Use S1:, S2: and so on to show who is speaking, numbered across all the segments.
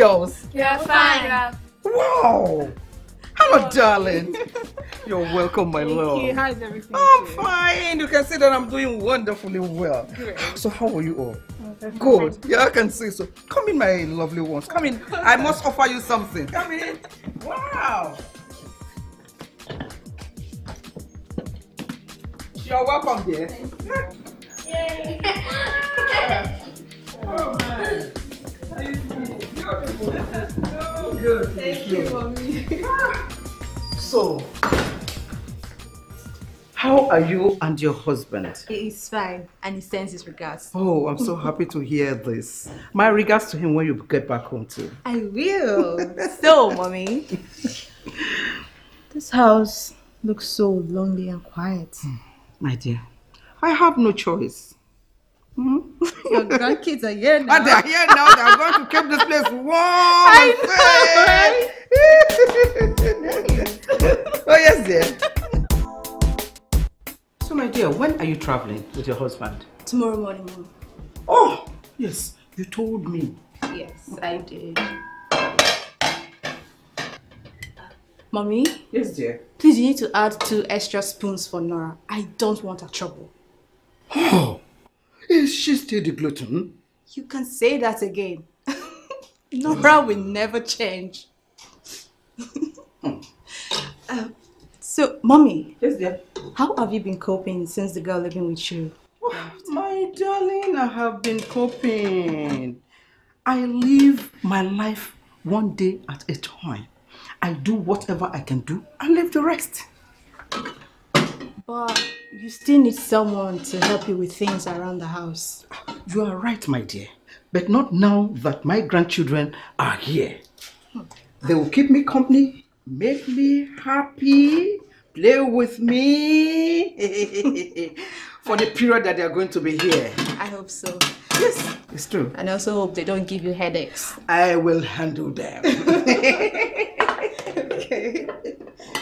S1: angels?
S2: You're fine.
S1: Wow. Hello, darling. You're welcome, my
S3: Thank
S1: love.
S3: you. How's everything?
S1: I'm
S3: too?
S1: fine. You can see that I'm doing wonderfully well.
S3: Great.
S1: So how are you all?
S3: Okay.
S1: Good. Yeah, I can see so. Come in, my lovely ones. Come in. I must offer you something. Come in. Wow. You're welcome, dear. Oh, man. Good.
S3: Thank you, mommy.
S1: So, how are you and your husband?
S4: He is fine and he sends his regards.
S1: Oh, I'm so happy to hear this. My regards to him when you get back home too.
S4: I will. so, mommy, this house looks so lonely and quiet.
S1: Hmm, my dear, I have no choice. Hmm?
S4: Your grandkids are here now.
S1: And they're here now. They're going to keep this place warm. I know. oh, yes, dear. So, my dear, when are you traveling with your husband?
S4: Tomorrow morning, mom.
S1: Oh, yes, you told me.
S4: Yes, I did. Mommy,
S1: Yes, dear.
S4: please you need to add two extra spoons for Nora. I don't want her trouble.
S1: Oh, is she still the gluten?
S4: You can say that again. Nora will never change. Um, so, mommy,
S1: Yes, dear.
S4: how have you been coping since the girl living with you?
S1: My darling, I have been coping. I live my life one day at a time. I do whatever I can do and leave the rest.
S4: But you still need someone to help you with things around the house.
S1: You are right, my dear. But not now that my grandchildren are here. They will keep me company, make me happy, play with me for the period that they are going to be here.
S4: I hope so.
S1: Yes, it's true.
S4: And I also hope they don't give you headaches.
S1: I will handle them.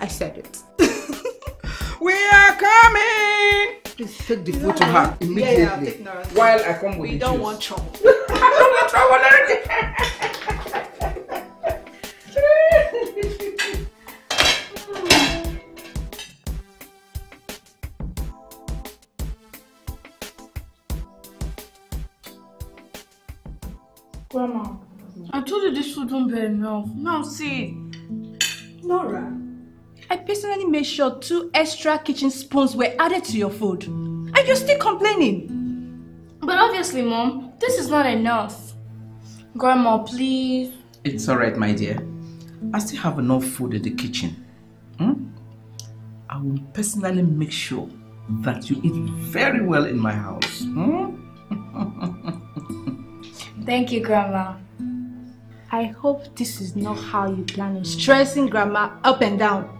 S4: I said it.
S1: We are coming! Please take the food to her immediately
S4: I'll take Nora's.
S1: while I come with you.
S4: We
S1: the
S4: don't
S1: juice.
S4: want trouble.
S1: I don't want trouble already.
S2: Grandma, I told you this food won't be enough. Now see.
S4: Nora, I personally made sure two extra kitchen spoons were added to your food. And you're still complaining.
S2: But obviously, Mom, this is not enough. Grandma, please.
S1: It's alright, my dear. I still have enough food in the kitchen. Hmm? I will personally make sure that you eat very well in my house. Hmm?
S2: Thank you, Grandma.
S4: I hope this is not how you plan on stressing grandma up and down.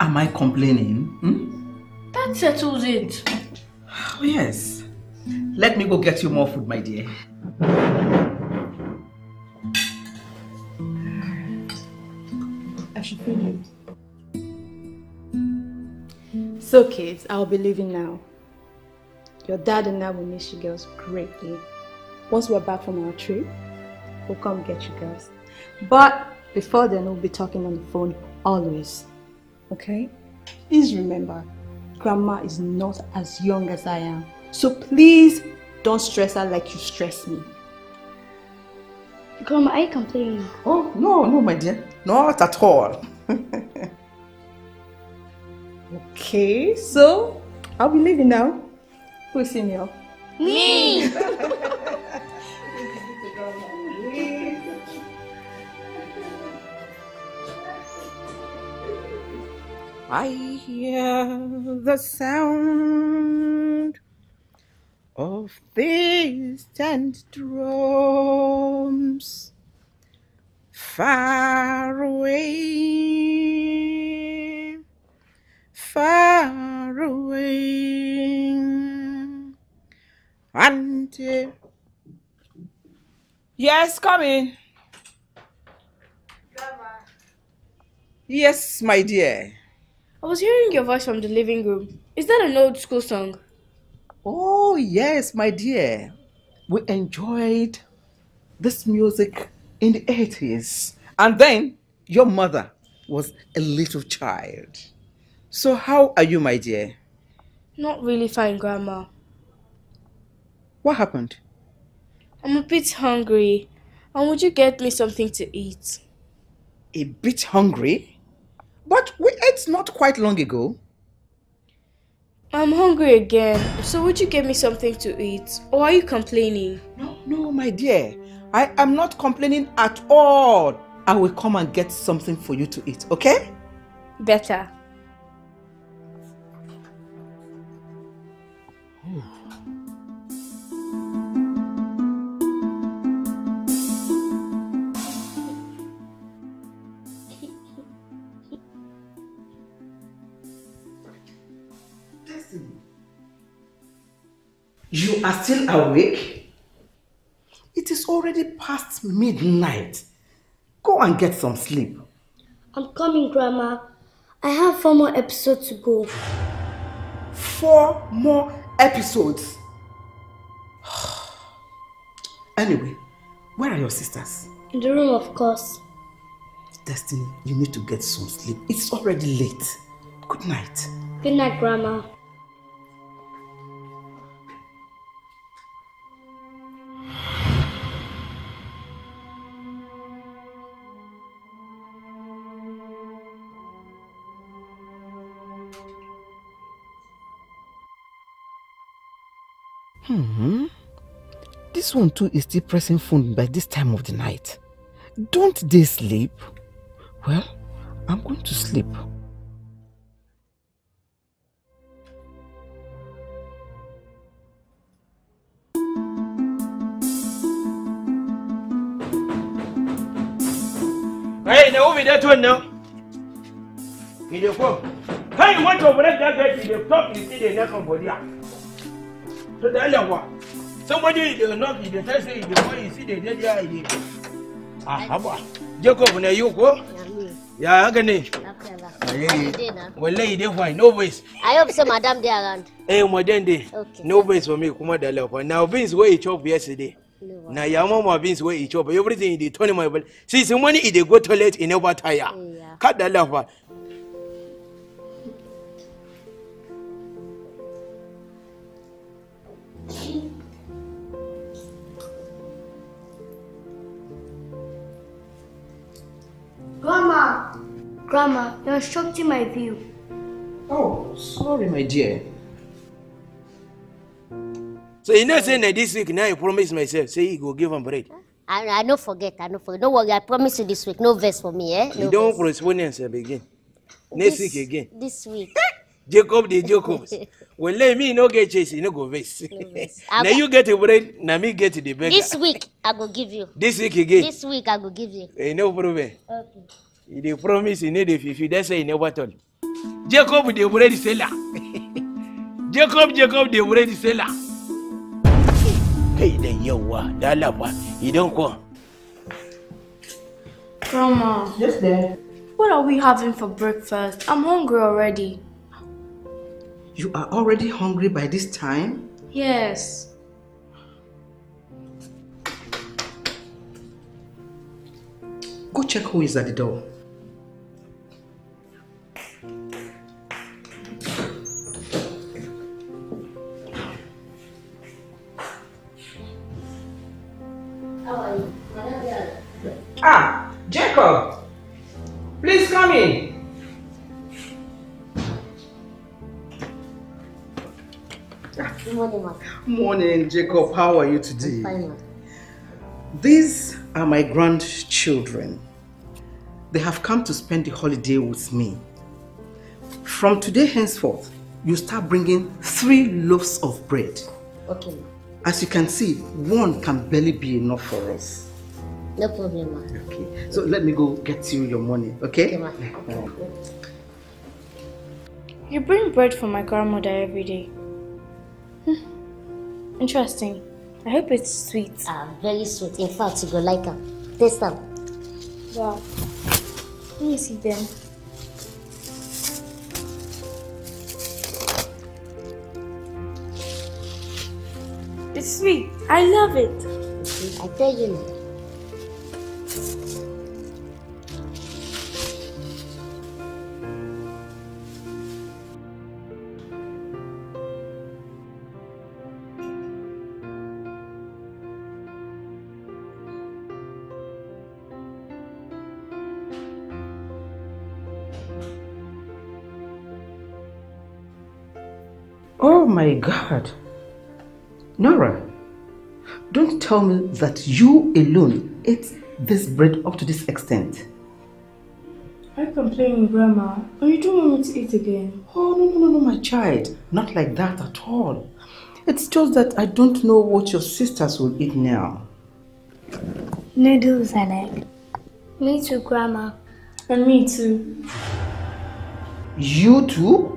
S1: Am I complaining? Hmm?
S2: That settles it.
S1: Oh, yes. Let me go get you more food, my dear.
S4: I should feed you. So kids, I'll be leaving now. Your dad and I will miss you girls greatly. Once we're back from our trip, we'll come get you girls. But before then, we'll be talking on the phone always. Okay? Please remember, Grandma is not as young as I am. So please don't stress her like you stress me.
S2: Grandma, are you complaining?
S1: Oh, no, no, my dear. Not at all.
S4: Okay, so I'll be leaving now. Who's senior?
S2: Me!
S1: I hear the sound of distant drums far away, far away. Until uh, yes, come in. Yes, my dear.
S2: I was hearing your voice from the living room. Is that an old school song?
S1: Oh, yes, my dear. we enjoyed this music in the 80s. And then your mother was a little child. So, how are you, my dear?
S2: Not really fine, Grandma.
S1: What happened?
S2: I'm a bit hungry. And would you get me something to eat?
S1: A bit hungry? But we ate not quite long ago.
S2: I'm hungry again. So would you get me something to eat? Or are you complaining?
S1: No, no, my dear. I am not complaining at all. I will come and get something for you to eat, okay?
S2: Better.
S1: You are still awake? It is already past midnight. Go and get some sleep.
S5: I'm coming, Grandma. I have four more episodes to go.
S1: Four more episodes. anyway, where are your sisters?
S5: In the room, of course.
S1: Destiny, you need to get some sleep. It's already late. Good night.
S5: Good night, Grandma.
S1: Hmm. This one too is still pressing phone by this time of the night. Don't they sleep? Well, I'm going to sleep.
S6: Hey, now over that one now. In the phone. Hey, you want to break that gate in the top, you see the neck of body. So the other one. Somebody the knock the test the boy, you see the dead guy. the- Ah, haba. Jacob, na you go? Ya haka ne. Wallahi dai fine, no voice.
S7: I hope so, madam, they around.
S6: Eh, modern day.
S7: Okay.
S6: No voice for me, kuma da lafa. Now beans where he chop yesterday. Na ya mama beans where he chop. Everything he dey turn my body. See, some money he dey go toilet, he never tire.
S7: Yeah.
S6: Cut da lafa.
S5: Grandma! Grandma, you're obstructing my view.
S1: Oh, sorry, my dear.
S6: So you know say na this week now I promise myself say he go give am bread.
S7: I, I no forget, I no forget. No worry, I promise you this week. No verse for me, eh?
S6: You
S7: No
S6: don
S7: verse.
S6: postpone yourself again. Next
S7: This-
S6: week again.
S7: This week.
S6: Jacob dey Jacob. Well me no get chase, no go vex. Na you get the bread, na me get the beggar.
S7: This week, I go give you.
S6: This week again.
S7: This week, I go give you.
S6: Eh, no problem.
S7: Okay.
S6: He dey promise he no dey fulfill. That's why he never turn. Jacob dey bread seller. Jacob Jacob dey bread seller. Kai da yawa, da lafa, he don come.
S2: Grandma,
S1: Yes, dear.
S2: what are we having for breakfast? I'm hungry already.
S1: You are already hungry by this time?
S2: Yes.
S1: Go check who is at the door.
S7: Morning,
S1: Jacob. How are you today?
S7: Fine.
S1: These are my grandchildren. They have come to spend the holiday with me. From today henceforth, you start bringing three loaves of bread.
S7: Okay.
S1: As you can see, one can barely be enough for us.
S7: No problem, ma.
S1: Okay, so let me go get you your money,
S7: Okay,
S1: okay?
S7: ma.
S2: You bring bread for my grandmother every day. Hmm. Interesting. I hope it's sweet.
S7: Ah, very sweet. In fact, you go like am. Taste am.
S2: Wow. Let me see them. It's sweet. I love it.
S7: I tell you
S1: Oh my God. Nora, don't tell me that you alone ate this bread up to this extent.
S2: I complain, Grandma, but you don't want me to eat again.
S1: Oh, no, no, no, no, my child. Not like that at all. It's just that I don't know what your sisters will eat now.
S5: Noodles and egg. Me too, Grandma.
S2: And me too.
S1: You too?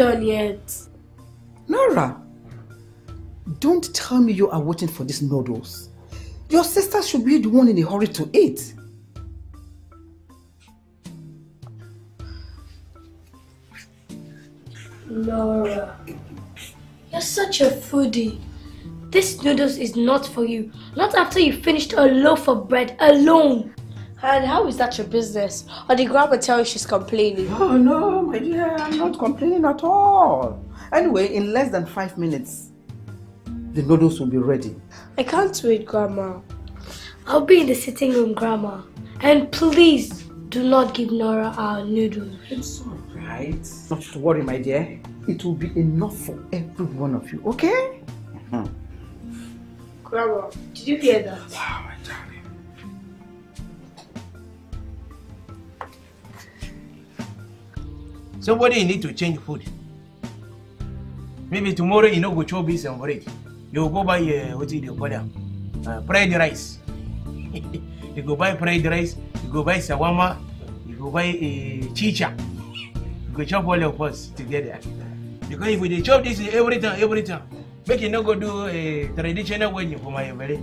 S2: Done yet.
S1: Nora, don't tell me you are waiting for these noodles. Your sister should be the one in a hurry to eat.
S5: Laura, you're such a foodie. This noodles is not for you. Not after you finished a loaf of bread alone.
S2: And how is that your business? Or did Grandma tell you she's complaining?
S1: Oh no, my dear, I'm not complaining at all. Anyway, in less than five minutes, the noodles will be ready.
S2: I can't wait, Grandma.
S5: I'll be in the sitting room, Grandma. And please do not give Nora our noodles.
S1: It's alright. Not to worry, my dear. It will be enough for every one of you, okay? Mhm.
S2: Grandma, did you hear that?
S1: Wow, my darling.
S6: Somebody you need to change food. Maybe tomorrow you know go chop this and bread. You go buy uh, what it they call them? Uh, fried rice. you go buy fried rice. You go buy shawarma. You go buy uh, chicha. You go chop all of us together. Because if we chop this every time, every time, make you not go do a traditional wedding for my belly.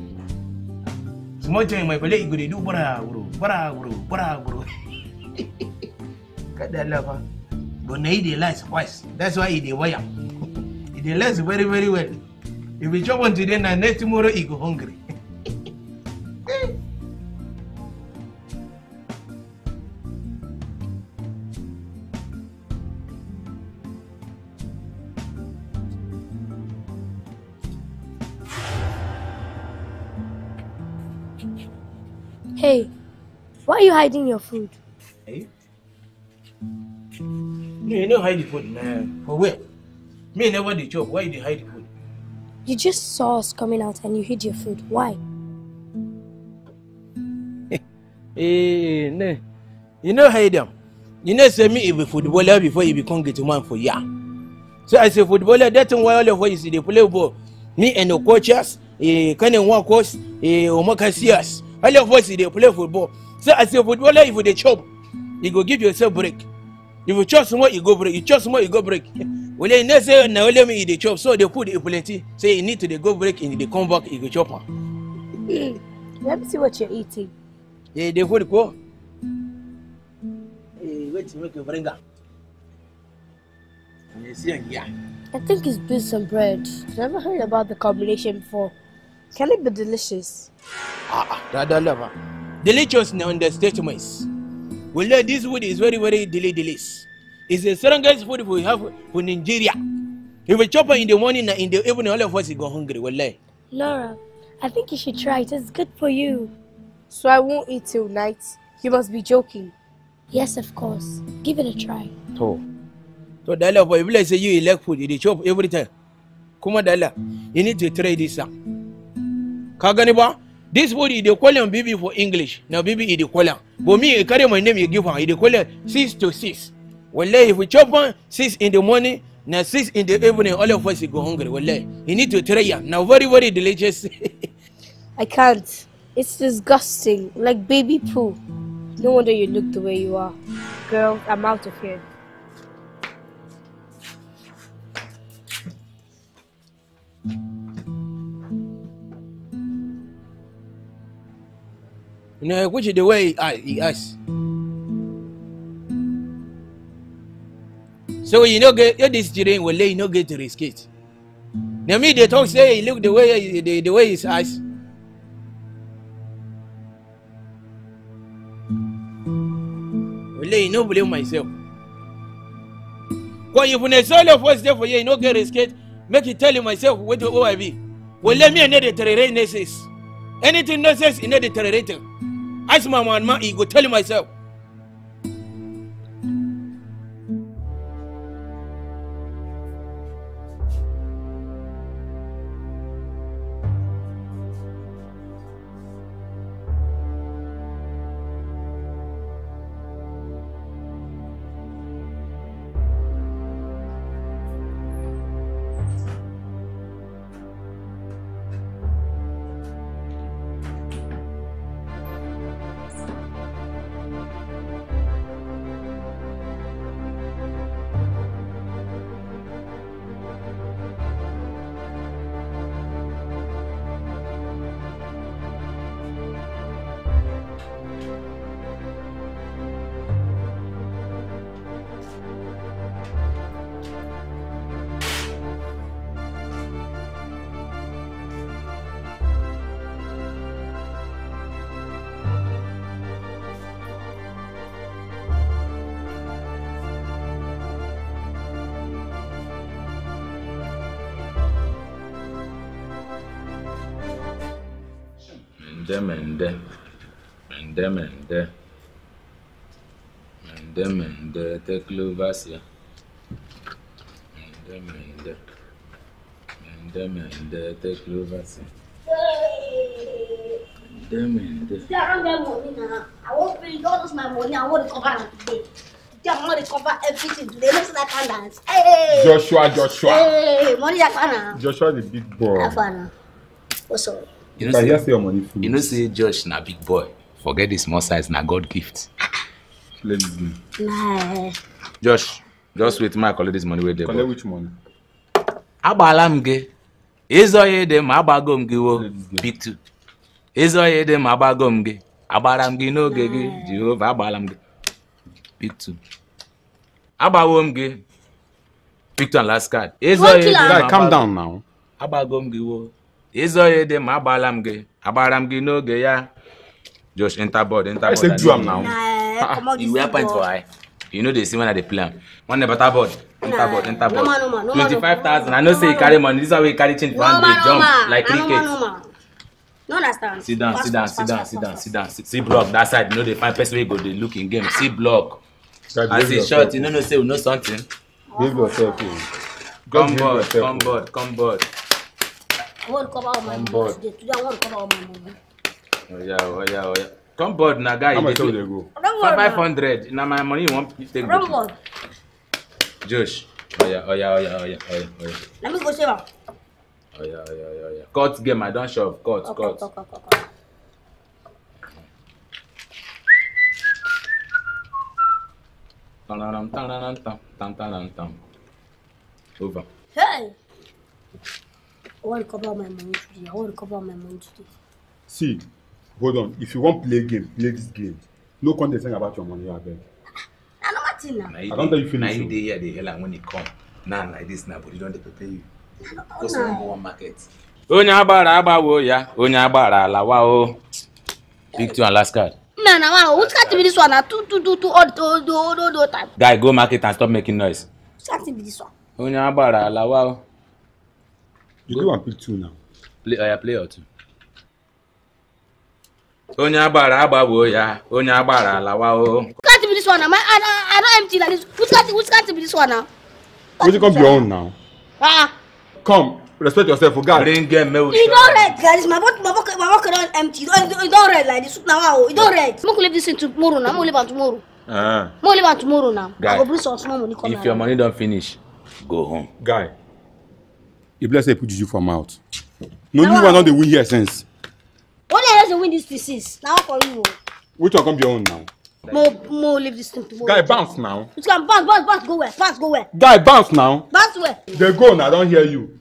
S6: Small time my belly, you go do bara guru, bara guru, bara guru. Love, huh? But now he dey last twice. That's why he dey wire. He dey last very very well. If we chop one today, na next tomorrow he go hungry.
S5: Hey, why are you hiding your food?
S6: Hey. No, you no hide the food, nah. For where? Me never dey chop. Why you dey hide the food?
S5: You just saw us coming out and you hid your food. Why?
S6: Eh, no. You know hide them. You know say me if a footballer before you become get man for ya. So as a footballer, that thing why all of us they play ball. Me and the coaches, eh, kind of one coach, eh, Omakasias. All of us they play football. So as a footballer, if you dey chop, you go give yourself break. If you chop small, you go break. You chop small, you go break. well, you know say na only me you dey chop, so they put it plenty. Say you need to dey go break and they come back, you go chop am.
S5: Let me see what you're eating.
S6: Eh, they put ko. Eh, wait, make you bring am. You see am here.
S5: I think it's beans and bread. Never heard about the combination before.
S2: Can it be delicious?
S6: Ah, ah, that that love. Delicious na understatements. Well, eh, this food is very, very deli delicious. It's the strongest food we have for Nigeria. If we chop it in the morning and in the evening, all of us go hungry. Wallahi.
S5: Nora, I think you should try it. It's good for you.
S2: So I won't eat till night. You must be joking.
S5: Yes, of course. Give it a try.
S6: To. To da Allah boy, bila say you like food, you dey chop every time. Kuma da Allah, you need to try this am. Ka gani ba? This food you dey call am baby for English. Now baby you dey call am. But me, you carry my name, you give am. You dey call am six to six. Wallahi, if we chop one six in the morning, na six in the evening, all of us go hungry. Wallahi, you need to try am. Now very very delicious.
S2: I can't. It's disgusting. Like baby poo. No wonder you look the way you are. Girl, I'm out of here.
S6: You know, which is the way he, he acts. So you know, get you this children will lay you no get to risk it. Now me they talk say look the way he- the, the way his eyes. Well, you no blame myself. When you put a solo first day for you, you no get risk it. Make it tell you myself what the I be. Well, let me another nurses. Anything nurses in the deteriorating. Ask my man, man, he go tell myself.
S8: Mende, mende. Mende, mende. Mende, mende. Teklovasia. Mende, mende. Mende, mende. Teklovasia. Mende, mende.
S9: See, I don't get money now. I won't pay all this my money. I want to cover am today. Today I want to cover everything today. Look like I can dance. Hey,
S10: Joshua, Joshua.
S9: hey, money I
S10: Joshua the big boy.
S9: Have fun. What's up?
S8: You know, say,
S10: say your money full.
S8: you know, say Josh na big boy. Forget the small size, na God gift.
S10: This game.
S9: Nah.
S8: Josh, just wait till I collect this money with the
S10: Collect which money?
S8: Agbala m gị. Ịzọ ya ede ma agbago m gị wo. Two. Ịzọ ya ede ma agbago m gị. Agbara m gị n'oge gị. Jehova agbala m gị. Two. Agbawo m gị. Pick two and last card. Ịzọ ya ede ma
S10: Guy, calm
S8: agbago-
S10: down now.
S8: agbago m gị wo ịzọ ya ede ma agbala m gị agbara m gị n'oge ya. Josh enter board enter
S10: I
S8: board.
S10: say do am
S9: Nah,
S10: now.
S8: you wear point for eye you no dey see when i dey play am one enter board enter board enter board.
S9: no no
S8: twenty-five thousand. I know say you carry money. This one wey carry change
S9: man,
S8: dey jump like cricket.
S9: no understand.
S8: sit down sit down sit down sit down sit down. see block that side. You no dey find person wey go dey look in game. See block. As e short you no know say we know something.
S10: Yourself. oh.
S8: come
S10: behave
S8: board come board come board
S9: I want to my today. Today I want to cover my money.
S8: Oh yeah, oh yeah, oh yeah. Come board na guy.
S10: How much will they go?
S8: Five hundred. Na my money you want take.
S9: Josh. Oh,
S8: oh
S9: yeah,
S8: oh yeah, oh yeah, oh yeah, oh yeah.
S9: Let me go save. Oh
S8: yeah, oh yeah, oh yeah, oh yeah. Cut game. I don shove. Cut,
S9: okay,
S8: cut.
S9: Okay, okay, okay.
S8: Tan tan tan tan tan tan tan tan. Over.
S9: Hey. I want to cover my money today. I want to cover my money today.
S10: See, hold on. If you want play game, play this game. No content saying about your money, I beg.
S9: I know what thing now.
S8: na you
S10: I don tell you
S8: dey
S10: finish,
S8: na you
S10: oh.
S8: dey here dey hail am when e come now like this na body don dey prepare you
S9: Oh,
S8: go
S9: nah.
S8: some number one market. onye agbara agbawo ya onye agbara alawa o pick two and last card
S9: Man, now wow, which can't be this one? Now two, two, two, two, all, all, all, all, all time.
S8: guy go market and stop making noise
S9: Which can't be this one?
S8: onye agbara alawa o
S10: You do one pick two now.
S8: play oya play or two. onye agbara agbawo ya onye agbara alawa o.
S9: Which can't be this one? Now, man, I, I, I don't empty like this. Which can't, which can't be this one now?
S10: You come be your own now?
S9: Ah,
S10: Come, respect yourself, oh God.
S8: bring game make we
S9: you don't red, guys. My bucket, my bucket, my bucket don't empty. You don't, you don't red like this. Now, you don't red. I'm gonna leave this in tomorrow. Now, I'm gonna leave on tomorrow.
S10: Uh,
S9: I'm gonna leave on tomorrow now.
S8: Guy,
S9: I go bring some small money. Come
S8: if your money don finish go home.
S10: guy. You bless say put juju for mouth. No new one on the win here since.
S9: One day, let's win these pieces. Now, for you.
S10: Which one come be your own now?
S9: More, more leave this thing tomorrow.
S10: Guy, bounce now.
S9: Which can bounce, bounce, bounce, go where? Bounce, go where?
S10: Guy, bounce now.
S9: Bounce where?
S10: They go now, I don't hear you.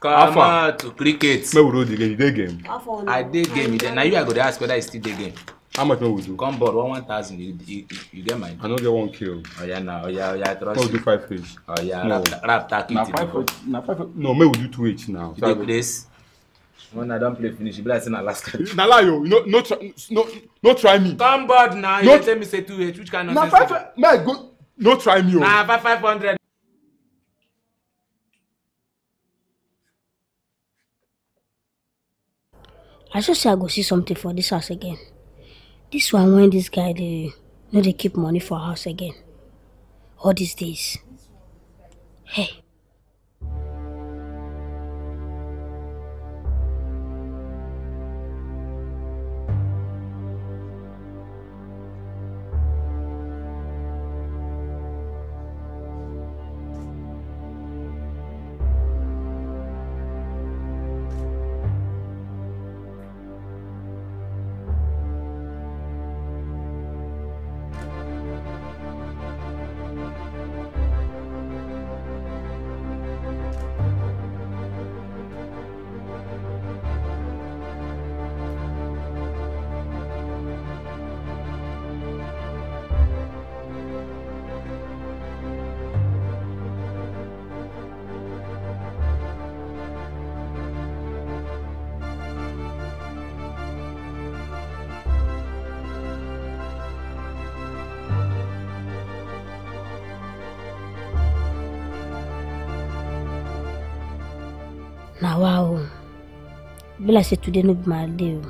S8: come
S10: Alpha.
S8: out to cricket.
S10: May we roll the game, you dey game.
S8: I dey game you dey na you i go dey ask whether you still dey game.
S10: How much more we do?
S8: Come board, one one thousand. You, you, you get mine.
S10: I no get one kill.
S8: Oh yeah, now, oh yeah, oh yeah,
S10: No,
S8: trust
S10: do
S8: me.
S10: five each.
S8: Oh yeah,
S10: No.
S8: rap, rap, tack
S10: Na five each. Na five. No, may we do two each now.
S8: You dey place. When I don't play finish, you be like na last card.
S10: Na lie yo, no no try no no try me.
S8: Come board now. You dey tell me say two H. Which kind of
S10: Na
S8: nonsense?
S10: five may I go no try me o.
S8: Nah, five five hundred.
S9: I just say I go see something for this house again. This one when this guy dey no they keep money for house again. All these days. Hey. Wow e be like say today no be my day o.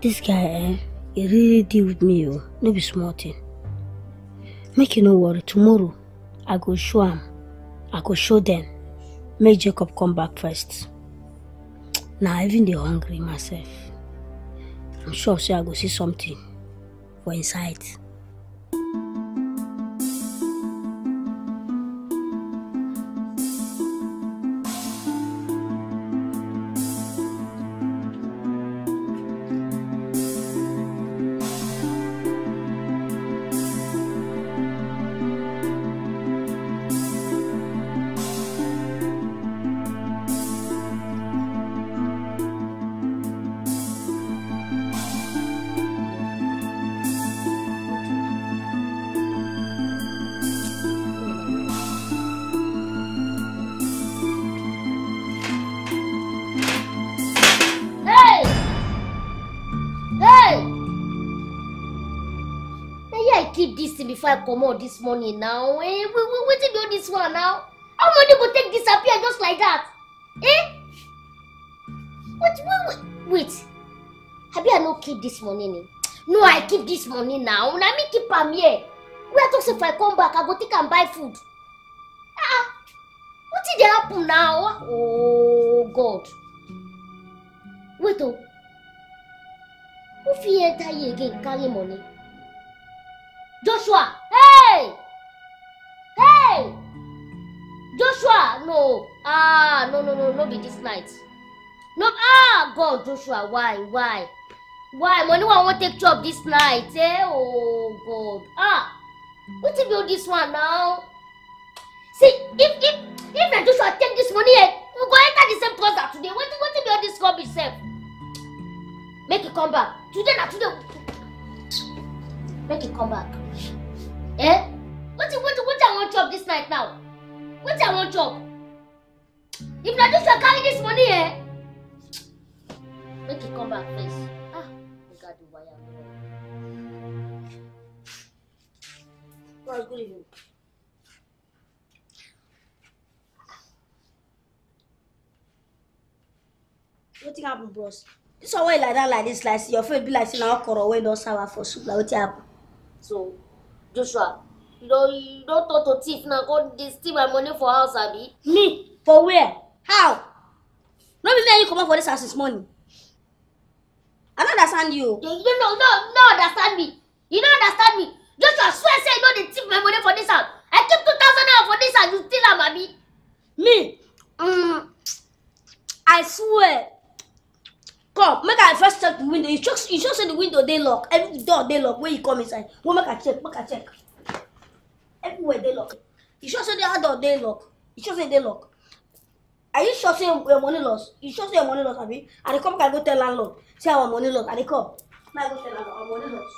S9: This guy eh he really deal with me o. No be small thing. Make you no worry. Tomorrow i go show am. I go show dem make jacob come back first. Na i even dey hungry myself. I'm sure say i go see something for inside.
S7: Comot dis morning now. Eh, wetin be all dis one now? How money go take disappear just like that? Eh? Wait, wait, wait. Abi I no keep dis money ni? No, I keep dis money now. Na me keep am here. Wey I talk say if I come back, I go take am buy food. Ah, wetin dey happen now? Oh God. Wait oh. Who fit enter here again carry money? Joshua! Ah, no, no, no, no be this night. No, ah, God, Joshua, why, why? Why? Money I wan take chop this night, eh? Oh, God. Ah, wetin be all this one now? See, if, if, if na Joshua take this money, eh, we go enter the same trouser today. Wetin, wetin be all this rubbish sef? Make you come back. Today na today. Make you come back. Eh? Wetin, wetin, wetin I wan chop this night now? Wetin I wan chop? If na Joshua carry this money, eh? Make you come back first. Ah, we got the wire. Well, good evening.
S9: wetin happen bros this one wey lie down like this like your face be like say na okoro wey don sour for soup like wetin happen.
S7: So, Joshua, you don you don turn to thief now, go dey steal my money for house, abi?
S9: me for where how? No be me you comot for this house this morning. I no understand you.
S7: You no no no understand me. You no understand me. Joshua swear say you no dey thief my money for this house. I keep two thousand naira for this house, you steal am, abi?
S9: me? Mm, i swear. Come make i first check the window. You sure you sure say the window dey lock every door dey lock when you come inside. Well make i check make i check. Everywhere dey lock you sure say the other door dey lock you sure say e dey lock are you sure say your money loss you sure say your money loss abi i dey come make i go tell landlord say our money loss i dey come May I go tell I'm on the house?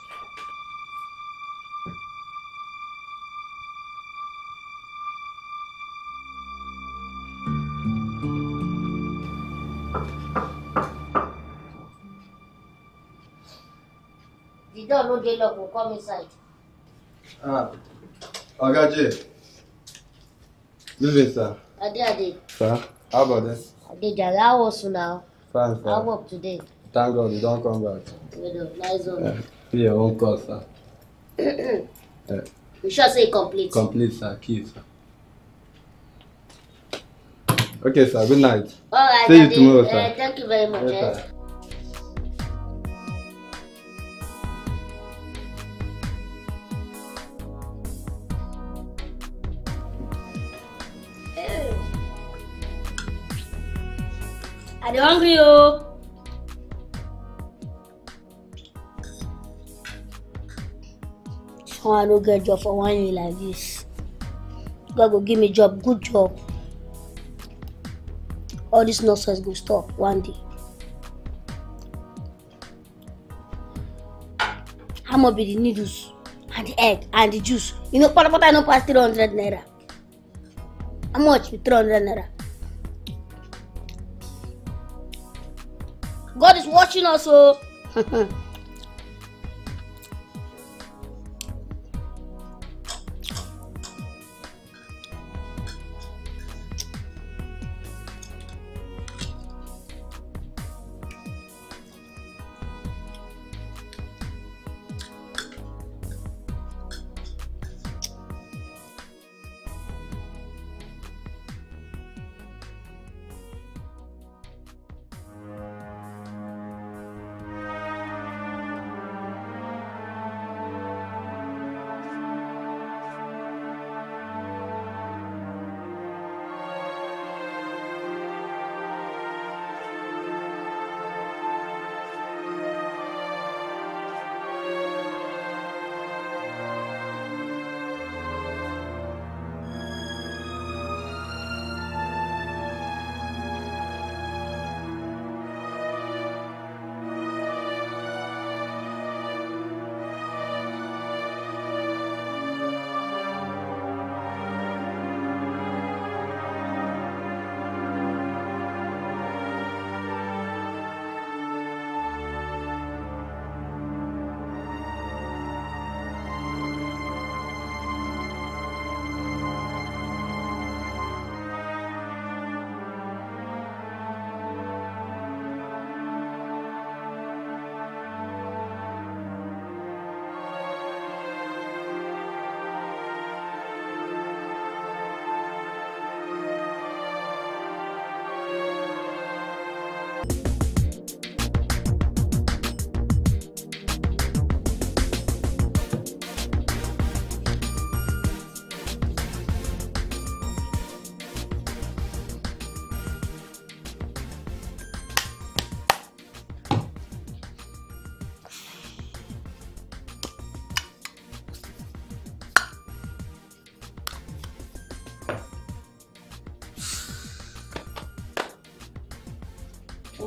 S7: The door no dey lock, we'll come inside.
S11: Ah, Oga J. Good evening, sir.
S7: Ade, Ade.
S11: Sir, how about this?
S7: Ade, jare, how was you now?
S11: Fine,
S7: How
S11: sir.
S7: work today?
S11: Thank God you don't come back.
S7: You know, nice one.
S11: Be your own call, sir. Yeah.
S7: You sure say complete?
S11: Complete, sir. Key, sir. Okay, sir. Good night.
S7: Alright,
S11: See you tomorrow,
S7: Eh,
S11: sir.
S7: thank you very much.
S11: Yes,
S7: eh.
S9: I dey hungry oh. So I no get job for one year like this. God go give me job, good job. All this nonsense go stop one day. How much be the needles and the egg and the juice? You know, patapata no pass three hundred naira. How much be three hundred naira? God is watching us, oh.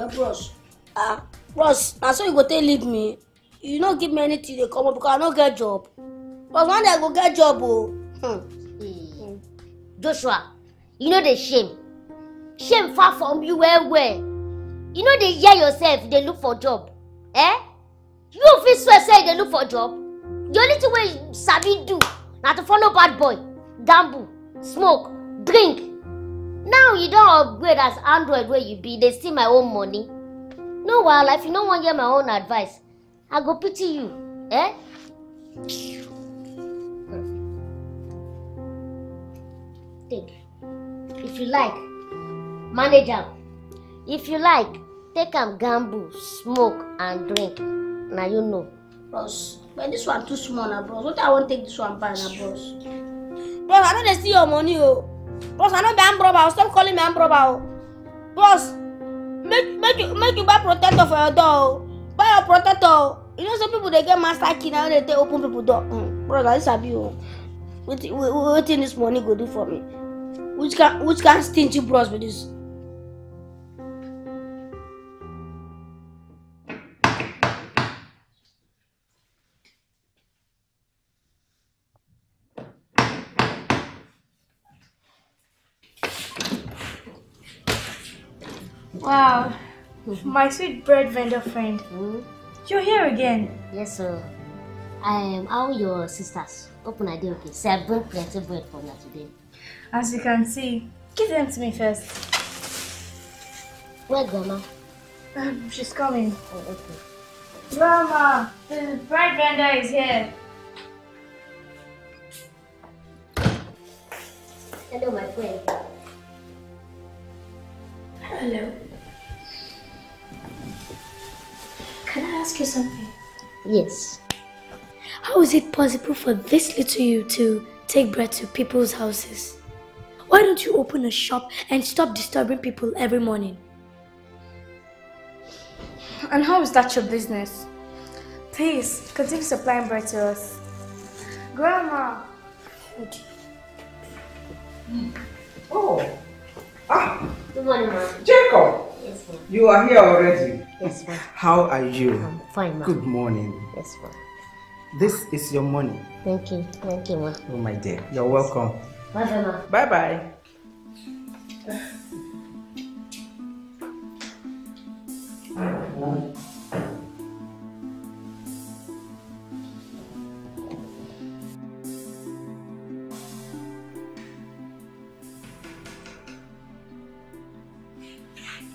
S9: na bros ah bros na so you go take leave me you no give me anything dey comot because i no get job bros one day i go get job o. Hmm.
S7: Eh, Joshua, you know the shame. Shame far from you well well. You know dey hear yourself dey look for job. Eh? You fit swear say you dey look for job? The only thing wey you sabi do na to follow bad boy, gamble, smoke, drink. Now you don upgrade as android wey you be dey steal my own money. No wahala if you no wan hear my own advice, I go pity you. Eh? Take. If you like, manage am. If you like, take am gamble, smoke and drink. Na you know.
S9: bros but this one too small na bros wetin i wan take this one buy na bros. bros i no dey see your money o bros i no be o stop calling me armed robber o bros make make you make you buy protector for your door o buy your protector o you know say people dey get master key na wey dey take open people door. Mm, bros i sabi o we- we- wetin this money go do for me? Which kind which kind stingy bros be this.
S5: Wow. My sweet bread vendor friend. You're here again.
S7: Yes, sir. Um, how your sisters? Open idea, okay. Say I bring plenty bread for now today.
S5: As you can see, give them to me first.
S7: Where grandma?
S5: Um, she's coming.
S7: Oh, okay.
S5: Grandma, the bread vendor is here.
S7: Hello, my friend.
S5: Hello. Can I ask you something?
S7: Yes.
S5: How is it possible for this little you to take bread to people's houses? Why don't you open a shop and stop disturbing people every morning? And how is that your business? Please, continue supplying bread to us. Grandma!
S1: Oh, ah,
S7: Good morning, ma'am.
S1: Jacob,
S7: Yes, ma'am.
S1: you are here already.
S7: Yes, ma'am.
S1: How are you?
S7: I'm fine, ma'am.
S1: Good morning.
S7: Yes, ma'am.
S1: This is your money.
S7: Thank you. Thank you, ma'am.
S1: Oh, my dear. You're welcome.
S7: Bye, bye, ma'am.
S1: Bye bye.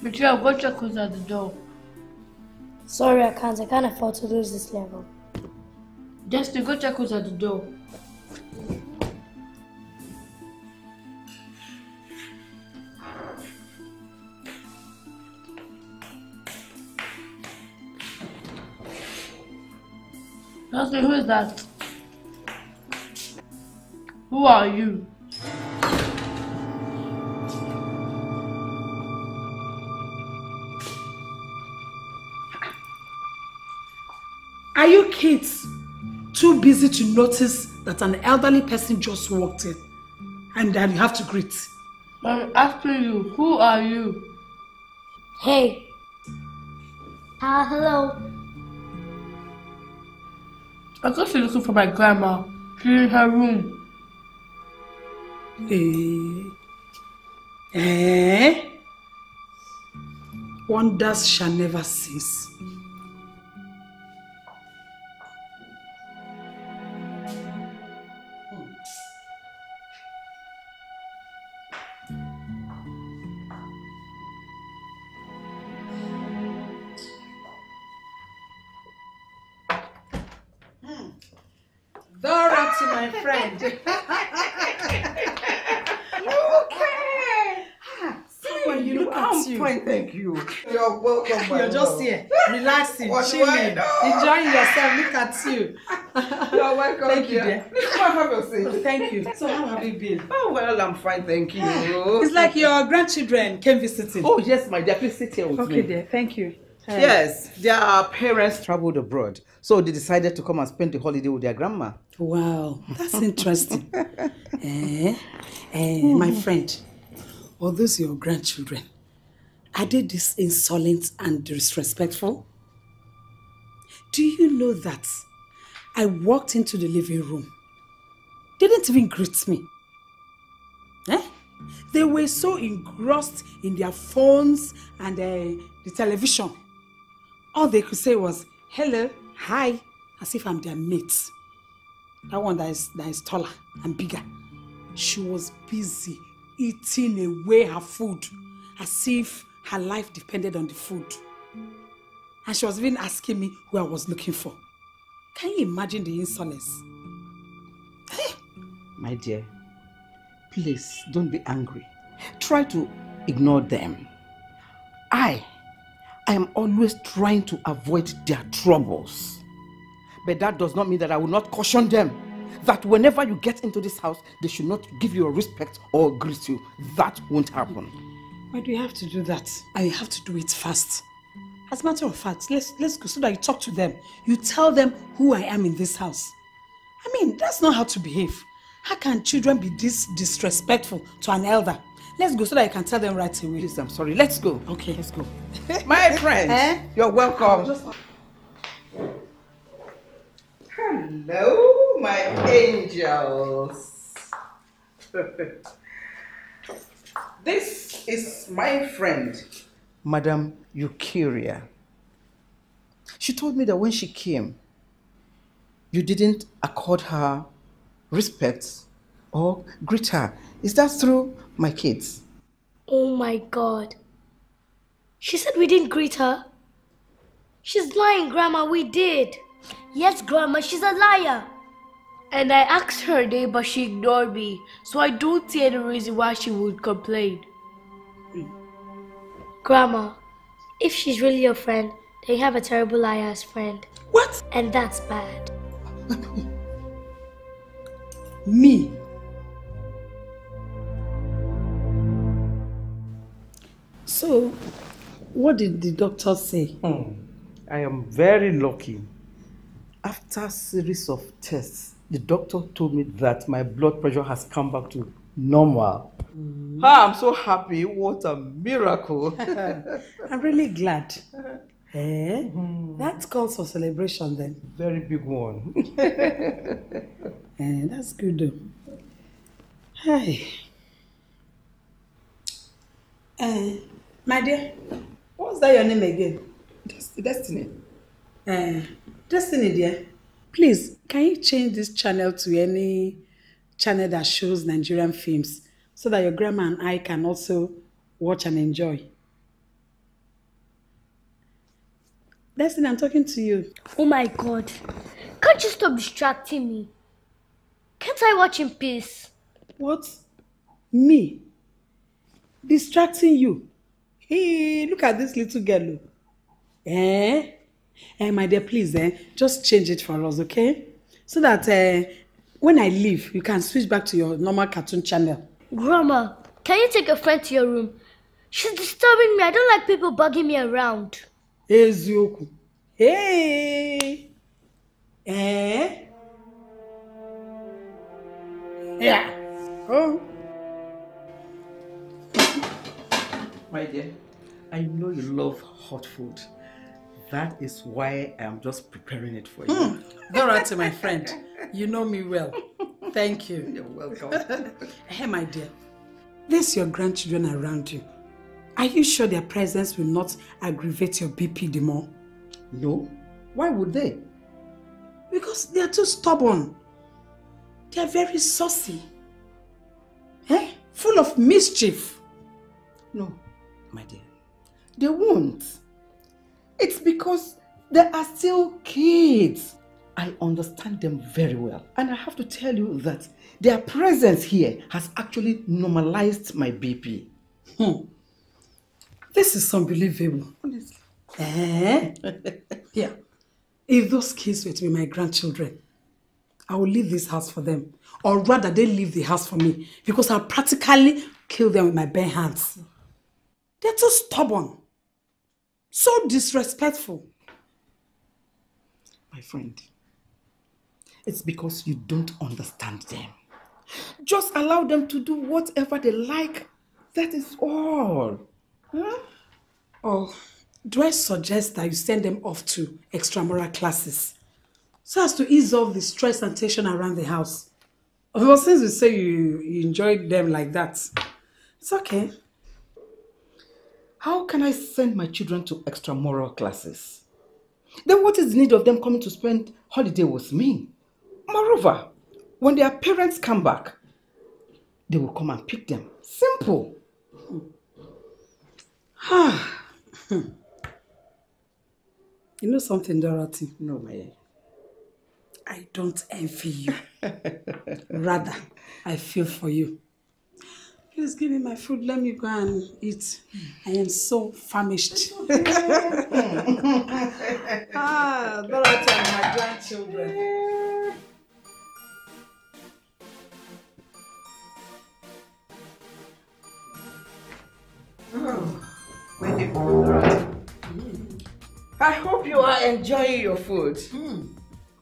S2: Mitchelle, go check who's at the door.
S5: Sorry, I can't. I can't afford to lose this level.
S2: Justin, go check who's at the door. Justin, who is that? Who are you?
S12: Are you kids too busy to notice that an elderly person just walked in and that you have to greet?
S2: I'm asking you, who are you?
S5: Hey,
S7: Ah, hello.
S2: I thought she's looking for my grandma. She's in her room.
S12: Eh? Eh? Wonders shall never cease. Chilling, enjoying yourself. Look at you.
S1: You're welcome.
S12: Thank you,
S1: dear. Come have your seat.
S12: Thank you. So how have you been?
S1: Oh, well, I'm fine, thank you.
S12: It's like your grandchildren came visiting.
S1: Oh, yes, my dear. Please sit here with
S12: okay,
S1: me.
S12: dear. Thank you.
S1: Yes, their parents traveled abroad, so they decided to come and spend the holiday with their grandma.
S12: Wow, that's interesting. eh? Eh, my friend, all those your grandchildren, are they this insolent and disrespectful? Do you know that I walked into the living room? They didn't even greet me. Eh? They were so engrossed in their phones and uh, the television. All they could say was, hello, hi, as if I'm their mate. That one that is, that is taller and bigger. She was busy eating away her food as if her life depended on the food. And she was even asking me who I was looking for. Can you imagine the insolence?
S1: Eh, my dear, please don't be angry. Try to ignore them. I, I am always trying to avoid their troubles. But that does not mean that I will not caution them that whenever you get into this house, they should not give you respect or greet you. That won't happen.
S12: Why do you have to do that? I have to do it fast. As a matter of fact, let's let's go so that you talk to them. You tell them who I am in this house. I mean, that's not how to behave. How can children be this disrespectful to an elder? Let's go so that I can tell them right away.
S1: Please, I'm sorry. Let's go.
S12: Okay, let's go.
S1: My friend,
S12: Eh?
S1: you're welcome. Hello, my angels. this is my friend, Madam Eucharia. She told me that when she came, you didn't accord her respect or greet her. Is that through my kids?
S5: Oh my god. She said we didn't greet her. She's lying, Grandma, we did.
S7: Yes, Grandma, she's a liar.
S2: And I asked her name, but she ignored me. So I don't see any reason why she would complain.
S5: Grandma, if she's really your friend, then you have a terrible liar as friend.
S1: What?
S5: And that's bad.
S12: Me? So, what did the doctor say? Hmm.
S1: I am very lucky. After a series of tests, the doctor told me that my blood pressure has come back to normal. Ah, I'm so happy. What a miracle.
S12: I'm really glad. Eh? That calls for celebration then.
S1: Very big one.
S12: Eh, that's good though. Hi. Eh, my dear, what's that your name again?
S1: Destiny.
S12: Eh, Destiny dear, please, can you change this channel to any channel that shows Nigerian films so that your grandma and I can also watch and enjoy? Destiny, I'm talking to you.
S5: Oh my god. Can't you stop distracting me? Can't I watch in peace?
S12: What? Me? Distracting you? Hey, look at this little girl. oh. Eh? Eh, my dear, please, eh, just change it for us, okay? So that eh, when I leave, you can switch back to your normal cartoon channel.
S5: Grandma, can you take a friend to your room? She's disturbing me. I don't like people bugging me around.
S12: Ezioku. Hey! Eh? Yeah. Oh.
S1: My dear, I know you love hot food. That is why I am just preparing it for you.
S12: Dorothy, my friend, you know me well. Thank you.
S1: You're welcome.
S12: Hey, my dear, there's your grandchildren around you. Are you sure their presence will not aggravate your BP the more?
S1: No. Why would they?
S12: Because they are too stubborn. They are very saucy. Eh? Full of mischief.
S1: No, my dear. They won't. It's because they are still kids. I understand them very well. And I have to tell you that their presence here has actually normalized my BP.
S12: Hmm. This is unbelievable.
S1: Honestly.
S12: Eh? yeah. If those kids were to be my grandchildren, I will leave this house for them. Or rather, they leave the house for me because I'll practically kill them with my bare hands. They're too stubborn. So disrespectful.
S1: My friend, it's because you don't understand them. Just allow them to do whatever they like. That is all. Huh?
S12: Or do I suggest that you send them off to extramural classes so as to ease off the stress and tension around the house? Well, since you say you, you enjoy them like that, it's okay.
S1: How can I send my children to extramural classes? Then what is the need of them coming to spend holiday with me? Moreover, when their parents come back, they will come and pick them. Simple.
S12: You know something, Dorothy?
S1: No, my
S12: I don't envy you. Rather, I feel for you. Please give me my food. Let me go and eat. I am so famished. ah, Dorothy and my grandchildren.
S1: Dorothy, I hope you are enjoying your food.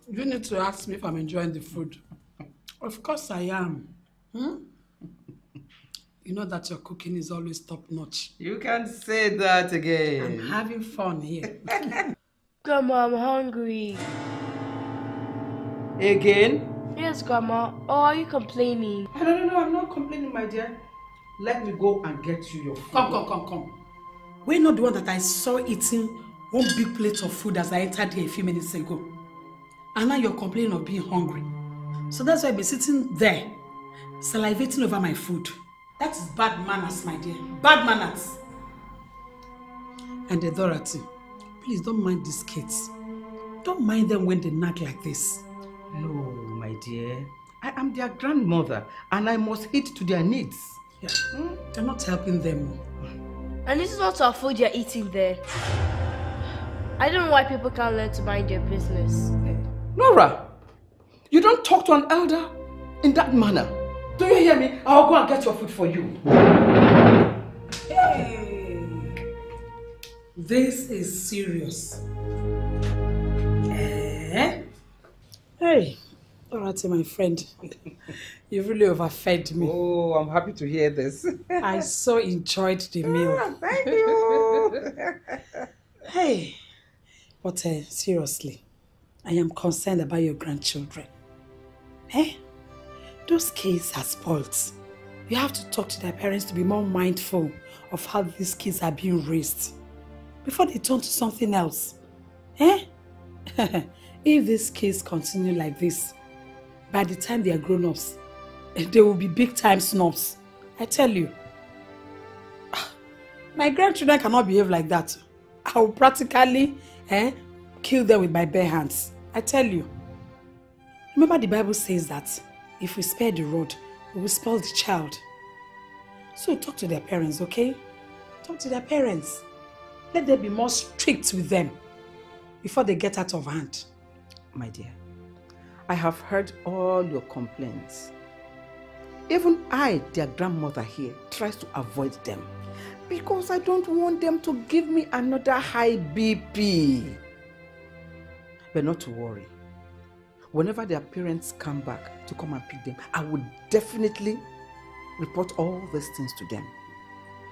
S12: You need to ask me if I'm enjoying the food. Of course I am. Hmm? You know that your cooking is always top notch.
S1: You can say that again.
S12: I'm having fun here.
S2: Grandma, I'm hungry.
S1: Again?
S2: Yes, Grandma. Or are you complaining?
S1: No, no, no, I'm not complaining, my dear. Let me go and get you your food.
S12: Come, come, come, come. We're not the one that I saw eating one big plate of food as I entered here a few minutes ago. And now you're complaining of being hungry. So that's why I've been sitting there, salivating over my food. That is bad manners, my dear. Bad manners. And uh, Dorothy, please don't mind these kids. Don't mind them when they nag like this.
S1: No, my dear. I am their grandmother and I must hit to their needs.
S12: Yeah. You're not helping them.
S2: And this is not our food you're eating there. I don't know why people can't learn to mind their business.
S1: Nora, you don't talk to an elder in that manner. Do you hear me? I'll go and get your food for you.
S12: Hey! This is serious. Eh? Hey, Dorothy, my friend. You've really overfed me.
S1: Oh, I'm happy to hear this.
S12: I so enjoyed the meal.
S1: Ah, thank you.
S12: hey, but uh, seriously, I am concerned about your grandchildren. Eh? Those kids are spoiled. You have to talk to their parents to be more mindful of how these kids are being raised before they turn to something else. Eh? if these kids continue like this, by the time they are grown-ups, they will be big time snobs. I tell you. My grandchildren cannot behave like that. I will practically eh, kill them with my bare hands. I tell you. Remember the Bible says that if we spare the rod, we will spoil the child. So talk to their parents, okay? Talk to their parents. Let them be more strict with them before they get out of hand.
S1: My dear, I have heard all your complaints. Even I, their grandmother here, tries to avoid them because I don't want them to give me another high BP. But not to worry. Whenever their parents come back to come and pick them, I would definitely report all these things to them.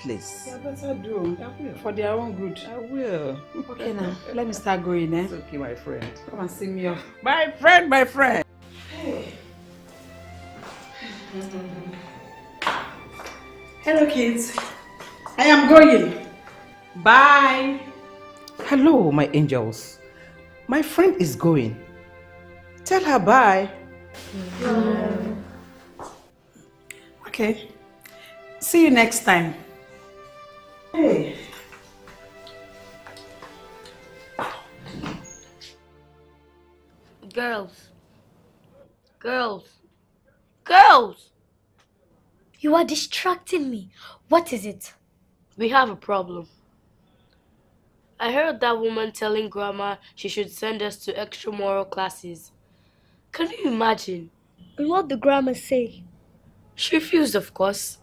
S1: Please.
S12: Yeah, better do. I will. For their own good.
S1: I will.
S12: Okay now, let me start going, eh?
S1: It's okay, my friend.
S12: Come and see me off.
S1: My friend, my friend. Hey.
S12: Hello, kids. I am going. Bye.
S1: Hello, my angels. My friend is going. Tell her bye.
S12: Okay. See you next time. Hey.
S2: Girls. Girls. Girls!
S5: You are distracting me. What is it?
S2: We have a problem. I heard that woman telling Grandma she should send us to extramural classes. Can you imagine?
S5: And what the grammar say?
S2: She refused, of course.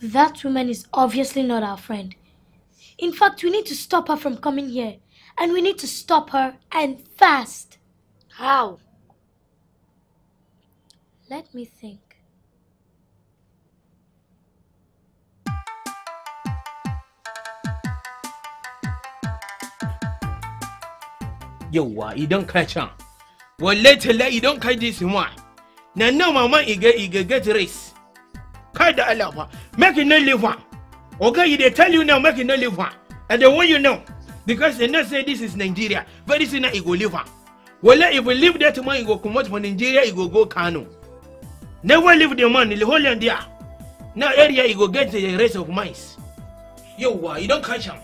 S5: That woman is obviously not our friend. In fact, we need to stop her from coming here. And we need to stop her and fast.
S2: How?
S5: Let me think.
S6: yauwa idan ka can wallahi tallahi idan ka ji sima na nan mama iga iga get race. Kai da Allah fa make no live am okay you dey tell you now make no live am and then when you know because they know say this is Nigeria very soon e go live am wallahi if we leave that man e go comot for Nigeria e go go Kano. Never leave the man the whole land there now area e go get the rest of mice. Yauwa idan ka can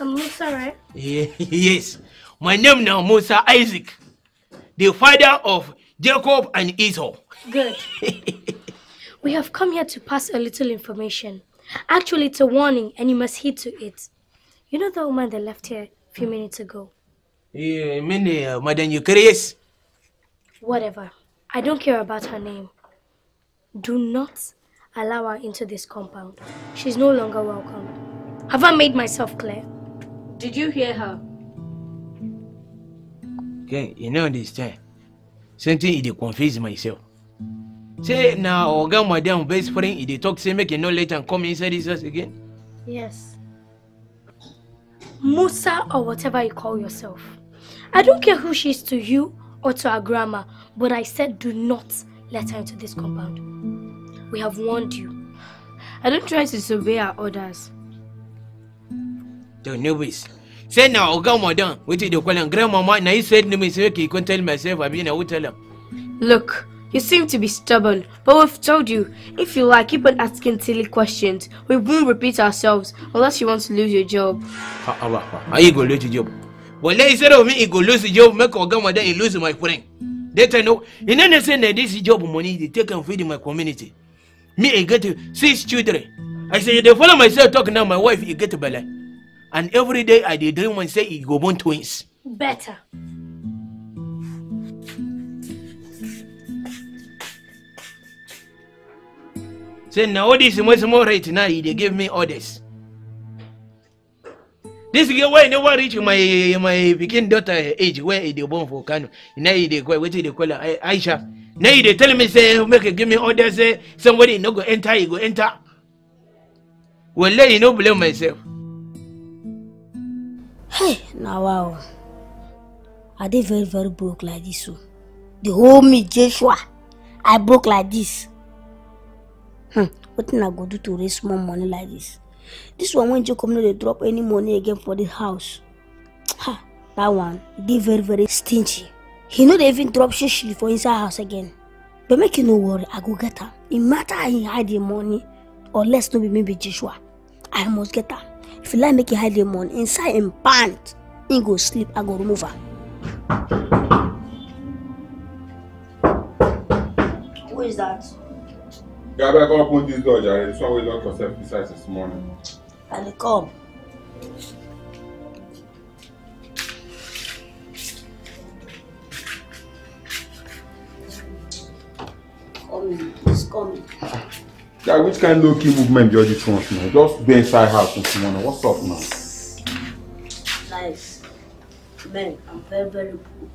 S5: I'm Musa, right?
S6: yes, my name now Musa Isaac, the father of Jacob and Esau.
S5: Good. we have come here to pass a little information. Actually, it's a warning, and you must heed to it. You know the woman that left here a few minutes ago?
S6: Yeah, many uh, Madam Eucharist.
S5: Whatever. I don't care about her name. Do not allow her into this compound. She's no longer welcome. Have I made myself clear?
S2: Did you hear her?
S6: Okay, you know understand. Something it confuse myself. Say now Oga Madam best friend it dey talk say make you no let am come inside this house again.
S5: Yes. Musa or whatever you call yourself. I don't care who she is to you or to our grandma, but I said do not let her into this compound. We have warned you.
S2: I don't try to disobey our orders.
S6: The newbies. Say now, Oga Madam, what did you call him? Grandmama, now you said to me, you can tell myself, I mean, I will tell him.
S2: Look, you seem to be stubborn, but we've told you, if you like, keep on asking silly questions. We won't repeat ourselves unless you want to lose your job.
S6: How, how, how, how you go lose your job? Well, they said of me, he go lose the job, make Oga Madam, he lose my friend. They tell no, you know, say that this job money, they take and feed in my community. Me, I get six children. I say, they follow myself talking now, my wife, you get to belly. And every day I did dream and say he go born twins.
S5: Better.
S6: Say now all this small small rate now he dey give me orders. This girl wey never reach my my pikin daughter age he dey born for Kano. Now he dey call wetin dey call Aisha. Now he dey tell me say make give me orders say eh? somebody no go enter he go enter. Wallahi no blame myself.
S9: Hey, now wow. I dey very very broke like this so. The whole me Joshua, I broke like this. Hmm, wetin I go do to raise small money like this? This one when Jacob no dey drop any money again for the house. Ha, that one e dey very very stingy. He no dey even drop shishili for inside house again. But make you no worry, I go get am. E matter he hide the money or less no be me be Joshua. I must get am. If you like make he hide the money inside him pant, he go sleep, I go remove am. Who is that?
S10: Guy, better come open this door, Jared. This one will lock yourself inside this morning.
S9: I dey come. Coming, he's coming.
S10: Guy, which kind of low-key movement you this one now? Just be inside house this morning. What's up now?
S9: Nice. Man, I'm very, very broke.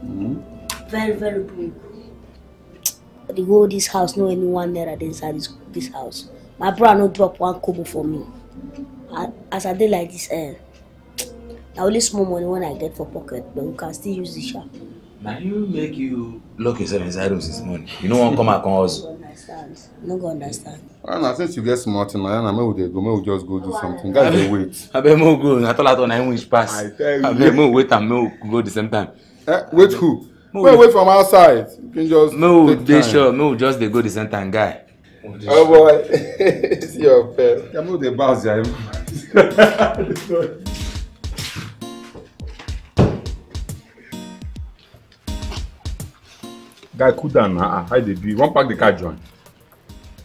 S10: Hmm?
S9: Very, very broke. The whole this house, no anyone naira dey inside this this house. My brother no drop one kobo for me. I, as I dey like this, eh, na only small money when I get for pocket, but we can still use the shop.
S8: Now you make you lock yourself inside room since morning. You no wan come out come hustle.
S9: No go understand.
S10: Well, now, since you get smart now, now, maybe we dey go, maybe we just go do something. Guys, dey wait.
S8: Abeg make we go. Na tola to na him wish pass.
S10: I tell you.
S8: Abeg make we wait and make we go the same time.
S10: Eh, wait who?
S8: Make
S10: Wait,
S8: we-
S10: wait from outside. You can just
S8: Make we
S10: take
S8: dey
S10: time.
S8: sure. Make we just dey go the same time, guy.
S10: Oh boy, see your. Yeah, move the bounce, yeah. Guy, cool down now. How they be? One pack the car join.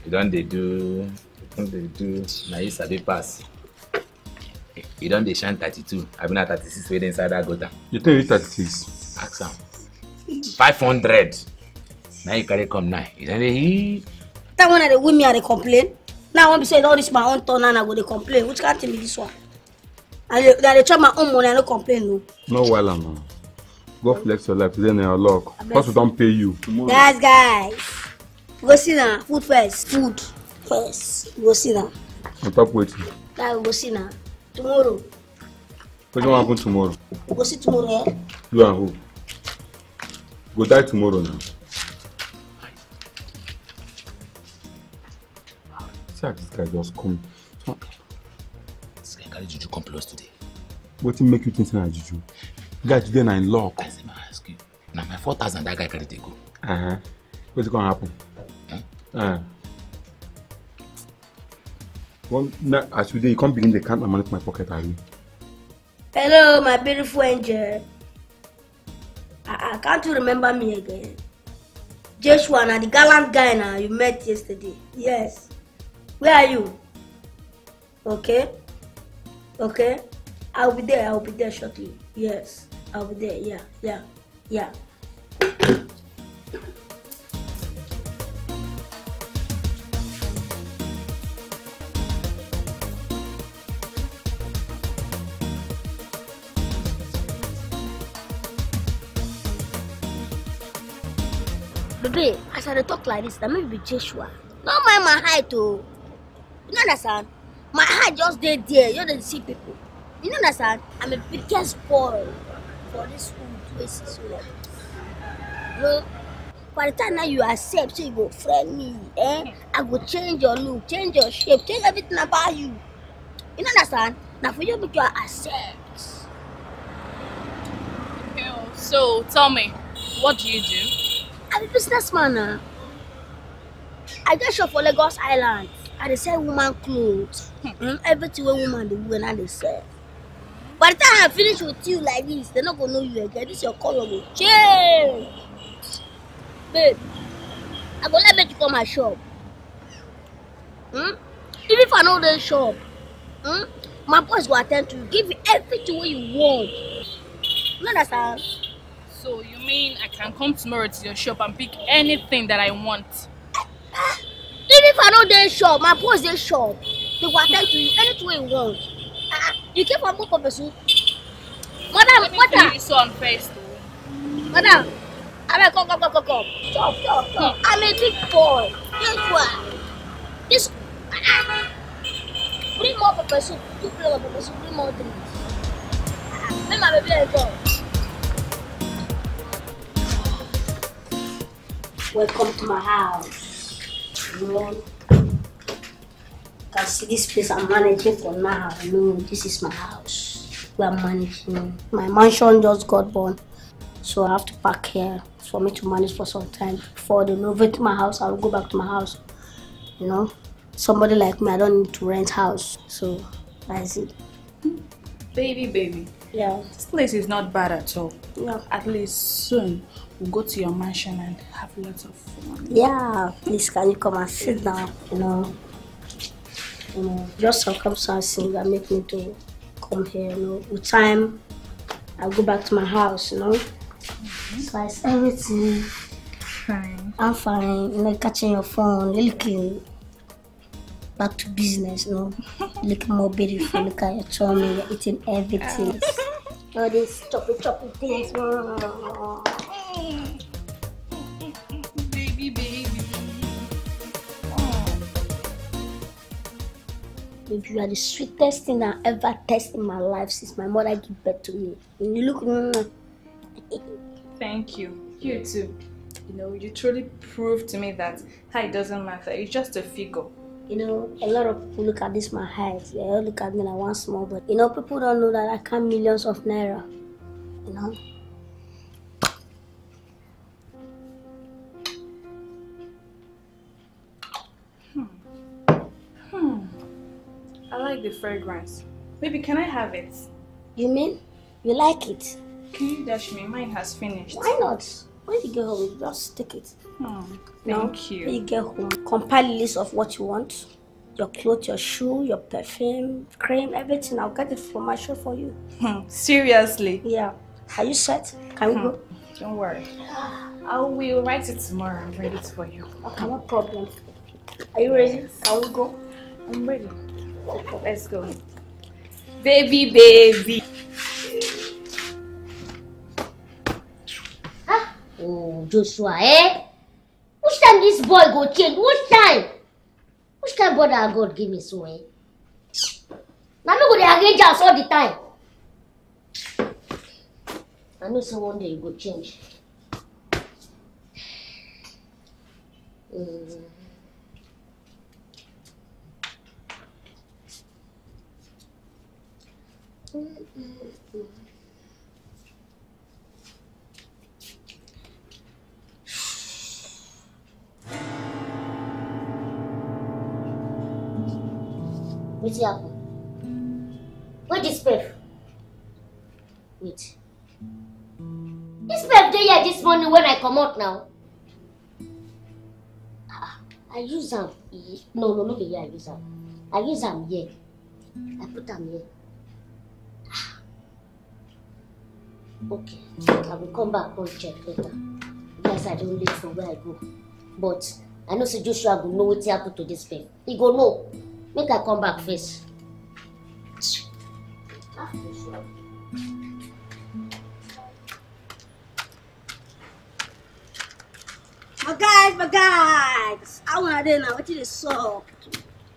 S8: You don dey do, you don dey do, na you sabi pass. You don dey shine thirty-two, abi na thirty-six wey dey inside that gutter.
S10: You think it's 36?
S8: Ask am. Five hundred. Na you carry come now. You don dey hee.
S9: That one I dey win me, I dey complain. Now I want be say all this my own turn and I go dey complain. Which kind thing be this one? I dey I dey chop my own money, I no complain no.
S10: No well, man. Go flex your life, then your luck. Plus, we don't pay you.
S9: Guys, guys, go sit down. Food first. Food first. Go sit down.
S10: On top waiting.
S9: Guys, go sit down. Tomorrow,
S10: going to happen tomorrow?
S9: we go see tomorrow. Eh?
S10: You and who? Go die tomorrow now. See how this guy just come.
S8: This guy carry juju come close today.
S10: Wetin make you think say na juju? Guy today na in luck.
S8: I say ma ask you. Na my four thousand that guy carry dey go.
S10: Uh-huh. Wetin come happen?
S8: Eh?
S10: Uh. One, na, as you dey, you come begin dey count my money for my pocket, abi?
S9: Hello, my beautiful angel. I, I can't you remember me again? Joshua, na the gallant guy now you met yesterday. Yes. Where are you? Okay. Okay. I'll be there. I'll be there shortly. Yes. I'll there. Yeah. Yeah. Yeah. Baby, as I talk like this, na me be Joshua. No mind my height o. You no understand? My height just dey there, you dey see people. You no understand? I'm a biggest boy hood wey see so like this. No. By the time now you accept, so you go friend me, eh? I go change your look, change your shape, change everything about you. You understand? Now for you make you accept.
S4: So tell me, what do you do?
S9: I'm a businessman now. I get shop for Lagos Island. I dey sell woman clothes. Mm, everything wey woman dey wear na dey sell. By the time I finish with you like this, they no go know you again. This your color go change. Babe, I go let you come my shop. Hmm? Even if I no dey shop, hmm? my boys go attend to you, give you everything wey you want. You understand?
S4: So you mean I can come tomorrow to your shop and pick anything that I want?
S9: Even if I no dey shop, my boys dey shop. They go attend to you anything you want you came from Mokopesu. Madam, madam.
S4: You saw him first.
S9: Madam, I mean, come, come, come, come, come. Chop, I'm a big boy. Guess what? This, ah, bring more Mokopesu. Two players of Mokopesu, bring more things. Let ah, my baby go. Welcome to my house. You want can see this place I'm managing for now. No, this is my house. We are managing. My mansion just got born, so I have to park here for me to manage for some time. Before they renovate my house, I'll go back to my house. You know, somebody like me, I don't need to rent house, so that's it.
S4: Baby, baby.
S9: Yeah.
S4: This place is not bad at all.
S9: Yeah.
S4: At least soon we'll go to your mansion and have lots of fun.
S9: Yeah, please can you come and sit down? You know, you know, just circumstances that make me to come here. You know, with time, I'll go back to my house. You know, mm-hmm. so it's everything.
S4: Fine.
S9: I'm fine. You know, catching your phone, looking back to business. You know, looking more beautiful. Look at your tummy, you're eating everything. All these choppy choppy things.
S4: Baby,
S9: you are the sweetest thing I ever tasted in my life since my mother gave birth to me. And you look.
S4: Thank you. You too. You know, you truly proved to me that height doesn't matter. It's just a figure.
S9: You know, a lot of people look at this my height. They all look at me like one small, but you know, people don't know that I count millions of naira. You know.
S4: I like the fragrance. Baby, can I have it?
S9: You mean you like it?
S4: Can you dash me? Mine has finished.
S9: Why not? When you get home, just take it.
S4: Hmm.
S9: You know,
S4: Thank you.
S9: When you get home, compile a list of what you want. Your clothes, your shoe, your perfume, cream, everything. I'll get it from my shop for you.
S4: Hmm. Seriously?
S9: Yeah. Are you set? Can we go?
S4: Don't worry. I will write it tomorrow and read it for you.
S9: Okay, no problem. Are you ready? Can we go?
S4: I'm ready. Let's go. Baby, baby.
S7: Oh, Joshua, eh? Which time this boy go change? Which time? Which kind brother God give me so, eh? Now me go dey arrange house all the time. I know say one day you go change. Mm. Mm, mm, mm. Wetin happen? Where dis pef? Wait. Dis pef dey here dis morning when I comot now. Ah, I use am. No, no, no be here I use am. I use am here. I put am here. Ah. Okay, I will come back come check later. Yes, I don late for where I go. But I know say Joshua go know wetin happen to dis pef. He go know. Make I come back first. Ah.
S9: My guys, my guys. How una dey now? Wetin dey sup?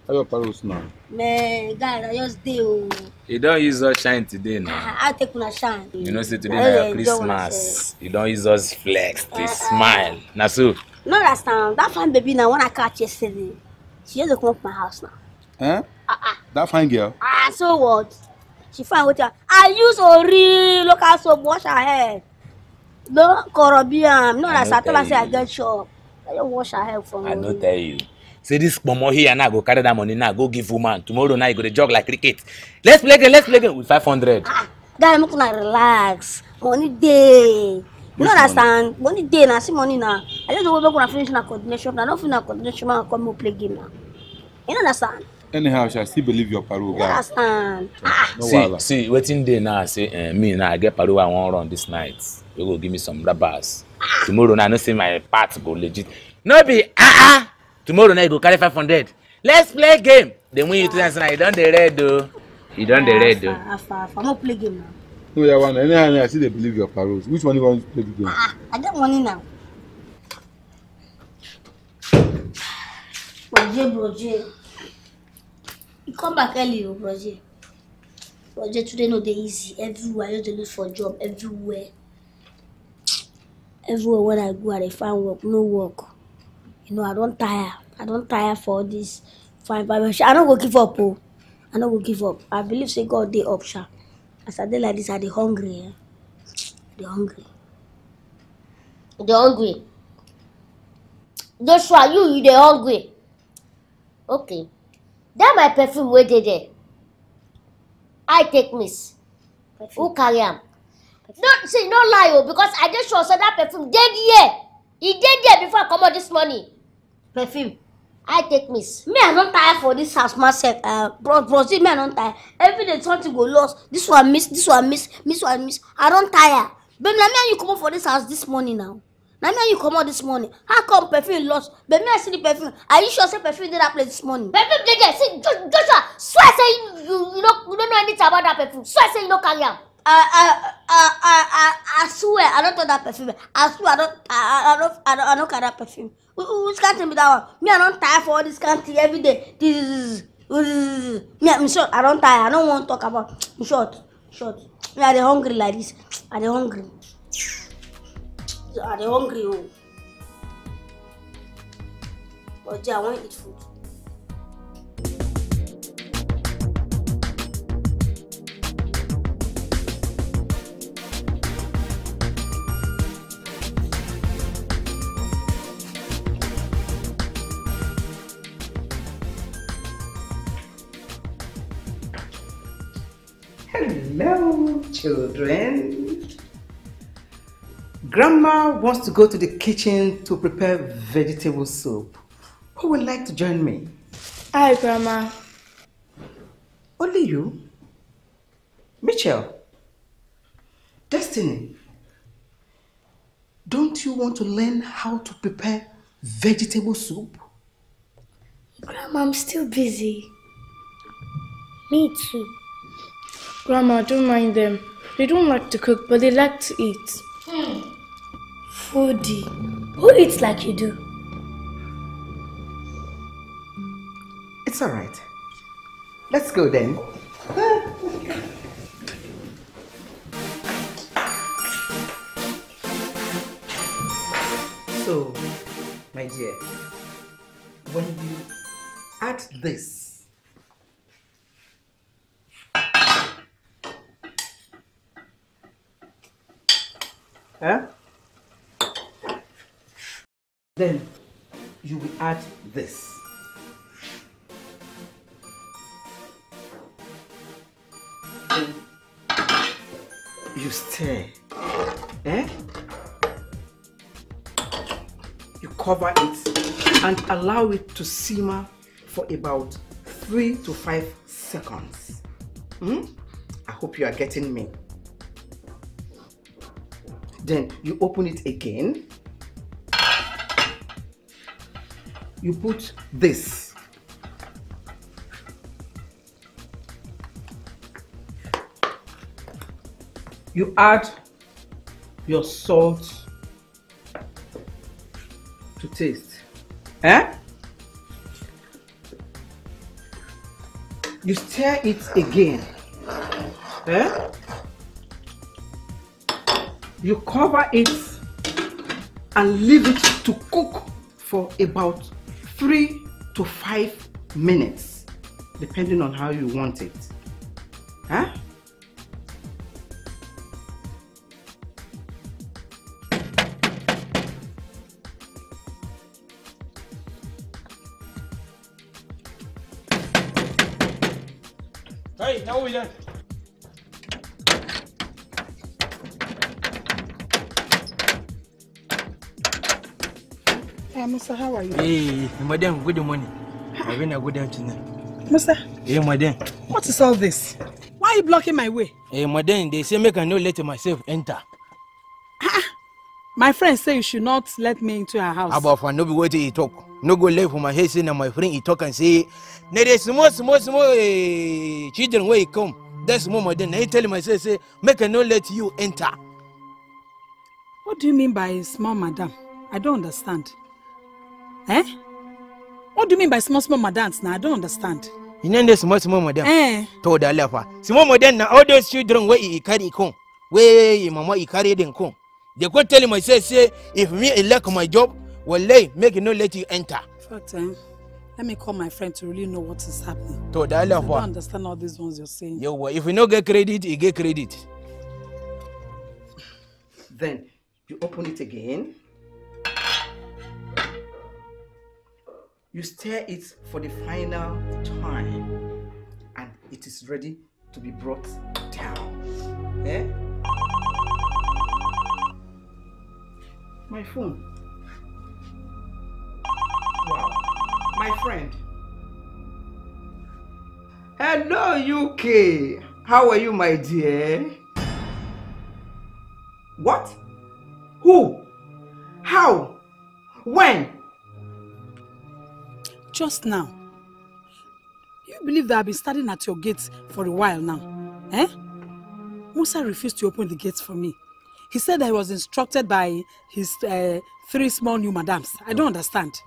S10: How your parents now?
S9: Man, guy, I just dey o.
S8: You don use us shine today now.
S9: I take una shine.
S8: You know say today na
S9: dey
S8: your Christmas. You don use us flex,
S9: Uh,
S8: dey smile. Na so.
S9: No understand. That fine baby now, when I catch yesterday, she just dey come up my house now.
S10: Eh? That fine girl?
S9: Ah, so what? She find wetin I use ori local soap wash her hair. No am. No
S8: no
S9: I tell her say I get shop. I just wash her hair for
S8: I no tell you. Say this pomo here now go carry that money now go give woman. Tomorrow now you go dey jog like cricket. Let's play game, let's play game with 500.
S9: Guy, make una relax. Money dey. You no understand? Money dey na see money na. I just dey wait make una finish una coordination. Na no finish una coordination, make una come make we play game now. You no understand?
S10: Anyhow, I still believe your parole,
S9: You
S10: guy.
S9: understand?
S10: No
S8: see,
S10: wahala.
S8: see, wetin dey now say uh, me now I get paro I wan run this night. You go give me some rubbers. Tomorrow now I know say my part go legit. No be ah ah. Tomorrow now you go carry 500. Let's play game. Then when you tell us now you don dey red o. You don dey red o.
S9: Afa, we play game now.
S10: No, yeah, one. Anyhow, I still dey believe your paroles. Which one you want to play the game?
S9: I get money now. Broje, broje. You come back early, oh, broje. Broje, today no dey easy. Everywhere, I just dey look for job. Everywhere. Everywhere when I go, I dey find work. No work. You know, I don tire. I don tire for all this fine fine. I no go give up, oh. I no go give up. I believe say God dey up, sha. As I dey like this, I dey hungry, eh. I dey hungry.
S7: You dey hungry? Joshua, you you dey hungry? Okay. Dat my perfume wey dey there, I take miss. Who carry am? No see no lie o because I dey sure say dat perfume dey there. E dey there before I comot dis morning.
S9: Perfume?
S7: I take miss.
S9: me i don tire for dis house myself uh, bros bros me i don tire. Every day something go lost. This one miss this one miss this one miss. I don tire. Babe na me and you comot for dis house dis morning now. Na me and you comot dis morning. How come perfume lost? Babe me i see the perfume. Are you sure say perfume dey that place dis morning.
S7: Perfume dey there. See Jo- Joshua swear say you you no you no know anything about dat perfume. Swear say you no carry am.
S9: I, I, I, I, I, swear I don't touch that perfume. I swear I don't, I, I, I don't, I don't, I don't carry that perfume. Who- who- Which can't be that one? Me, I don't tire for all this can't every day. This, this, me, I'm short. I don't tire. I don't want to talk about. I'm short, short. Me, I dey hungry like this. I dey hungry. I dey hungry. Oh. But yeah, I want to eat food.
S1: Hello, children. Grandma wants to go to the kitchen to prepare vegetable soup. Who would like to join me?
S4: Hi, Grandma.
S1: Only you? Mitchelle? Destiny? Don't you want to learn how to prepare vegetable soup?
S5: Grandma, I'm still busy. Me too.
S4: Grandma, don't mind them. They don't like to cook, but they like to eat. Hmm.
S5: Foodie. Who eats like you do?
S1: It's all right. Let's go then. So, my dear, when you add this, huh? Then you will add this. You stir. Eh? You cover it and allow it to simmer for about three to five seconds. Hmm? I hope you are getting me. Then you open it again. You put this. You add your salt to taste. Eh? You stir it again. Eh? You cover it and leave it to cook for about three to five minutes, depending on how you want it.
S6: Madam, good morning. I've been a good afternoon.
S12: Musa,
S6: Hey, madam.
S12: what is all this? Why are you blocking my way?
S6: Hey, madam, they say make I no let myself enter.
S12: My friend say you should not let me into her house.
S6: About for no be waiting he talk. No go left for my head say na my friend he talk and say, na dey small small small eh, children where he come. That's small madam. He tell myself say make I no let you enter.
S12: What do you mean by small madam? I don't understand. Eh? What do you mean by small small madams now? I don't understand.
S6: You know the small small madam.
S12: Eh.
S6: To da lafa. Small madam na all those children where he carry come. Where he mama he carry them come. They go tell myself say if me elect my job, wallahi make you no let you enter.
S12: Fact, eh, let me call my friend to really know what is happening.
S6: To da
S12: I don't understand all these ones you're saying.
S6: Yo, if you no get credit, you get credit.
S1: Then you open it again. You stir it for the final time and it is ready to be brought down. Eh? My phone. Wow. My friend. Hello, UK. How are you, my dear? What? Who? How? When?
S12: Just now. You believe that I've been standing at your gates for a while now? Eh? Musa refused to open the gates for me. He said I was instructed by his uh, three small new madams. I don't understand.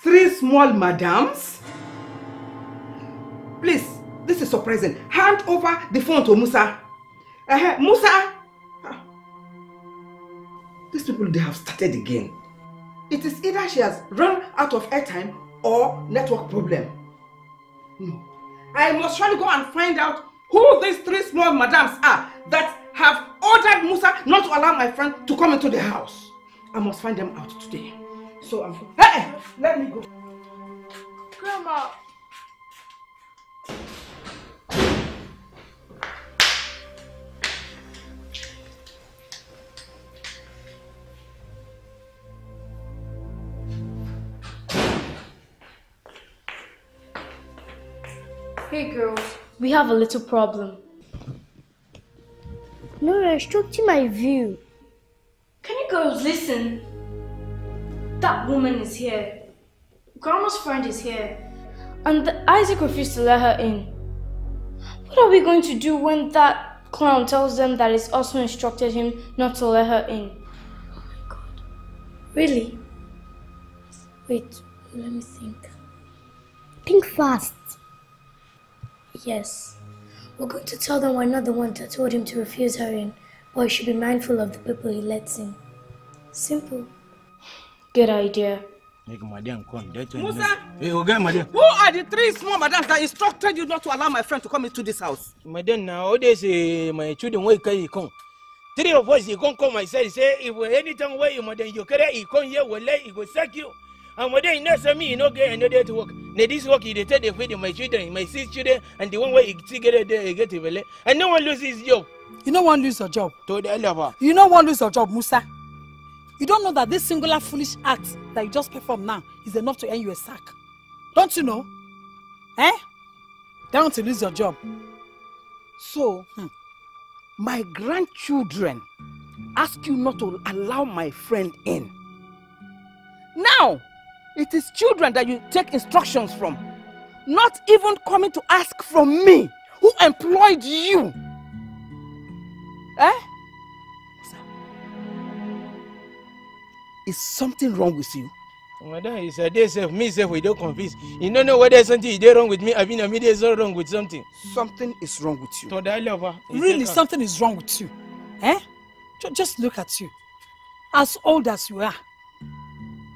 S1: Three small madams? Please, this is surprising. Hand over the phone to Musa. Uh, Musa! Ah. These people, they have started again. It is either she has run out of airtime or network problem. No. I must surely go and find out who these three small madams are that have ordered Musa not to allow my friend to come into the house. I must find them out today. So I'm... Hey, let me go.
S2: Grandma. Hey girls, we have a little problem.
S5: No, you're obstructing my view.
S2: Can you girls listen? That woman is here. Grandma's friend is here. And Isaac refused to let her in. What are we going to do when that clown tells them that it's also instructed him not to let her in? Oh my god.
S5: Really? Wait, let me think. Think fast. Yes. We're going to tell them we're not the one that told him to refuse her in, but he should be mindful of the people he lets in. Simple.
S2: Good idea.
S6: Make madam come. That one.
S1: Musa!
S6: madam.
S1: Who are the three small madams that instructed you not to allow my friend to come into this house?
S6: Madam, now this uh, my children where can you come? Three of us, you come come myself say if anytime where you madam you carry you come here, we let you go sack you. And madam, you know me, you no get another to work. Now this work dey take the feed my children, my six children, and the one where you see get there, you get belle. And no one lose his job.
S12: You want to lose your job.
S6: To the lover.
S12: You want to lose your job, Musa. You don't know that this singular foolish act that you just performed now is enough to earn you a sack. Don't you know? Eh? Don't want to lose your job.
S1: So, hmm, my grandchildren ask you not to allow my friend in. Now, it is children that you take instructions from, not even coming to ask from me, who employed you. Eh? Is something wrong with you?
S6: Madam, it's a day safe. Me safe, we don't confuse. You don't know whether something is wrong with me. I mean, me there's wrong with something.
S1: Something is wrong with you.
S6: To that lover.
S12: Really, something is wrong with you. Eh? Just look at you. As old as you are,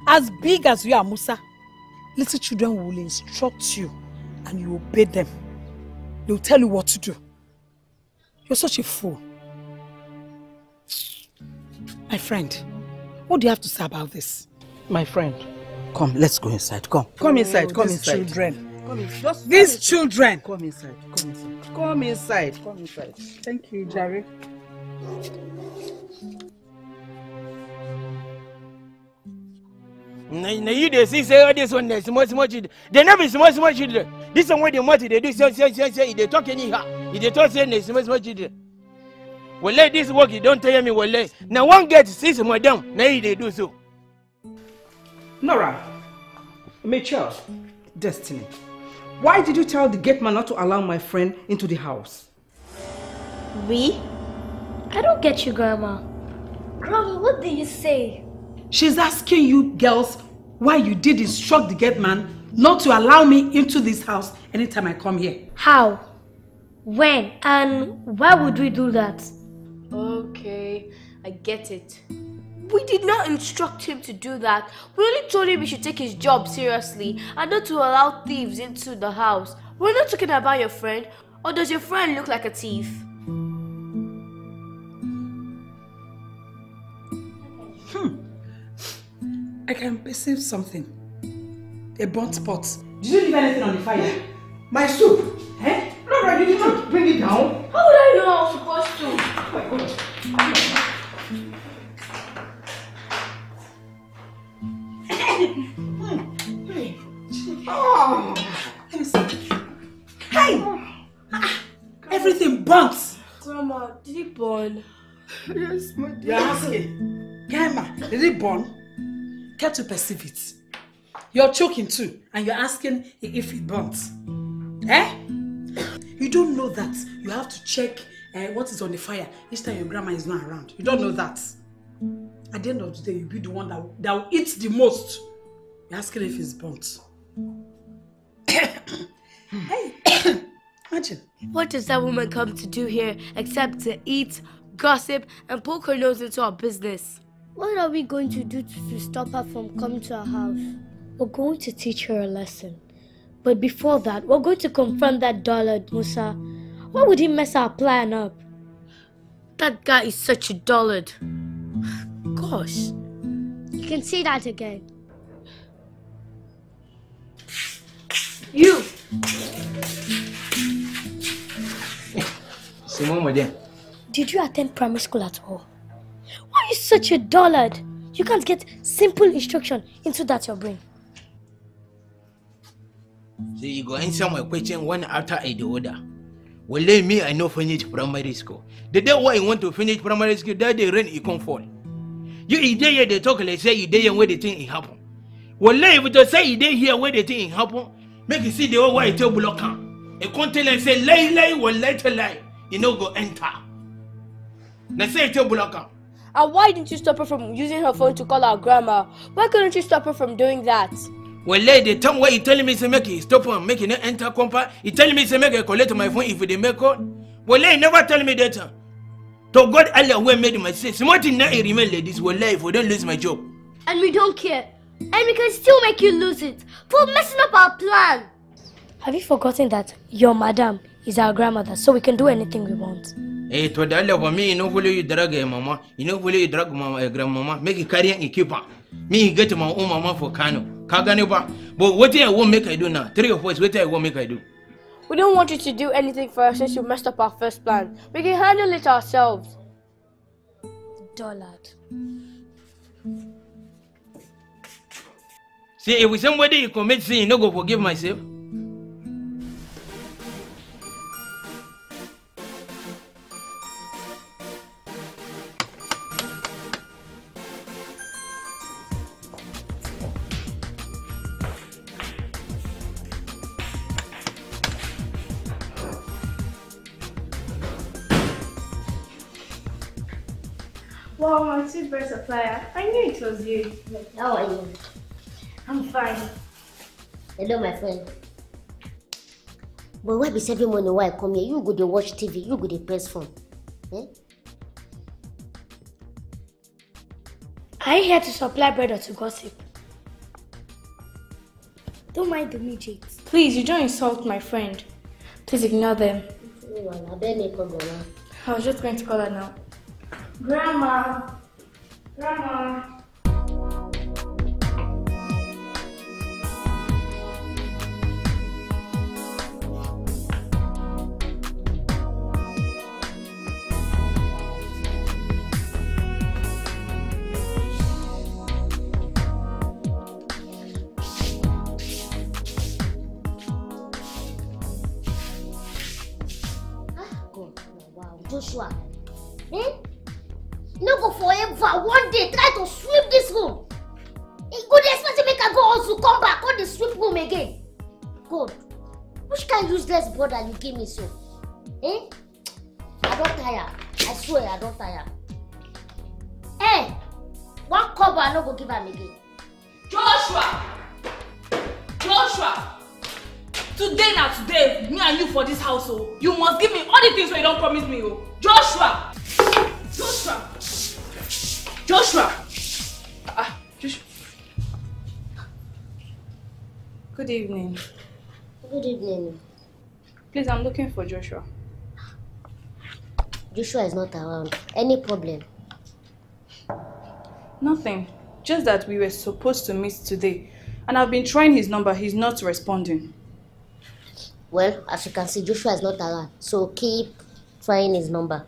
S12: as big as you are, Musa, little children will instruct you and you obey them. They'll tell you what to do. You're such a fool. My friend, what do you have to say about this?
S1: My friend, come, let's go inside. Come. Come inside. Come
S12: these
S1: inside.
S12: children.
S1: Come in. Just
S12: These children.
S1: Come inside. Come inside. Come inside. Come inside.
S12: Thank you, Jerry.
S6: Now, now you they see say all this one is small small children. They never small small children. This one what they want they do say say say say If they talk anyhow. If they talk say they small small children. Well, let this work you don't tell me well. Now one get six madam. Now you they do so.
S1: Nora, Mitchelle, Destiny, why did you tell the gate man not to allow my friend into the house?
S5: We? I don't get you, Grandma. Grandma, what did you say?
S12: She's asking you girls why you did instruct the gate man not to allow me into this house anytime I come here.
S5: How? When? And why would we do that?
S2: Okay, I get it. We did not instruct him to do that. We only told him he should take his job seriously and not to allow thieves into the house. We're not talking about your friend. Or does your friend look like a thief? Hmm.
S12: I can perceive something. A burnt pot. Did you leave anything on the fire?
S1: My soup. Eh? Nora, you did not bring it down.
S2: How would I know I was supposed to?
S12: Oh, let me see. Hey! Ah, Everything burnt.
S2: Grandma, did it burn?
S1: Yes, my dear.
S12: You're asking. Grandma, did it burn? Care to perceive it? You're choking too, and you're asking if it burnt. Eh? You don't know that you have to check uh, what is on the fire each time your grandma is not around. You don't know that. At the end of the day, you'll be the one that, will- that will eat the most. You're asking if it's burnt. hey, imagine.
S2: What does that woman come to do here except to eat, gossip, and poke her nose into our business?
S5: What are we going to do to, to stop her from coming to our house? We're going to teach her a lesson. But before that, we're going to confront that dullard, Musa. Why would he mess our plan up?
S2: That guy is such a dullard. Gosh.
S5: You can say that again.
S2: You!
S6: Simon madam.
S5: Did you attend primary school at all? Are you such a dullard? You can't get simple instruction into that your brain.
S6: So you go answer my question one after I the other. Well, let me, I know finish primary school. The day why you want to finish primary school, that day rain it come fall. You there here, they talk like say you there where the thing it happen. Well, if you say you there here where the thing it happen, make you see the whole white table block am. A come tell and say lie lie well lie to lie. You know go enter. Now say it table block am.
S2: And why didn't you stop her from using her phone to call our grandma? Why couldn't you stop her from doing that?
S6: Well, lady, the time where you telling me say make you stop her and make you not enter compa, you telling me say make you collect my phone if they make call. Well, you never tell me that. To God Allah who made my say, smart in not remain like this. Well, if I don't lose my job.
S5: And we don't care. And we can still make you lose it for messing up our plan. Have you forgotten that your madam is our grandmother, so we can do anything we want?
S6: Eh, to the Allah for me, you know, follow you drag a mama, you know, follow you drag mama, a grandmama, make it carry and keep her. Me get my own mama for Kano. Kaganiba. But what I won't make I do now? Three of us, what I won't make I do?
S2: We don't want you to do anything for us since you messed up our first plan. We can handle it ourselves.
S5: Dullard.
S6: See, if somebody you commit sin, you no go forgive myself.
S4: Wow, my supplier. I knew it was you.
S7: How are you?
S2: I'm fine.
S7: Hello, my friend. But why be saving money while I come here? You go to watch TV, you go dey press phone. Eh?
S5: Are you here to supply bread or to gossip? Don't mind the midgets.
S2: Please, you don't insult my friend. Please ignore them.
S7: I beg me come here
S2: I was just going to call her now. Grandma! 干
S7: 吗？啊，哥，我，嗯。No go forever. One day, try to sweep this room. E go dey expect say make I go also come back, go dey sweep room again. God, which kind useless brother you give me so? Eh? I don tire. I swear I don tire. Eh, one cover I no go give am again.
S4: Joshua! Joshua! Today na today, me and you for this house oh. You must give me all the things wey you don promise me oh. Joshua! Joshua! Joshua! Ah, Joshua. Good evening.
S7: Good evening.
S4: Please, I'm looking for Joshua.
S7: Joshua is not around. Any problem?
S4: Nothing. Just that we were supposed to meet today. And I've been trying his number, he's not responding.
S7: Well, as you can see, Joshua is not around. So keep trying his number.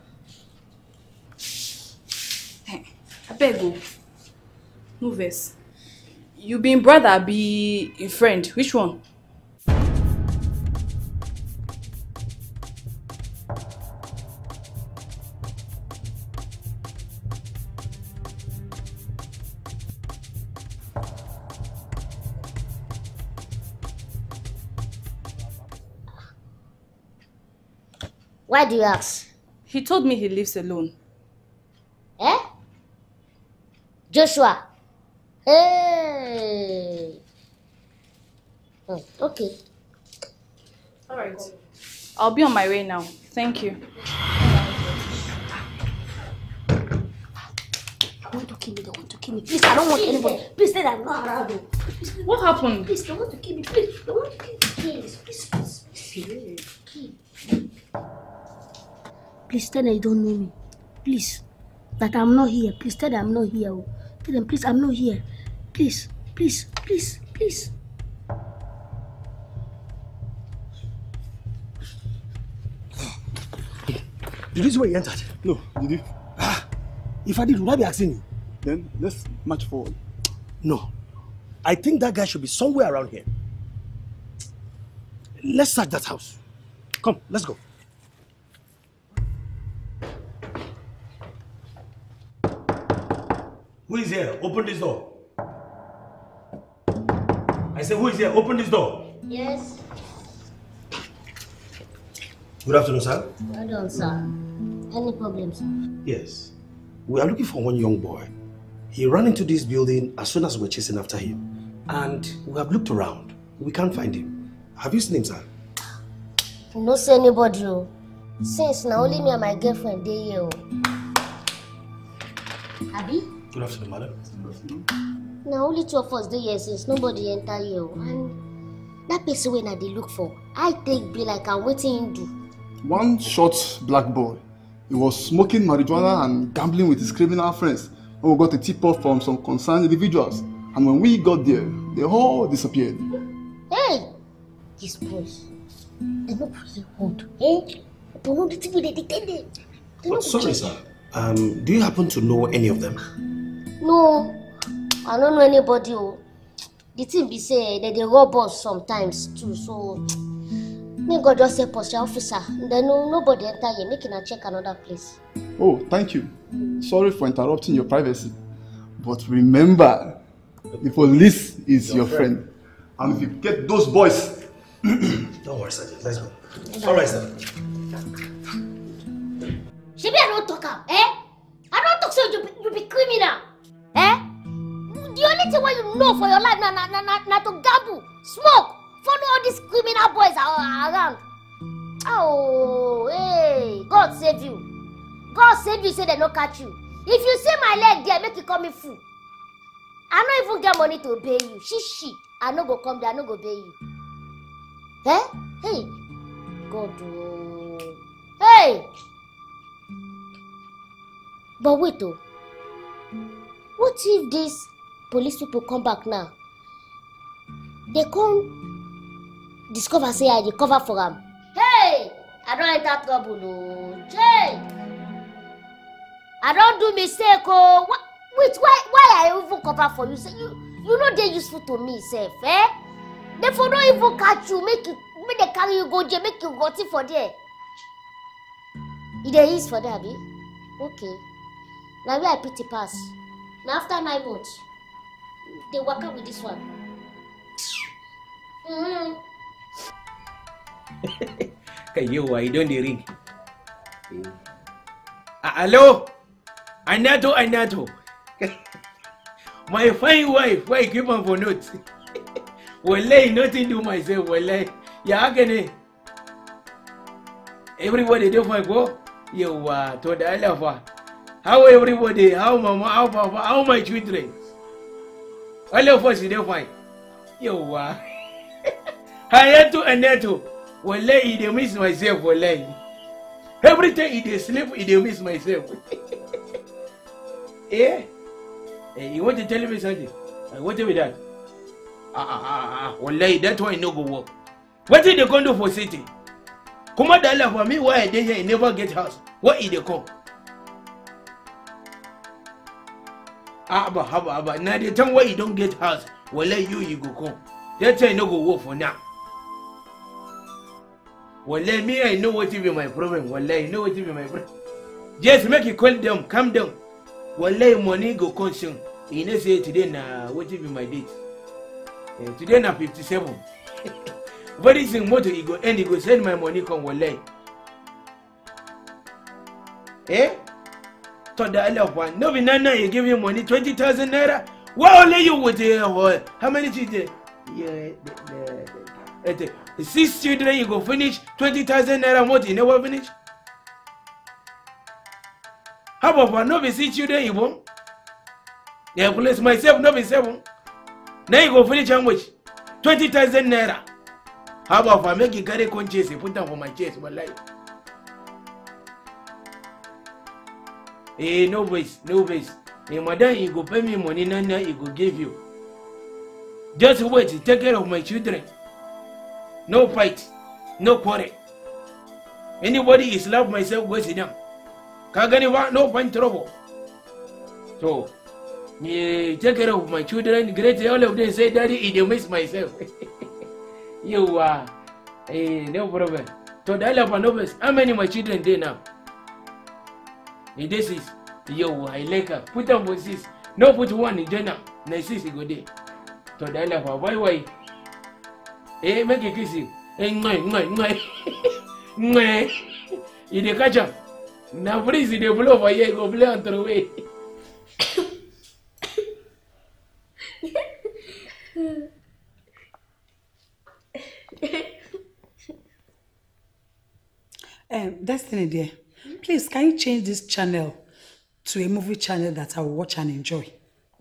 S4: I beg you. No vex. You being brother, be a friend. Which one?
S7: Why do you ask?
S4: He told me he lives alone.
S7: Eh? Joshua. Hey. Oh, okay.
S4: Alright. I'll be on my way now. Thank you.
S9: They want to kill me, they want to kill me. Please, I don't want anybody. Please, say that I'm not around. oh.
S4: What happened?
S9: Please, they want to kill me. Please, they want to kill me. Please, please, please. please. Please tell them you don't know me. Please. That I'm not here. Please tell them I'm not here. Oh. Tell them, please, I'm not here. Please, please, please, please.
S13: Did you see where he entered?
S10: No, did you?
S13: Ah, if I did, would I be asking you?
S10: Then let's march forward.
S13: No. I think that guy should be somewhere around here. Let's search that house. Come, let's go. Who is here? Open this door. I say, who is here? Open this door.
S7: Yes.
S13: Good afternoon, sir.
S7: Well done, sir. Any problem, sir?
S13: Yes. We are looking for one young boy. He ran into this building as soon as we were chasing after him. And we have looked around. We can't find him. Have you seen him, sir?
S7: No see anybody. Oh. Since now only me and my girlfriend dey here oh. o. Abi?
S13: Good afternoon, madam.
S7: Na only two of us dey here since nobody enter here. And that person wey na dey look for, I take be like am wetin him do.
S14: One short black boy. He was smoking marijuana and gambling with his criminal friends when we got a tip off from some concerned individuals. And when we got there, they all disappeared.
S7: Hey! These boys, they no play good. Eh? But no the thing wey dey detain them. They no
S13: sorry, sir. Um, do you happen to know any of them?
S7: No, I no know anybody o. The thing be say dem dey rob us sometimes too so make God just help us, your officer. Then no, nobody enter here, make una check another place.
S14: Oh, thank you. Sorry for interrupting your privacy. But remember, the police is your, friend. And if you get those boys,
S13: Don't worry, Sergeant. Let's go. All right, sir.
S7: Shebi I don talk am, eh? I don talk say you be, you be criminal, eh? The only thing wey you know for your life na na na na na to gamble smoke follow all these criminal boys around. Oh hey god save you. God save you say dem no catch you. If you see my leg there make you call me fool. I no even get money to pay you. Shishi i no go come there i no go pay you. Eh? Hey god ooo hey! But wait o what if dis police people come back now? Dey come discover say i dey cover for am. Hey! I don enter trouble ooo jay! I don do mistake ooo Wha- wait why why i even cover for you? Say you you no dey useful to me sef eh? Dem for no even catch you. Make you make dem carry you go jail. Make you rot ten for there. E dey ease for there abi? Okay. Na where i pity pass na after nine months dey waƙa with this one. Mm-hmm.
S6: kai yawa i don dey ring hello anato anato my fine wife why keep am for note wallahi nothing do myself wallahi. Ya haka ne? Everybody dey fine ko yawa to da Allah fa. How everybody how mama how papa how my children? All of us dey fine yawa hayato anato wallahi e dey miss myself wallahi. Every time dey sleep dey miss myself. Eh eh you want to tell me something? Uh, what be that? Ah ah ah ah wallahi that one no go work. Wetin dey come do for city? Kuma da Allah for me why i dey here i never get house? Why e dey come ah ba haba haba na the time why you don get house wallahi you you go come. That time no go work for now. Wallahi me i know wetin be my problem. Wallahi know wetin be my problem. Just make you call them calm down. Wallahi money go come soon. You know say today na wetin be my date? Eh, today na fifty-seven. Very soon motor e go end e go send my money come wallahi. Eh to da Allah fa no be now you give me money twenty thousand naira? Why only you with the uh, how many children? Yeah the, the, the, the, six children you go finish twenty thousand naira month you never finish? How about no be six children you born? Yeah place myself no be seven. Now you go finish how much? Twenty thousand naira. How about for make you carry chase you put am for my chest wallahi eh no vex no vex eh madam e go pay me money now now e go give you. Just wait take care of my children. No fight no quarrel. Anybody is love myself go sit down ka no find trouble. So me take care of my children great all of them say daddy e miss myself. Yawa eh no problem. To da Allah no vex how many my children dey now e dey six yawa i like am put am for six no put one in join am na six e go dey to da Allah why why eh make you kiss you eh ngoi ngoi ngoi. Ngoi. You dey catch am? Na breeze dey blow for here you go blow am throw away.
S12: Um, Destiny, dear, please can you change this channel to a movie channel that I will watch and enjoy?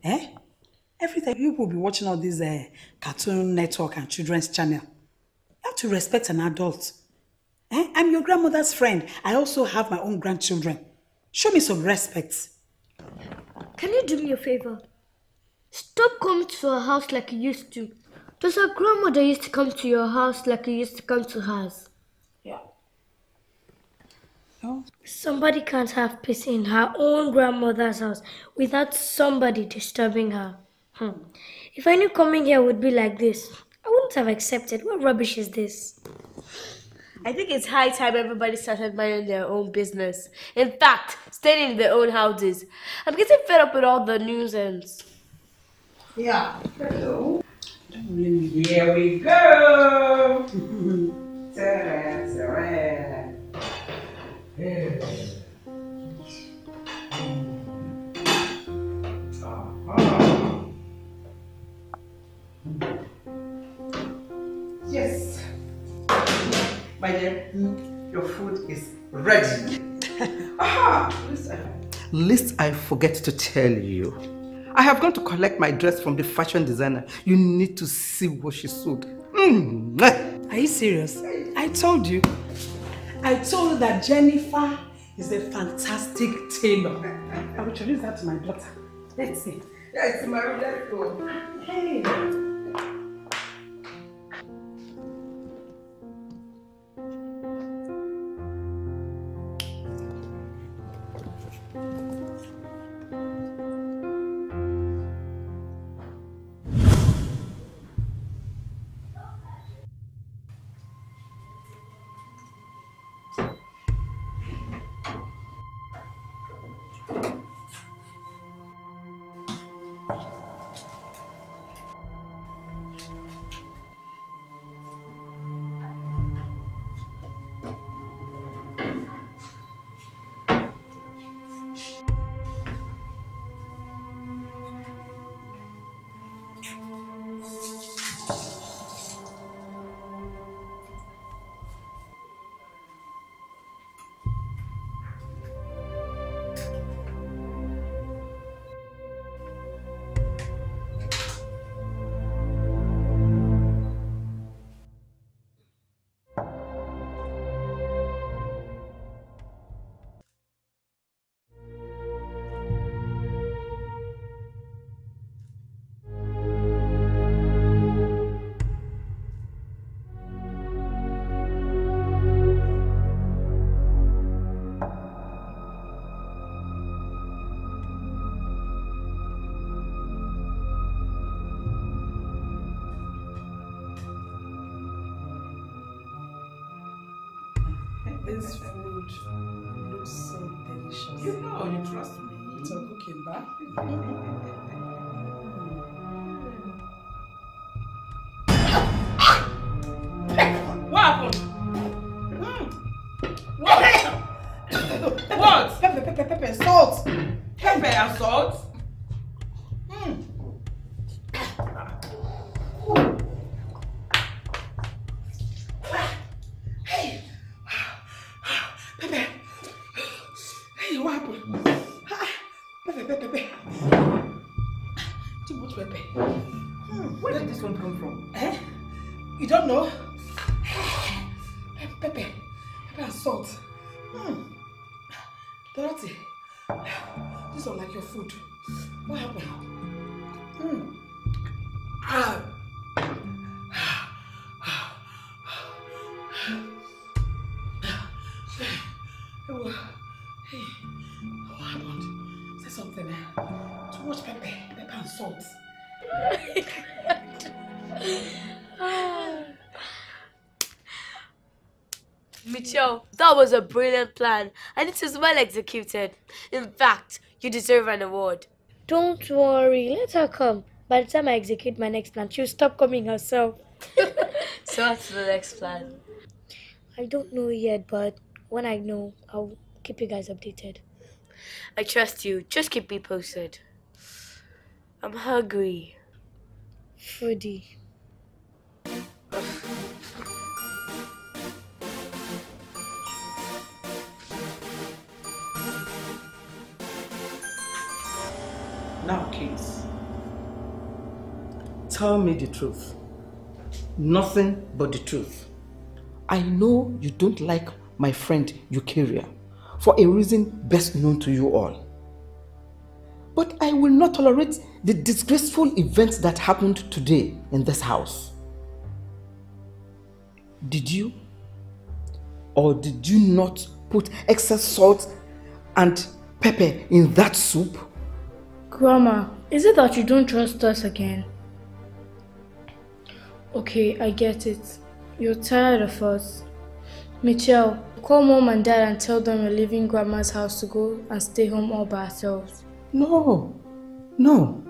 S12: Eh? Every time you will be watching all these uh, Cartoon Network and children's channel. You have to respect an adult. Eh? I'm your grandmother's friend. I also have my own grandchildren. Show me some respect.
S5: Can you do me a favor? Stop coming to our house like you used to. Does our grandmother used to come to your house like you used to come to hers?
S12: Yeah. No.
S5: Somebody can't have peace in her own grandmother's house without somebody disturbing her. Hmm. If I knew coming here would be like this, I wouldn't have accepted. What rubbish is this?
S15: I think it's high time everybody started minding their own business. In fact, staying in their own houses. I'm getting fed up with all the nuisance.
S12: Yeah.
S16: Hello. Here we go. Ta-da, ta-da. Yes.
S1: My dear, your food is ready. Aha! Listen. I forget to tell you. I have gone to collect my dress from the fashion designer. You need to see what she sewed. Mm.
S12: Are you serious? I told you. I told you that Jennifer is a fantastic tailor. I will introduce that to my daughter. Let's see.
S1: Yeah, it's my let's go.
S12: Ah, hey.
S15: That was a brilliant plan and it was well executed. In fact, you deserve an award.
S5: Don't worry, let her come. By the time I execute my next plan, she'll stop coming herself.
S15: So what's the next plan?
S5: I don't know yet, but when I know, I'll keep you guys updated.
S15: I trust you. Just keep me posted. I'm hungry.
S5: Foodie.
S1: Now, kids, tell me the truth. Nothing but the truth. I know you don't like my friend Eukarya for a reason best known to you all. But I will not tolerate the disgraceful events that happened today in this house. Did you or did you not put excess salt and pepper in that soup?
S2: Grandma, is it that you don't trust us again? Okay, I get it. You're tired of us. Mitchelle, call mom and dad and tell them we're leaving grandma's house to go and stay home all by ourselves.
S1: No, no.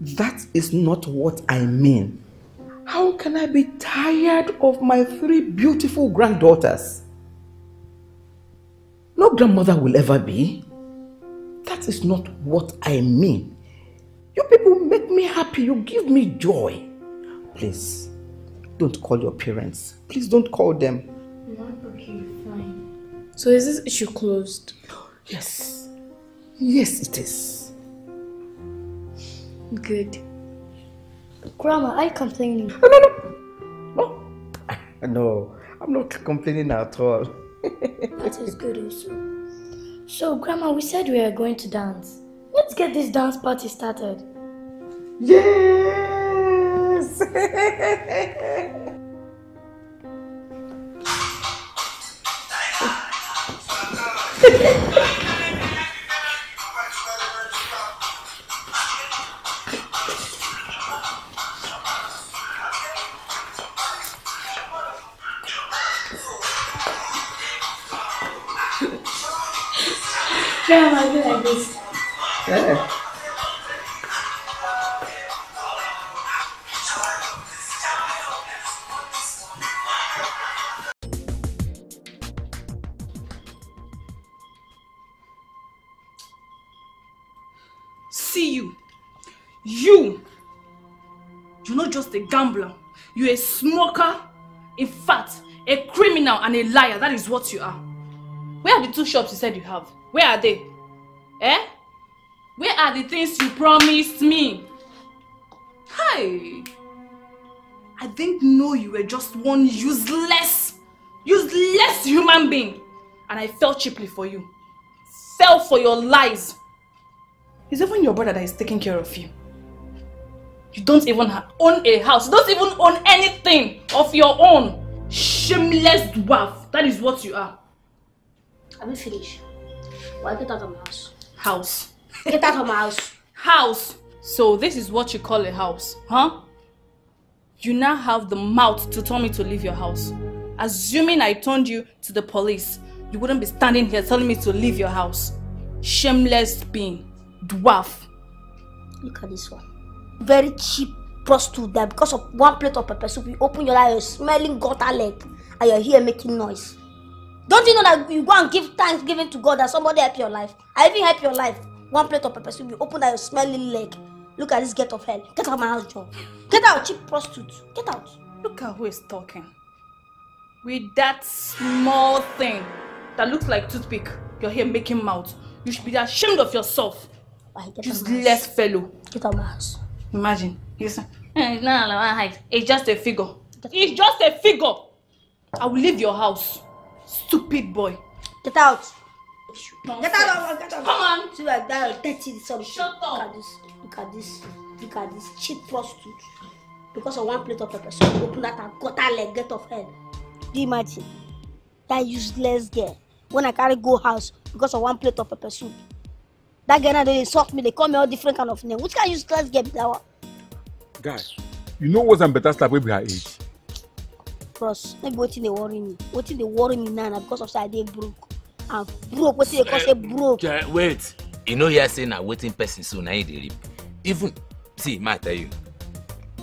S1: That is not what I mean. How can I be tired of my three beautiful granddaughters? No grandmother will ever be. That is not what I mean. You people make me happy. You give me joy. Please, don't call your parents. Please don't call them.
S2: Okay, fine. So is this issue closed?
S1: Yes. Yes, it is.
S2: Good. Grandma, are you complaining?
S1: Oh, no, no, no. No, no, I'm not complaining at all.
S5: That is good also. So, Grandma, we said we are going to dance. Let's get this dance party started.
S1: Yes!
S2: Grandma, do like this.
S1: Yeah.
S4: See you. You. You're not just a gambler. You're a smoker. In fact, a criminal and a liar. That is what you are. Where are the two shops you said you have? Where are they? Eh? Where are the things you promised me? Hi. I didn't know you were just one useless, useless human being. And I fell cheaply for you. Fell for your lies. It's even your brother that is taking care of you. You don't even own a house. You don't even own anything of your own. Shameless dwarf. That is what you are.
S9: Have you finished? Why get out of my house?
S4: House.
S9: Get out of my house.
S4: House. So this is what you call a house, huh? You now have the mouth to tell me to leave your house. Assuming I turned you to the police, you wouldn't be standing here telling me to leave your house. Shameless being. Dwarf.
S9: Look at this one. Very cheap prostitute that because of one plate of pepper soup, you open your eye, you're smelling gutter leg, and you're here making noise. Don't you know that you go and give thanksgiving to God that somebody help your life? I even help your life. One plate of pepper soup, you open that, you're smelling leg. Look at this get of hell. Get out of my house, John. Get out, cheap prostitute. Get out.
S4: Look at who is talking. With that small thing that looks like toothpick, you're here making mouth. You should be ashamed of yourself. Useless fellow.
S9: Get out of my house.
S4: Imagine. Eh, it's not like height. It's just a figure. It's just a figure. I will leave your house. Stupid boy.
S9: Get out.
S4: Get
S9: out of get out.
S4: Come on.
S9: See like that dirty something.
S4: Shut
S9: Look
S4: up.
S9: at this. Look at this. Look at this cheap prostitute. Because of one plate of pepper soup, open that and cut her leg, get off head. Do you imagine? That useless girl. When I carry go house because of one plate of pepper soup. That girl now they insult me, they call me all different kind of name. Which kind of useless girl be that one?
S10: Guy, you know what's a better slap be her age?
S9: Bros, maybe wetin dey worry me. Wetin dey worry me now na because of say I dey broke. And broke, wetin dey call say broke.
S8: Ja, wait. You know hear say na wetin person sow na him dey reap. Even see ma tell you.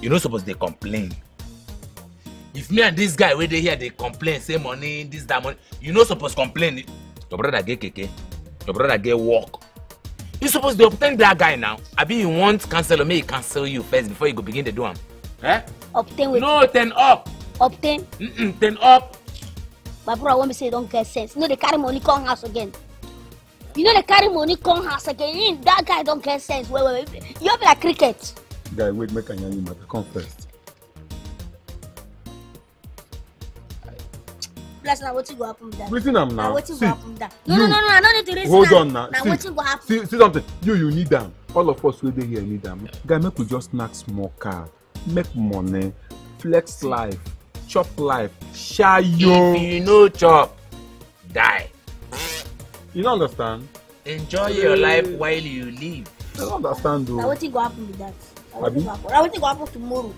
S8: You no suppose dey complain. If me and this guy wey dey here dey complain say money this that money you no suppose complain. Your brother get keke. Your brother get work. You suppose dey obtain that guy now. Abi you want cancel or make he cancel you first before you go begin dey do am? Eh?
S9: Obtain wetin?
S8: no ten up
S9: Obtain.
S8: mm-mm, ten up
S9: my brother wan be say you don get sense you no dey carry money come house again you no dey carry money come house again that guy don get sense well well well you be like cricket
S10: Guy, wait, make I yarn you matter. Come first.
S9: bless na wetin go happen be that
S10: Reason am now.
S9: wetin
S10: See,
S9: go happen be that no no
S10: you-
S9: no no i no need to reason
S10: Hold on now.
S9: na
S10: See,
S9: wetin go happen
S10: see, see something. You, you need am. All of us wey dey here need am. Guy, make we just knack small car, make money, flex life, chop life, shayo.
S8: if you no chop die
S10: You no understand?
S8: enjoy your life while you live.
S10: I don't understand
S9: na
S10: though.
S9: wetin go happen be that na
S10: Abi?
S9: wetin go happen na wetin go happen tomorrow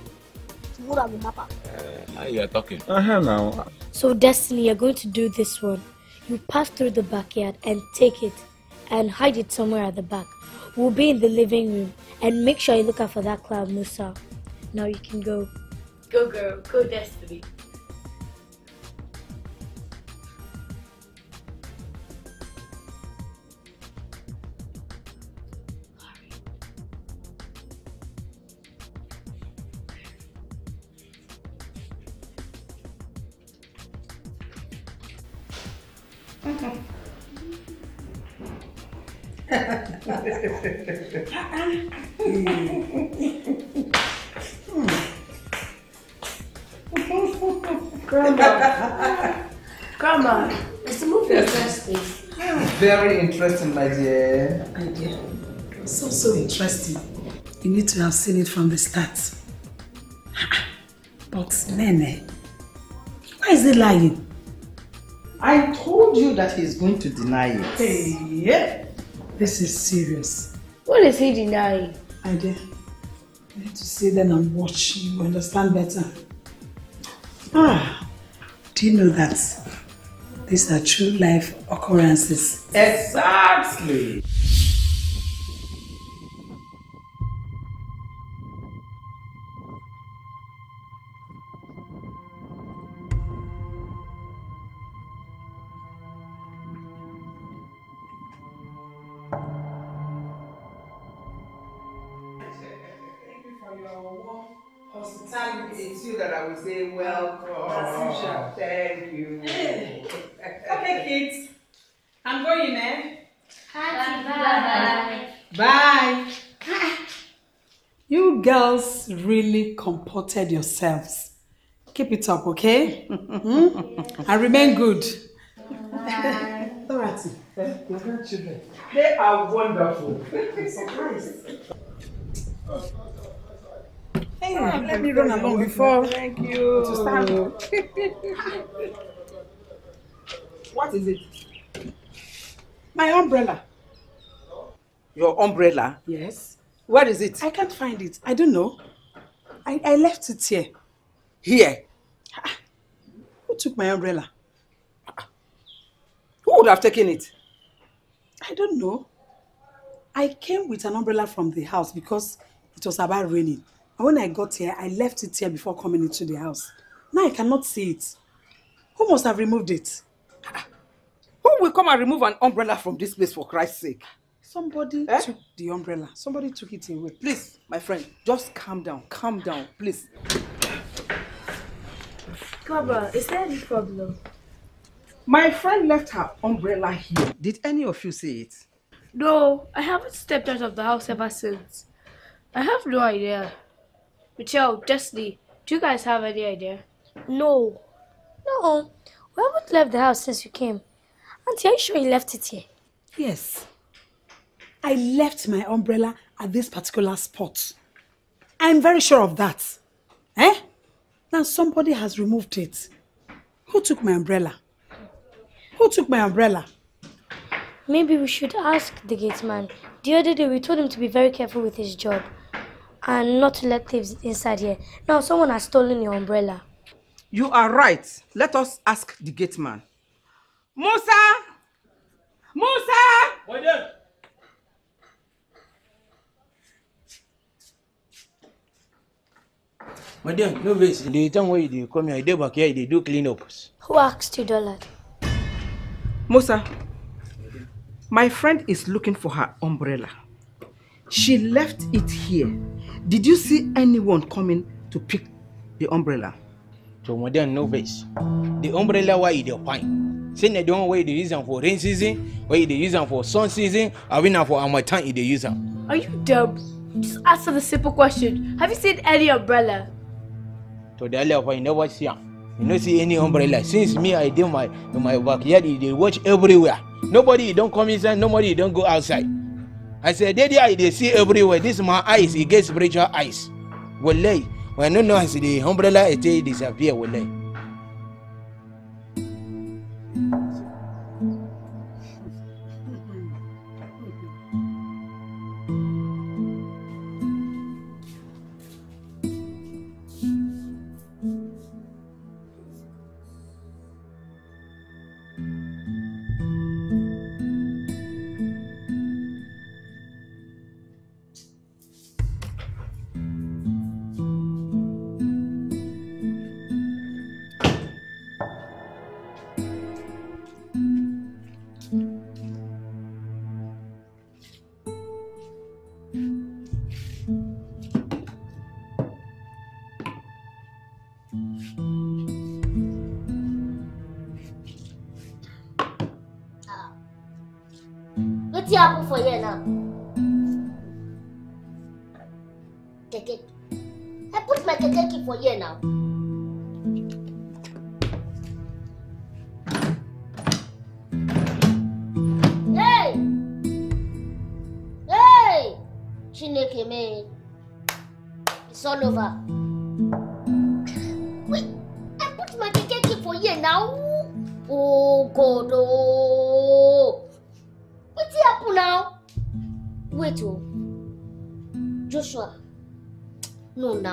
S9: tomorrow i go map am.
S8: now you are talking.
S10: Uh-huh now.
S5: So, Destiny, you're going to do this one. You pass through the backyard and take it and hide it somewhere at the back. We'll be in the living room and make sure you look out for that cloud, Musa. Now you can go.
S4: Go girl, go destiny.
S2: Grandma. Grandma, it's a movie
S1: Yes.
S2: interesting?
S1: Very interesting, my dear.
S12: My dear, so, so interesting. You need to have seen it from the start. But Nene, why is he lying?
S17: I told you that he's going to deny it.
S12: Hey, yeah. This is serious.
S2: What is he denying?
S12: My dear, you need to sit then and watch. You understand better. Ah, do you know that these are true life occurrences?
S1: Exactly. I will say welcome.
S12: As usual.
S1: Thank you.
S12: Okay, kids. I'm going, eh?
S18: Bye.
S12: Bye. Bye. You girls really comported yourselves. Keep it up, okay? And remain good. Dorothy,
S1: Your grandchildren. They are wonderful. I'm surprised.
S12: Hey, let me run along before.
S1: Thank you.
S12: To start.
S1: What is it?
S12: My umbrella.
S1: Your umbrella?
S12: Yes.
S1: Where is it?
S12: I can't find it. I don't know. I, I left it here.
S1: Here.
S12: Ah, who took my umbrella?
S1: Who would have taken it?
S12: I don't know. I came with an umbrella from the house because it was about raining. And when I got here, I left it here before coming into the house. Now I cannot see it. Who must have removed it?
S1: Who will come and remove an umbrella from this place for Christ's sake?
S12: Somebody
S1: Eh?
S12: took the umbrella. Somebody took it away.
S1: Please, my friend, just calm down. Calm down, please.
S2: Grandma, is there any problem?
S1: My friend left her umbrella here. Did any of you see it?
S2: No, I haven't stepped out of the house ever since. I have no idea. Mitchelle, Destiny, do you guys have any idea?
S5: No. No. We haven't left the house since you came. Auntie, are you sure you left it here?
S12: Yes. I left my umbrella at this particular spot. I'm very sure of that. Eh? Now somebody has removed it. Who took my umbrella? Who took my umbrella?
S5: Maybe we should ask the gate man. The other day we told him to be very careful with his job and not to let thieves inside here. Now someone has stolen your umbrella.
S1: You are right. Let us ask the gate man. Musa! Musa!
S6: What then? Madam, no vex. The time wey you dey come here, dey back here, dey do clean ups.
S5: Who asked you, Dollard?
S1: Musa, my friend is looking for her umbrella. She left it here. Did you see anyone coming to pick the umbrella?
S6: So madam, no vex. The umbrella why you dey find? Say na the one wey you dey use am for rain season, why you dey use am for sun season, abi na for harmattan you dey use am?
S2: Are you dumb? Just answer the simple question. Have you seen any umbrella?
S6: To the earlier you never see am. You no see any umbrella. Since me I dey my my backyard, you dey watch everywhere. Nobody don't come inside, nobody don't go outside. I said, Daddy, eye they see everywhere. This my eyes. It gets spiritual eyes. Well, I don't know. I the umbrella, it disappear.
S7: Well,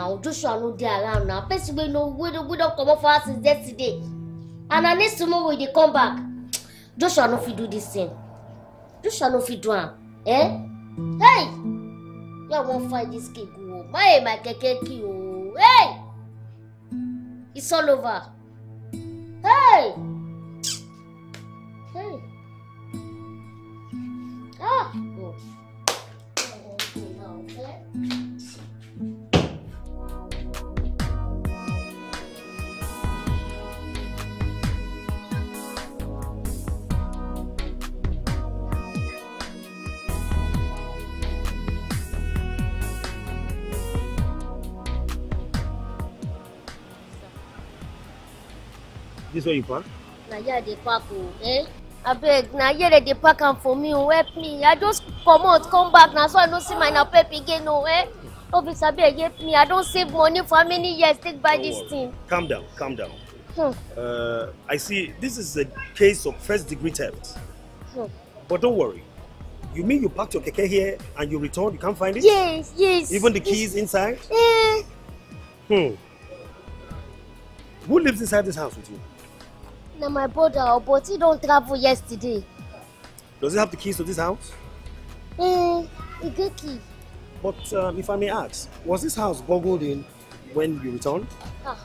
S7: now, Joshua no dey around now. Person wey no wey don wey don comot for house since yesterday. And na next tomorrow we dey come back. Joshua no fit do dis thing. Joshua no fit do am. Eh? Hey! You wan find dis cake o. My my keke key o. Hey! It's all over. Hey! Hey! Ah!
S13: This where you park?
S7: na here dey park o eh abeg na here dem dey park am for me o help me i just comot come back na so i no see my napep again o eh office abeg help me i don save money for how many years take buy dis thing.
S13: Calm down, calm down.
S7: Hmm.
S13: Uh, I see this is a case of first degree theft.
S7: Hmm.
S13: But don't worry. You mean you parked your keke here and you returned, you can't find it?
S7: yes yes.
S13: Even the keys inside?
S7: Eh,
S13: Hmm. Who lives inside this house with you?
S7: Na my brother o but he don travel yesterday.
S13: Does he have the keys to this house?
S7: Eh, e get key.
S13: But um, if I may ask, was this house burgled in when you returned?
S7: Ah,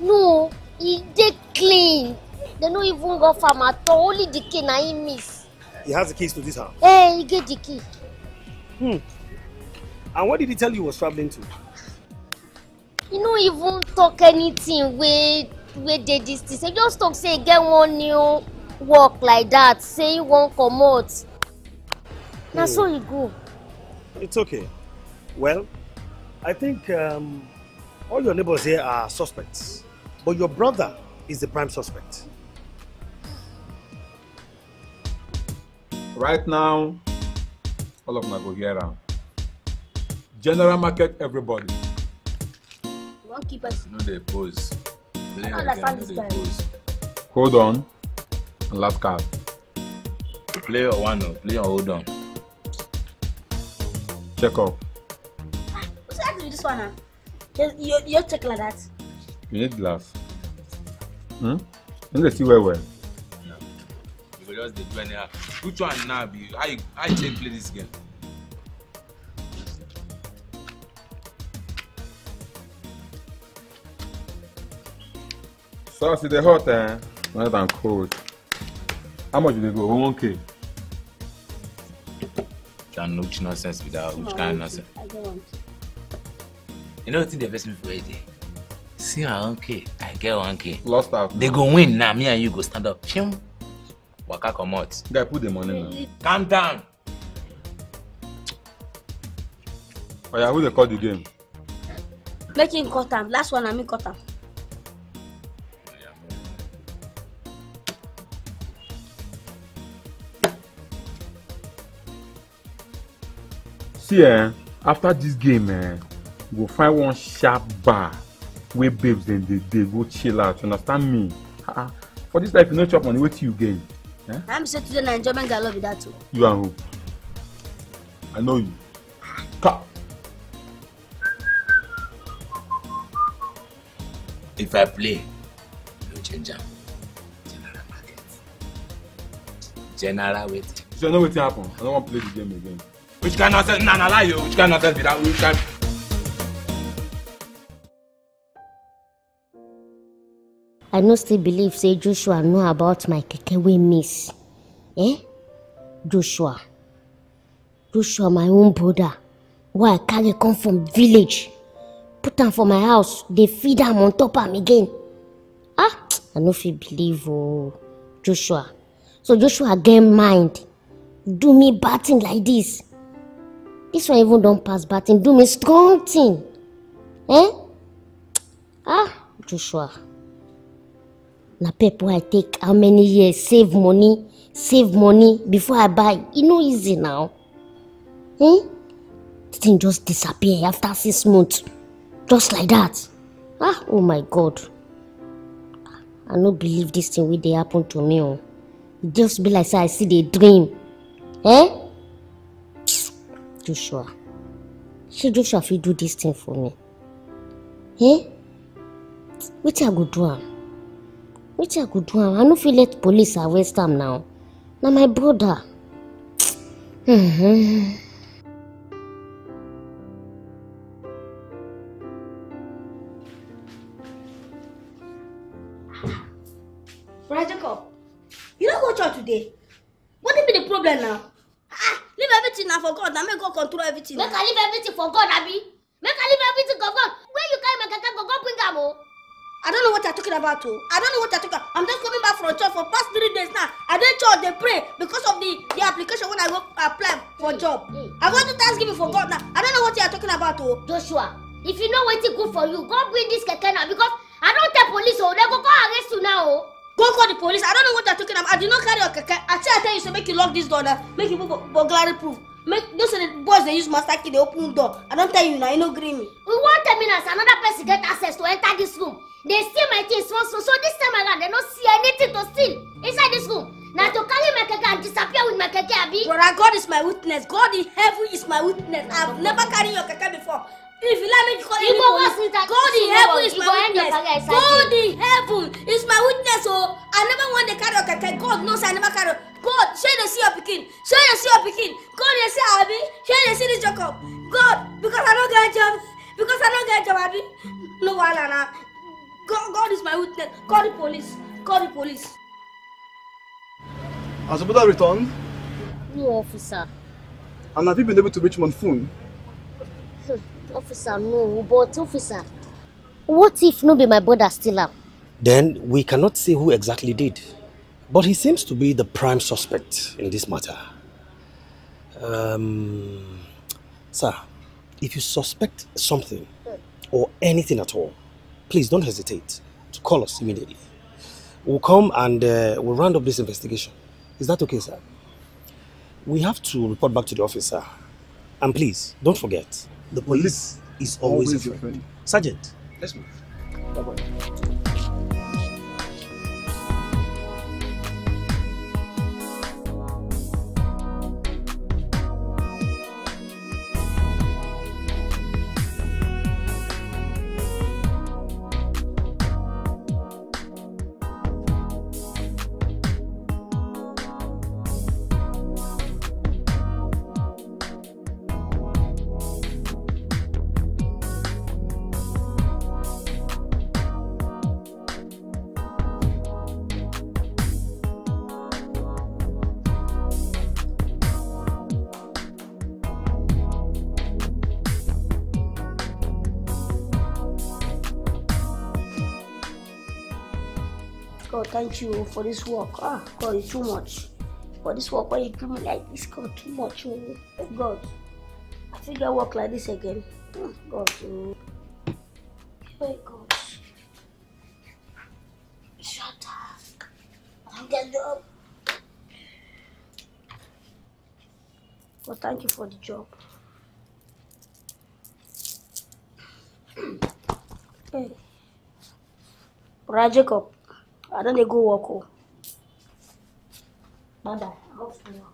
S7: no e dey clean dem no even rough am at all only the key na him miss.
S13: He has the keys to this house.
S7: Eh, e get the key.
S13: Hmm. And what did he tell you he was traveling to?
S7: e no even talk anything wey wey dey dis thing say just talk say e get one new work like that say e wan comot na so e go.
S13: It's okay. Well, I think um, all your neighbors here are suspects, but your brother is the prime suspect.
S10: Right now, all of them go hear am. General market everybody.
S9: You wan keep us?
S8: No dey pose. Play
S9: I don't
S8: again,
S9: understand this guy.
S10: Hold on. And last card.
S8: Play your one o, play your hold on.
S10: Check up.
S9: What's that with this one now? Just, you, you just check like that.
S10: You need glass. Hmm? You need to see well well.
S8: You go just dey do anyhow. Which one now be how you how you take play this game?
S10: So as e dey hot eh, rather than cold. How much you dey go? One K.
S8: Can which nonsense be that? Which kind of nonsense?
S9: I don't want.
S8: You know wetin dey vex me for here dey? See my own K, I get one K.
S10: Lost out.
S8: They go win now, me and you go stand up. Chim. Waka comot.
S10: Guy put the money now.
S8: Calm down.
S10: Oya, who dey call the game?
S9: Make him cut am. Last one na me cut am.
S10: See eh, after this game eh, we go find one sharp bar wey babes dem dey dey go chill out, you understand me? Ah, ah. for this life you no chop money, wetin you gain? Eh?
S9: Na me say today na enjoyment galore be that o.
S10: You and who? I know you. Ka.
S8: If I play, no change am. General market. General.
S10: So you know wetin happen? I no wan play the game again.
S8: Which kind nonsense? Na na lie o. Which kind nonsense be that? Which kind?
S7: i no still believe say joshua know about my keke wey miss. Eh? Joshua. Joshua my own brother. Wey i carry come from village? Put am for my house. Dey feed am on top am again. Ah! I no fit believe ooo joshua. So joshua get mind. Do me bad thing like this this one even don pass bad thing do me strong thing eh ah joshua. Na pep wey i take how many years save money. Save money before i buy. E no easy now. Eh the thing just disappear after six months. Just like that. Ah oh my god. I no believe this thing wey dey happen to me o e just be like i still dey dream. Eh joshua. Shey joshua fit do this thing for me? Eh wetin i go do am? Wetin i go do am? I no fit let police arrest am now. Na my brother. Hmm
S9: Brother Jacob, you don't go church today. What be the problem now? Ah, leave everything now for God. Now make God control everything.
S7: make i leave everything for god abi make i leave everything for god when you carry my keke go go bring am o.
S9: I don't know what you're talking about, oh. I don't know what you're talking about. I'm just coming back from church for past three days now. I did church, they pray because of the, the application when I go apply for job. I go to Thanksgiving for God now. I don't know what you're talking about, oh.
S7: joshua if you know wetin good for you go bring this keke now because i don tell police o they go come arrest you now o.
S9: Go call the police. I don't know what you're talking about. I did not carry your keke. I tell I tell you, so make you lock this door now. Make you put bu- burglary proof. Make those are the boys they use master key, they open door. I don't tell you now, you no green me.
S7: we wan tell me as another person get access to enter this room dey steal my things small small so this time around they no see anything to steal inside this room na to carry my keke and disappear with my keke abi.
S9: Brother, God is my witness. God in heaven is my witness. I've never carried your keke before. If you let me call
S7: You go with that-
S9: God in heaven is my witness. God in heaven is my witness. Oh, I never want to carry your keke. God knows I never carry. God, show you see your pikin. Show you see your pikin. God, you see Abi. Show you see this Jacob. God, because I don't get job. Because I don't get job, Abi. No one, Anna. God, God is my witness. Call the police. Call the police.
S14: Has brother returned?
S7: no officer
S14: And have you been able to reach him on phone?
S7: Hmm, officer no but officer what if no be my brother still am.
S13: Then we cannot say who exactly did. But he seems to be the prime suspect in this matter. Um, sir, if you suspect something or anything at all, please don't hesitate to call us immediately. We'll come and uh, we'll round up this investigation. Is that okay, sir? We have to report back to the officer. And please, don't forget, the police is always,
S14: Always
S13: a
S14: your
S13: friend.
S14: friend.
S13: Sergeant, let's move.
S14: Bye-bye.
S15: God, thank you for this work. Ah, God, it's too much. For this work, when you do me like this, God, too much. Oh, oh God, I think I work like this again. Oh, God, oh. Oh, God. Shut up. I'll get job. God, thank you for the job. hey. Brother Jacob, I don't dey go work. Oh. Bye bye.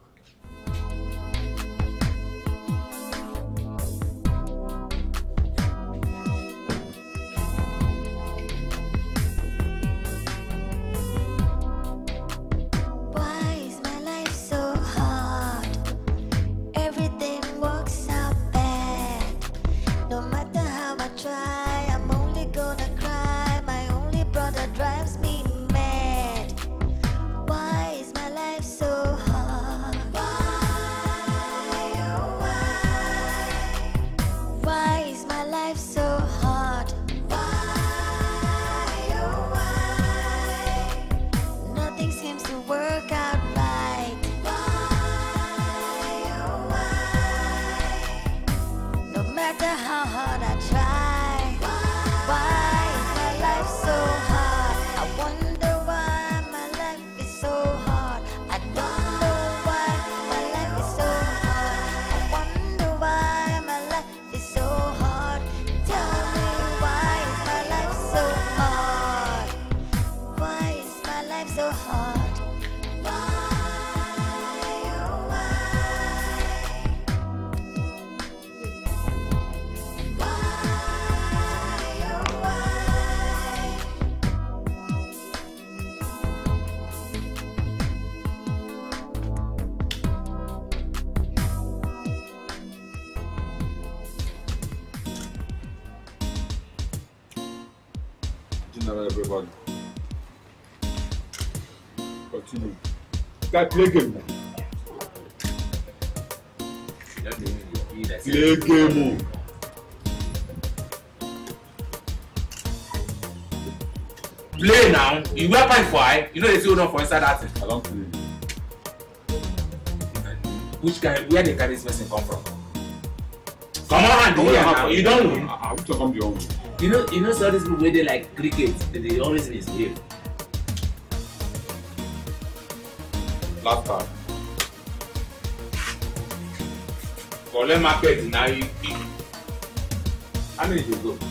S10: Guy, play game. Play game.
S8: play now you wear pipe for eye you know they hold on for inside that thing.
S10: i don play.
S8: which kind where dey carry this person come from. comot hand dey here now you don win.
S10: ah which one come be your own.
S8: you know you know say all these people wey dey like cricket dey dey always misbehave.
S10: papa.
S8: Kole market na you. How many you go?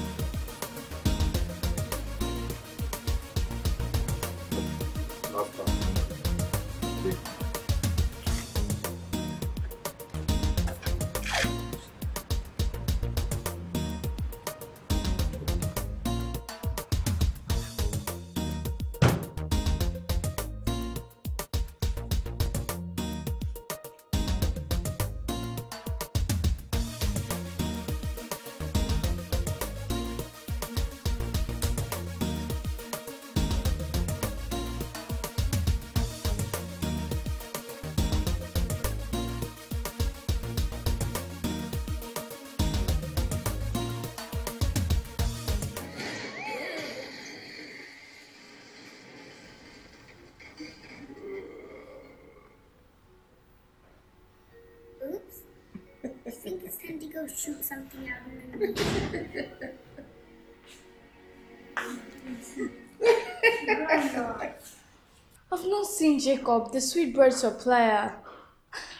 S15: Jacob, the sweet bird supplier.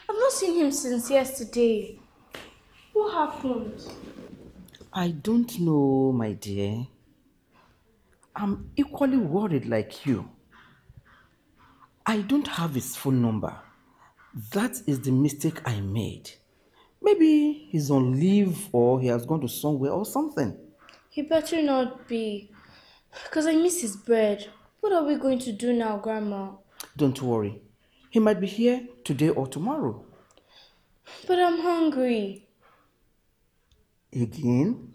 S15: I've not seen him since yesterday. What happened?
S1: I don't know, my dear. I'm equally worried like you. I don't have his phone number. That is the mistake I made. Maybe he's on leave or he has gone to somewhere or something.
S15: He better not be. Because I miss his bread. What are we going to do now, Grandma?
S1: Don't worry. He might be here today or tomorrow.
S15: But I'm hungry.
S1: Again?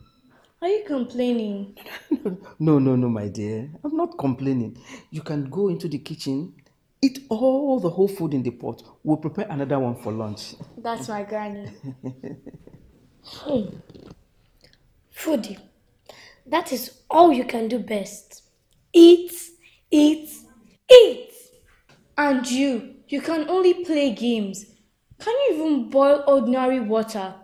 S15: Are you complaining?
S1: No, no, no, my dear. I'm not complaining. You can go into the kitchen, eat all the whole food in the pot. We'll prepare another one for lunch.
S15: That's my granny. Hmm. Foodie, that is all you can do best. Eat, eat, eat. And you, you can only play games. Can you even boil ordinary water?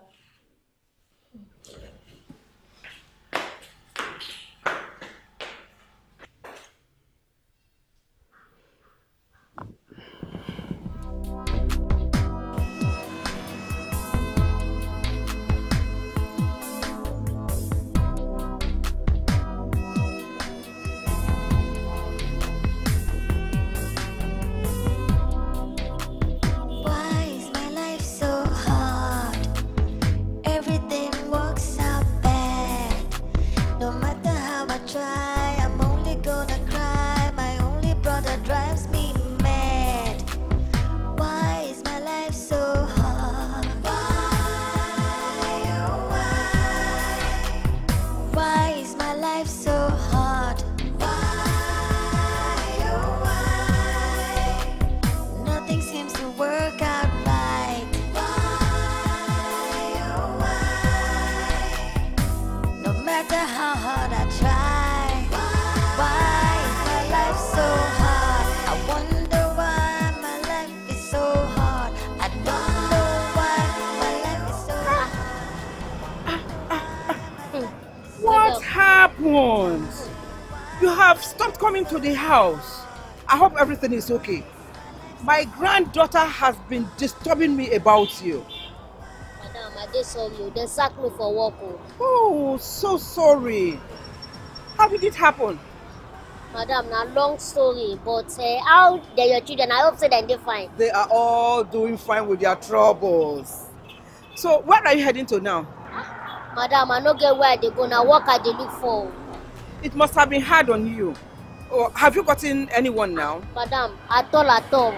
S19: To
S20: the house. I hope everything is okay. My granddaughter has been disturbing me about you.
S7: Madam, I dey sorry o. Dem sack me for work o.
S20: Oh, so sorry. How did it happen?
S7: Madam, na long story, but uh, how they your children? I hope dem dey fine.
S1: They are all doing fine with their troubles. So where are you heading to now?
S7: Madam, I no get where I dey go, na work I dey look for. o.
S1: It must have been hard on you. Or have you gotten anyone now?
S7: Madam, at all at all.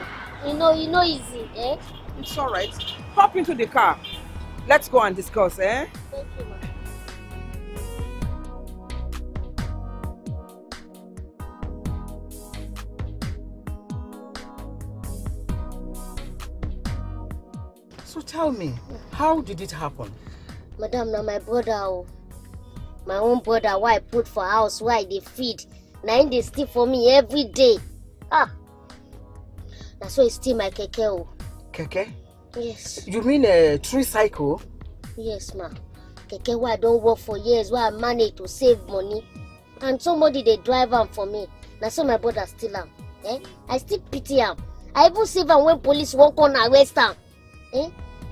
S7: You know, you know easy, eh?
S1: It's all right. Hop into the car. Let's go and discuss, eh?
S7: Thank you, ma.
S1: So tell me, how did it happen?
S7: Madam, na my brother. My own brother why I put for house why I dey feed. Na him dey steal for me every day. Ah! Na so he steal my keke o.
S1: Keke?
S7: Yes,
S1: You mean a tricycle?
S7: yes ma. Keke wey I don work for years wey I manage to save money. And somebody dey drive am for me. Na so my brother steal am. Eh? I still pity am. I even save am when police wan come arrest am. Eh?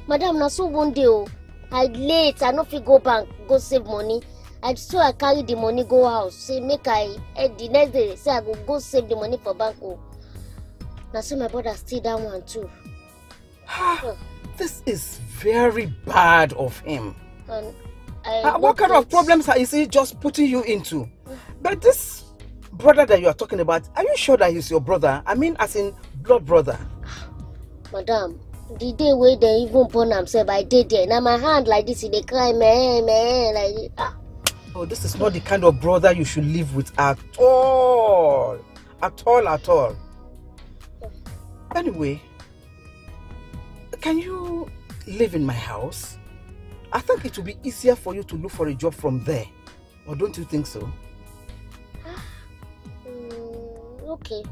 S7: Madam, na so one day o. I late, I no fit go bank go save money. I so I carry the money go house say make I eh, the next day say I go go save the money for bank o. Na so my brother steal that one too.
S1: This is very bad of him.
S7: And I
S1: Ah,
S7: no
S1: what kind of
S7: get-
S1: problems is he just putting you into? But this brother that you are talking about, are you sure that he's your brother? I mean, as in blood brother.
S7: Madam, the day wey dem even born am sef I dey there. Na my hand like this e dey cry meh meh like. Ah,
S1: Oh, this is not the kind of brother you should live with at all. At all, at all. Anyway, can you live in my house? I think it will be easier for you to look for a job from there. Or don't you think so?
S7: mm, okay.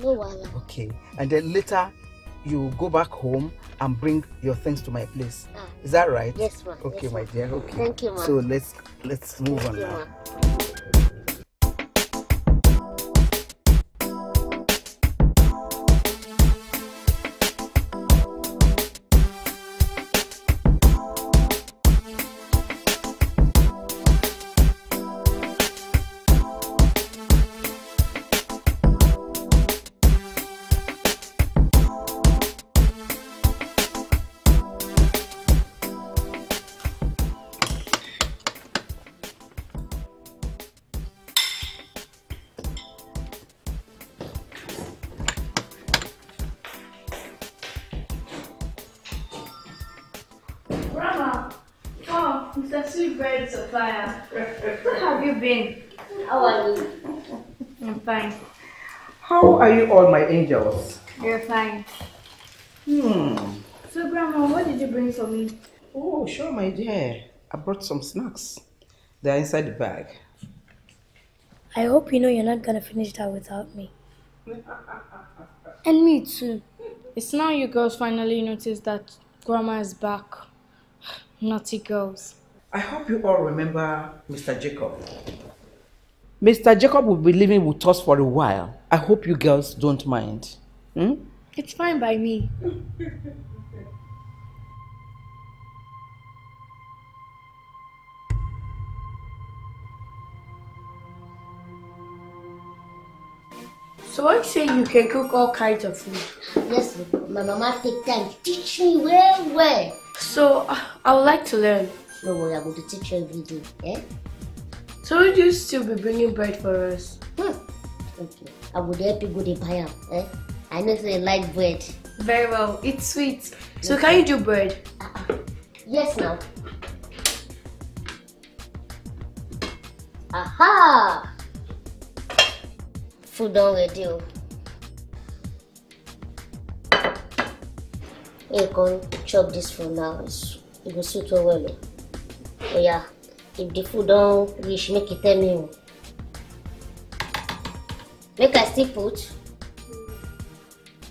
S7: No wahala.
S1: Okay. And then later, you go back home and bring your things to my place.
S7: Ah.
S1: Is that right?
S7: Yes, ma.
S1: Okay,
S7: Yes,
S1: my dear. Okay.
S7: Thank you, ma.
S1: So let's let's move on now.
S2: You
S1: all, my angels?
S2: You're fine.
S1: Hmm.
S2: So, Grandma, what did you bring for me?
S1: Oh, sure, my dear. I brought some snacks. They're inside the bag.
S5: I hope you know you're not gonna finish that without me. And me too.
S2: It's now you girls finally notice that Grandma is back. Naughty girls.
S1: I hope you all remember Mr. Jacob. Mr. Jacob will be living with us for a while. I hope you girls don't mind. Hmm?
S2: It's fine by me. So I say you can cook all kinds of food.
S7: Yes, my mama take time teach me well well.
S2: So uh, I would like to learn.
S7: No worry, I'm going to teach you every day. Eh?
S2: So would you still be bringing bread for us?
S7: Hmm. Okay. I would help you go to buy. Eh? I know you like bread.
S2: Very well. It's sweet. So can you do bread?
S7: Yes, now. Aha! Food don ready o. Hey, come chop this for now. E go sweet well Oh o. If the food don reach, make you tell me o. Make I still put?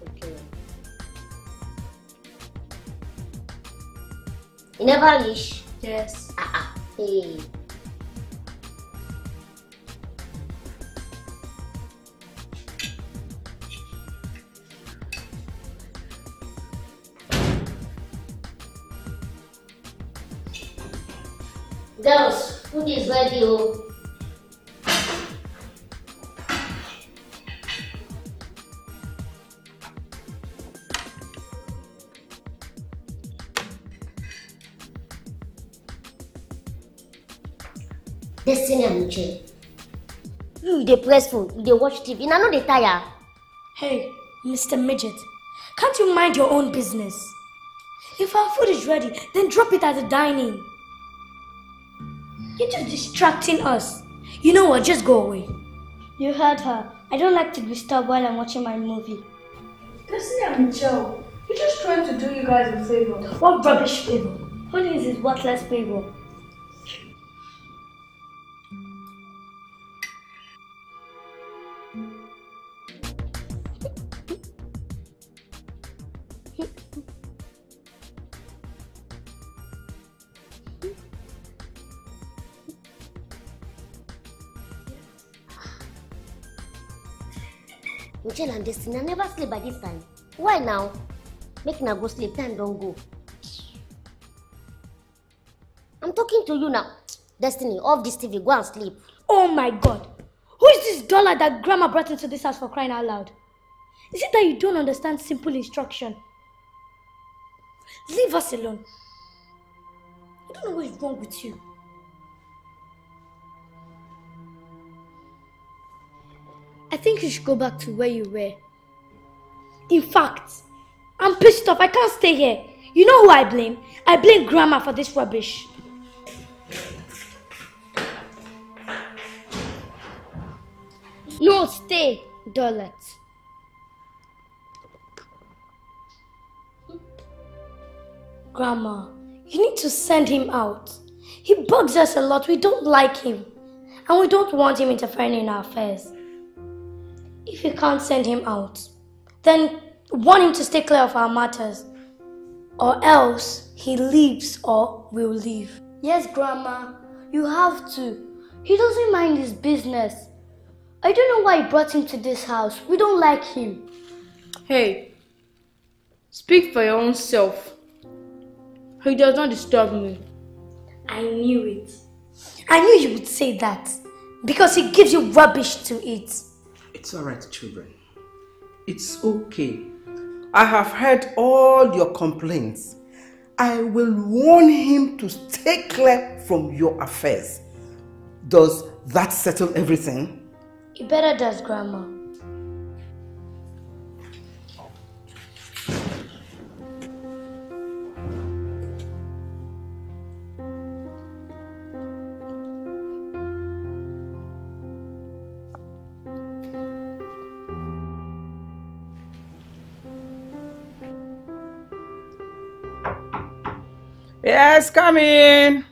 S7: Okay. You never reach?
S2: Yes.
S7: Ah ah. Hey. put this video. Destiny Amuche. You they press phone, they watch TV, na no dey tire.
S5: Hey, Mr. Midget, can't you mind your own business? If our food is ready, then drop it at the dining. You're just distracting us. You know what? Just go away.
S2: You heard her. I don't like to be disturbed while I'm watching my movie.
S5: Destiny and Mitchelle, you're just trying to do you guys a favor. What rubbish favor?
S2: Who needs his worthless favor?
S7: Mitchelle and Destiny, I never sleep by this time. Why now? Make na go sleep, time don go. I'm talking to you now. Destiny, off this TV, go and sleep.
S5: Oh my god. Who is this dollar that grandma brought into this house for crying out loud? Is it that you don't understand simple instruction? Leave us alone. I don't know what is wrong with you. I think you should go back to where you were. In fact, I'm pissed off. I can't stay here. You know who I blame? I blame Grandma for this rubbish.
S2: No, stay, Dollars.
S5: Grandma, you need to send him out. He bugs us a lot. We don't like him. And we don't want him interfering in our affairs. If you can't send him out, then warn him to stay clear of our matters. Or else he leaves or we'll leave.
S2: Yes, Grandma, you have to. He doesn't mind his business. I don't know why he brought him to this house. We don't like him.
S4: Hey, speak for your own self. He does not disturb me.
S5: I knew it. I knew you would say that. Because he gives you rubbish to eat.
S1: It's alright, children. It's okay. I have heard all your complaints. I will warn him to stay clear from your affairs. Does that settle everything?
S5: It better does, Grandma.
S16: Yes, come in.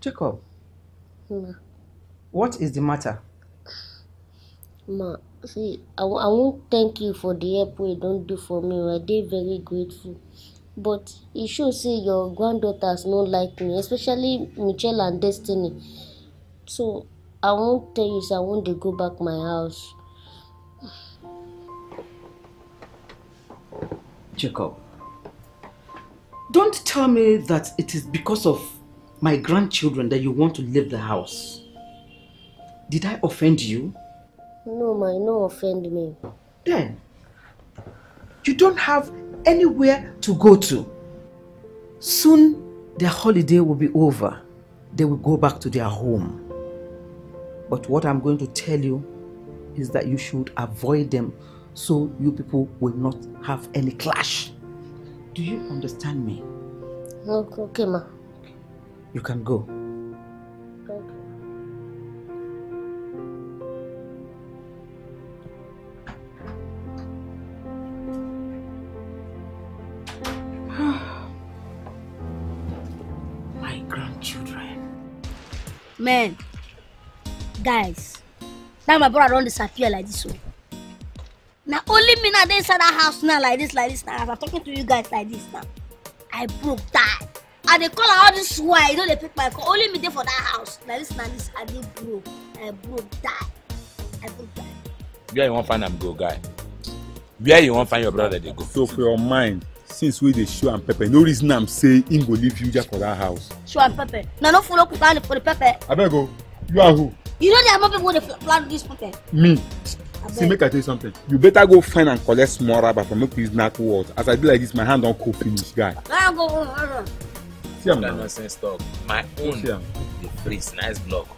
S16: Jacob,
S7: Ma,
S1: what is the matter?
S7: ma, see, I, I won't thank you for the help you don do for me. I dey very grateful. But e show say your granddaughters no like me, especially Mitchelle and Destiny. So I wan tell you say I wan dey go back my house.
S1: Jacob, don't tell me that it is because of my grandchildren that you want to leave the house. Did I offend you?
S7: No, ma, e no offend me.
S1: Then, you don't have anywhere to go to. Soon, their holiday will be over. They will go back to their home. But what I'm going to tell you is that you should avoid them so you people will not have any clash. Do you understand me?
S7: Okay, okay ma.
S1: You can go.
S9: Man, guys, now my brother don't disappear like this. So. Now only me now they inside that house now like this, like this now. As I'm talking to you guys like this now. I broke die. And they call all this why you know they pick my call. Only me there for that house. Like this now this I did broke. I broke die. I broke die.
S8: Where you wan find am go, guy? Where you wan find your brother dey go?
S10: so for your mind since wey dey show am pepper no reason am say him go leave you just for that house.
S9: Show and pepper. Now no follow cook down for the pepper.
S10: abeg o you and who.
S9: You know there are more people wey dey plan this protest.
S10: me see make i tell you something you better go find and collect small rubber for make we use knack words as i do like this my hand don cold finish guy
S9: Now go go go.
S10: see am now
S8: nonsense talk my own
S10: see am
S8: dey freeze nice block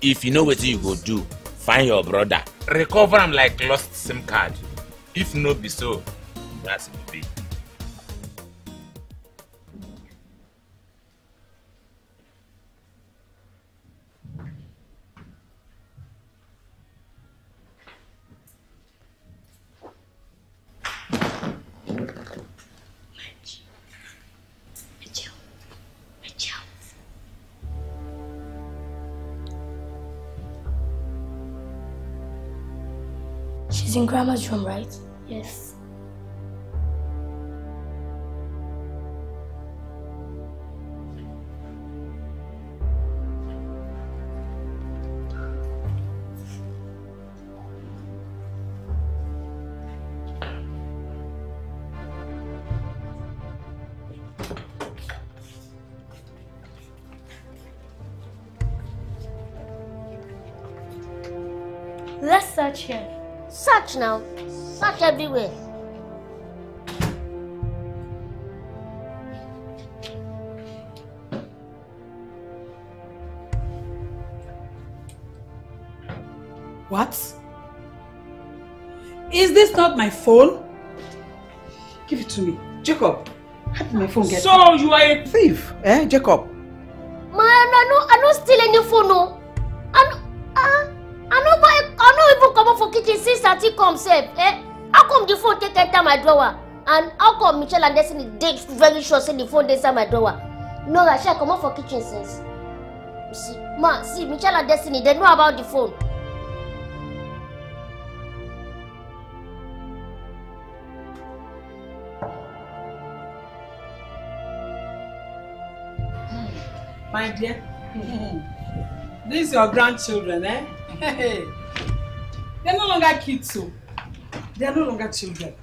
S8: if you know wetin you go do find your brother recover am like lost sim card if no be so that's it be.
S5: She's in grandma's room, right?
S7: Yes.
S5: Search
S7: now. Search everywhere.
S12: What? Is this not my phone? Give it to me.
S1: Jacob.
S12: How did my phone get
S1: So you are a thief, eh, Jacob?
S7: Man, I no, I no steal any phone, no. I up for kitchen since Auntie come sef, eh? How come the phone take enter my drawer? And how come Michelle and Destiny dey very sure say the phone dey inside my drawer? No, I shall come up for kitchen since. You see, ma, see, Michelle and Destiny, they know about the phone.
S12: My dear, these your grandchildren, eh? They're no longer kids, so they are no longer children.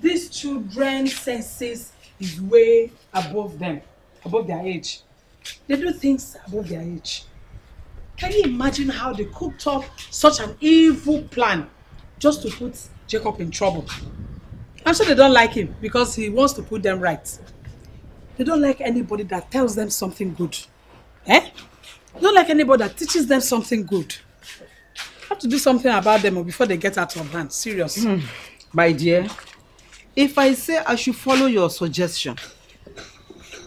S12: These children senses is way above them, above their age. They do things above their age. Can you imagine how they cooked up such an evil plan just to put Jacob in trouble? I'm sure they don't like him because he wants to put them right. They don't like anybody that tells them something good. Eh? They don't like anybody that teaches them something good. Have to do something about them before they get out of hand. Serious.
S1: My dear, if I say I should follow your suggestion,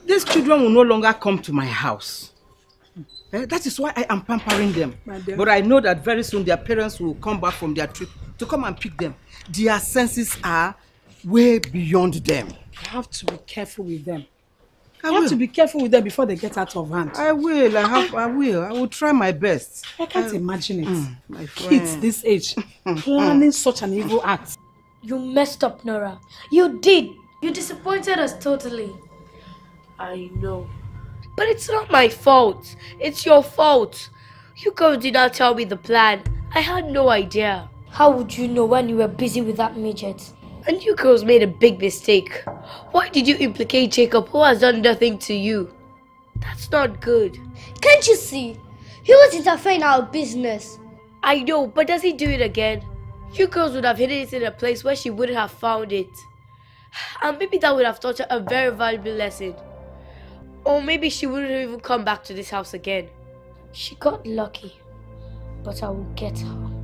S1: these children will no longer come to my house. Eh, that is why I am pampering them. But I know that very soon their parents will come back from their trip to come and pick them. Their senses are way beyond them.
S12: You have to be careful with them.
S1: I
S12: you have to be careful with them before they get out of hand.
S1: I will. I have. I will. I will try my best.
S12: I can't imagine it.
S1: Mm, my
S12: Kids this age planning such an evil act.
S5: You messed up, Nora. You did. You disappointed us totally.
S2: I know. But it's not my fault. It's your fault. You girls did not tell me the plan. I had no idea.
S5: How would you know when you were busy with that midget?
S2: And you girls made a big mistake. Why did you implicate Jacob who has done nothing to you? That's not good.
S7: Can't you see? He was interfering in our business.
S2: I know, but does he do it again? You girls would have hidden it in a place where she wouldn't have found it. And maybe that would have taught her a very valuable lesson. Or maybe she wouldn't have even come back to this house again.
S5: She got lucky, but I will get her.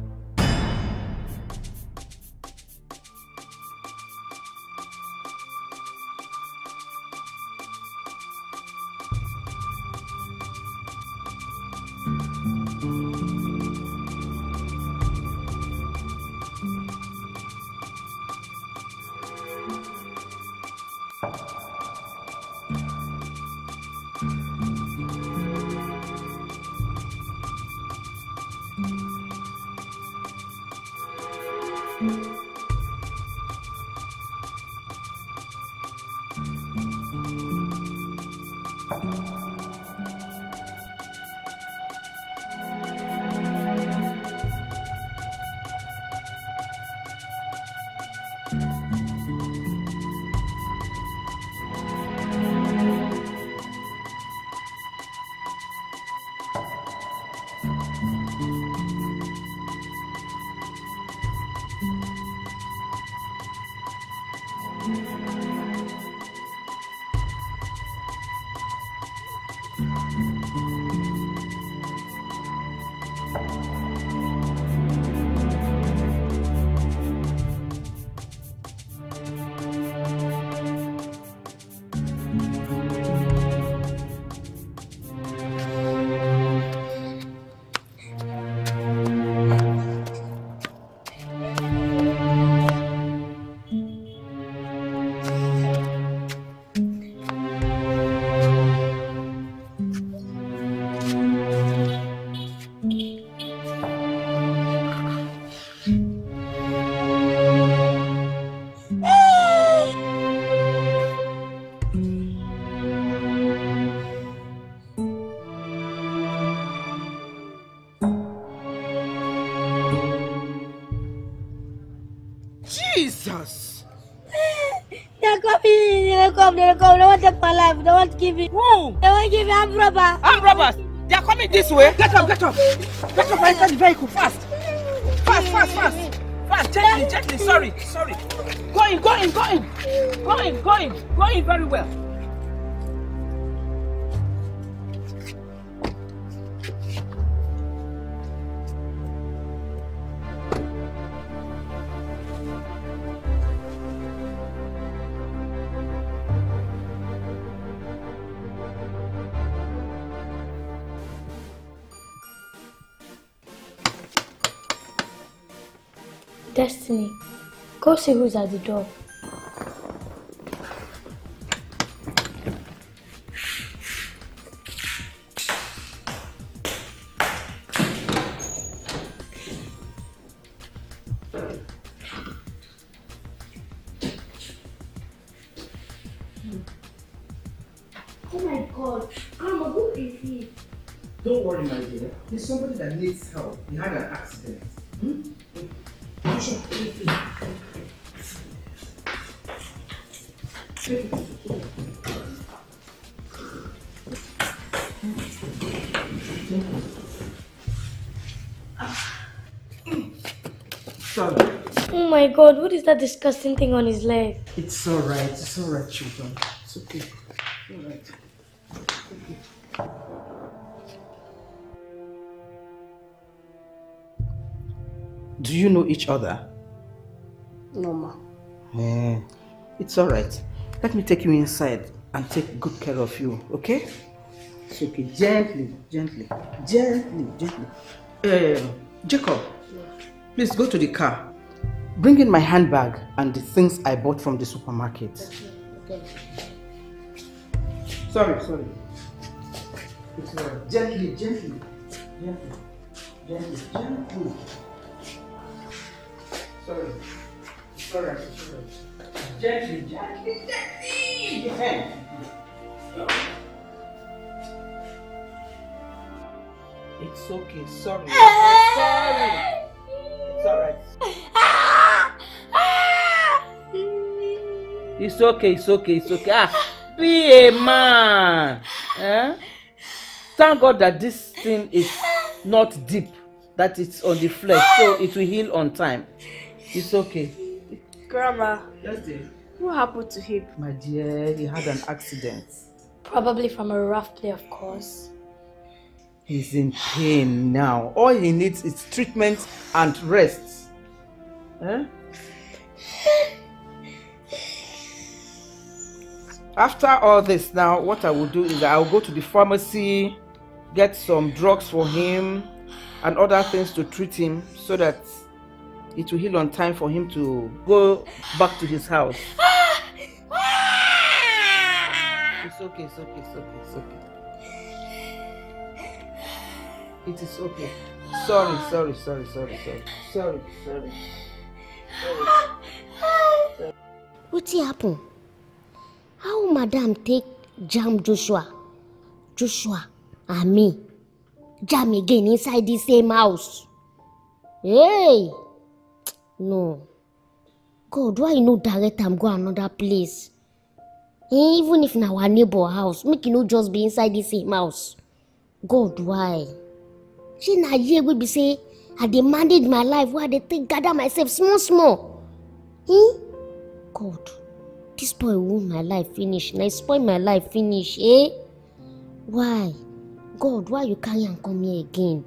S9: My life, they want to give me.
S16: Who?
S9: They want to give me armed robber.
S16: Armed robbers! They are coming this way. Get up, get up. Get up and enter the vehicle fast. Fast, fast, fast. Fast, gently, gently. Sorry, sorry. Go in, go in, go in. Go in, go in. Go in very well.
S5: consigo usar de
S15: novo. My god,
S5: what is that disgusting thing on his leg?
S1: It's alright. It's alright, children. It's okay. It's alright. Do you know each other?
S9: No, ma.
S1: Eh, it's alright. Let me take you inside and take good care of you, okay? It's okay. Gently, gently, gently, gently. Uh, Jacob, please go to the car. Bring in my handbag and the things I bought from the supermarket.
S9: Okay.
S1: Sorry, sorry. It's alright. Gently, gently, gently, gently, gently. Sorry. It's alright, it's alright. Gently, gently, gently. Defend. It's okay. Sorry. Sorry. It's alright. Ah! It's okay. It's okay. It's okay. Ah, be a man. Eh? Thank God that this thing is not deep. That it's on the flesh, so it will heal on time. It's okay.
S2: Grandma,
S1: Yes, dear.
S2: what happened to him?
S1: My dear, he had an accident.
S5: Probably from a rough play, of course.
S1: He's in pain now. All he needs is treatment and rest. Eh? After all this, now what I will do is I will go to the pharmacy, get some drugs for him and other things to treat him so that it will heal on time for him to go back to his house. It's okay, it's okay, it's okay, it's okay. It is okay. Sorry, sorry, sorry, sorry, sorry, sorry, sorry.
S7: Wetin happen? How madam take jam Joshua, Joshua and me jam again inside the same house? Hey! No. God, why you no direct am go another place? Even if na our neighbor house, make e no just be inside the same house. God, why? Shey na here wey be say I dey manage my life wey I dey take gather myself small small. Eh? God, dis boy wound my life finish, na e spoil my life finish, eh? Why? God, why you carry am come here again?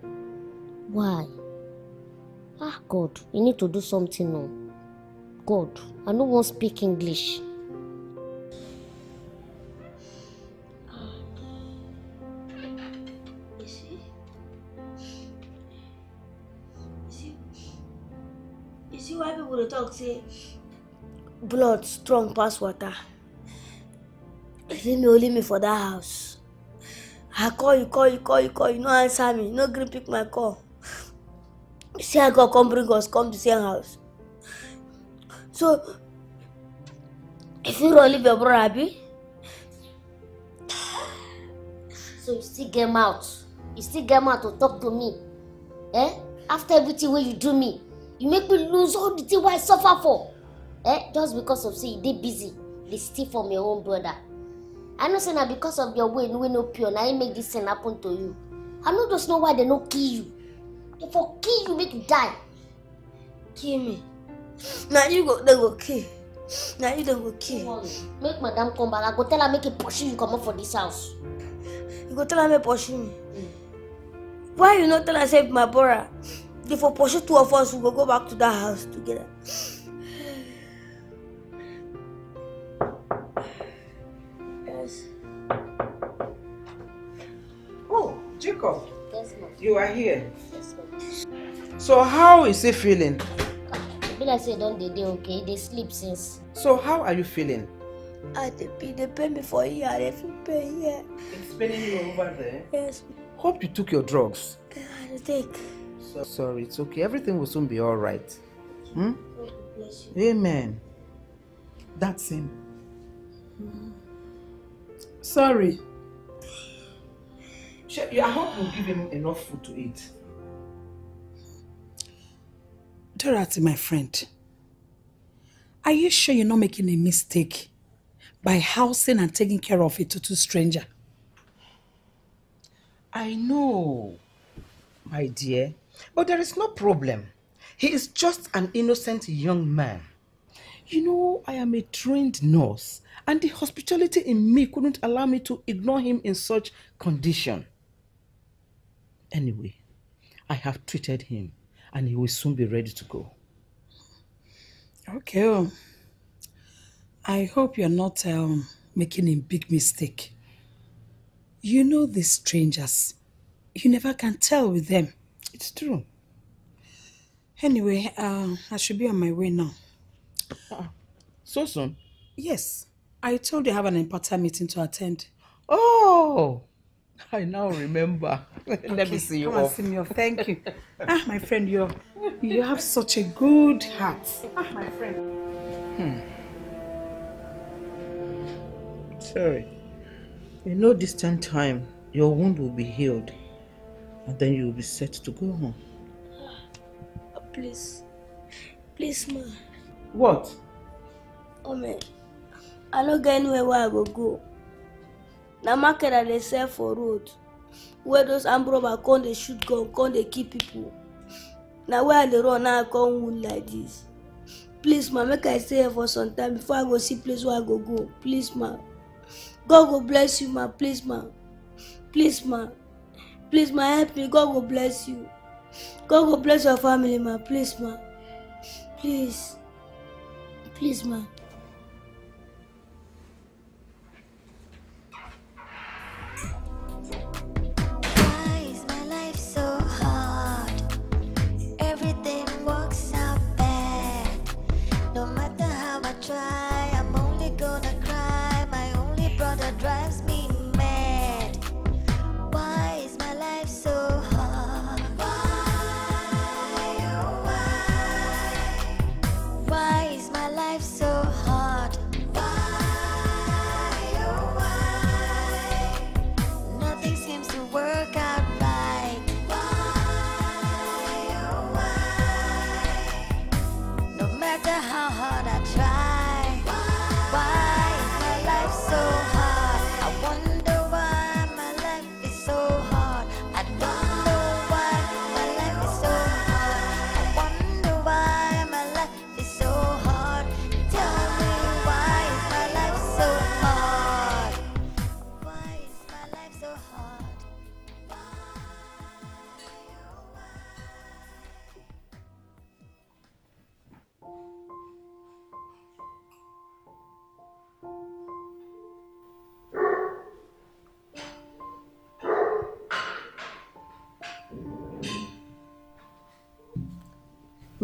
S7: Why? Ah, God, you need to do something o. God, I no wan speak English.
S9: You see why people dey talk say blood strong pass water? See me only me for that house. I call you, call you, call you, call you, no answer me, no gree pick my call. You see how God come bring us come the same house. So, if you run leave your brother, abi?
S7: So you still get mouth. You still get mouth to talk to me. Eh? After everything wey you do me, you make me lose all the thing I suffer for. Eh? Just because of say you dey busy. dey steal from your own brother i know say na because of your way wey no pure na im make dis thing happen to you i no just know why dem no kill you dem for kill you make you die.
S15: kill me na you go dem go kill na you dem go kill.
S7: make madam come back i go tell her make e pursue you comot for dis house.
S15: you go tell am make pursue me why you no tell am say my brother dey for pursue two of us we go go back to that house together. yes.
S1: Oh, Jacob,
S7: yes ma'am
S1: you are here.
S7: yes ma'am.
S1: So how is he feeling?
S7: be like say don dey dey okay They sleep since.
S1: So how are you feeling?
S15: I dey pain dey pain me for here I dey feel pain here.
S1: It's paining you over there.
S15: Yes,
S1: Hope you took your drugs.
S15: I dey take.
S1: So, sorry, it's okay. Everything will soon be all right. Hmm? Amen. That's him.
S12: Sorry.
S1: I hope you give him enough food to eat.
S12: Dorothy, my friend, are you sure you're not making a mistake by housing and taking care of a total stranger?
S1: I know, my dear, but there is no problem. He is just an innocent young man. You know, I am a trained nurse, and the hospitality in me couldn't allow me to ignore him in such condition. Anyway, I have treated him, and he will soon be ready to go.
S12: Okay. oh. I hope you're not um, making a big mistake. You know these strangers. You never can tell with them.
S1: It's true.
S12: Anyway, uh, I should be on my way now.
S1: So soon?
S12: Yes. I told you I have an important meeting to attend.
S1: Oh, I now remember. Let me see you
S12: come
S1: off.
S12: see me off. Thank you. ah, my friend, you you have such a good heart. Ah, my friend.
S1: Hmm. Sorry. In no distant time, your wound will be healed, and then you will be set to go home.
S15: Please. Please, ma.
S1: What?
S15: Oh, man. I no get anywhere where I go go. Na market I dey sell for road. Where those armed robbers come dey shoot gun, come dey kill people. Na where I dey run now I come wound like this. Please, ma, make I stay here for some time before I go see place where I go go. Please, ma. God go bless you, ma. Please, ma. Please, ma. Please, ma, help me. God will bless you. God will bless your family, ma. Please, ma. Please. Please, ma.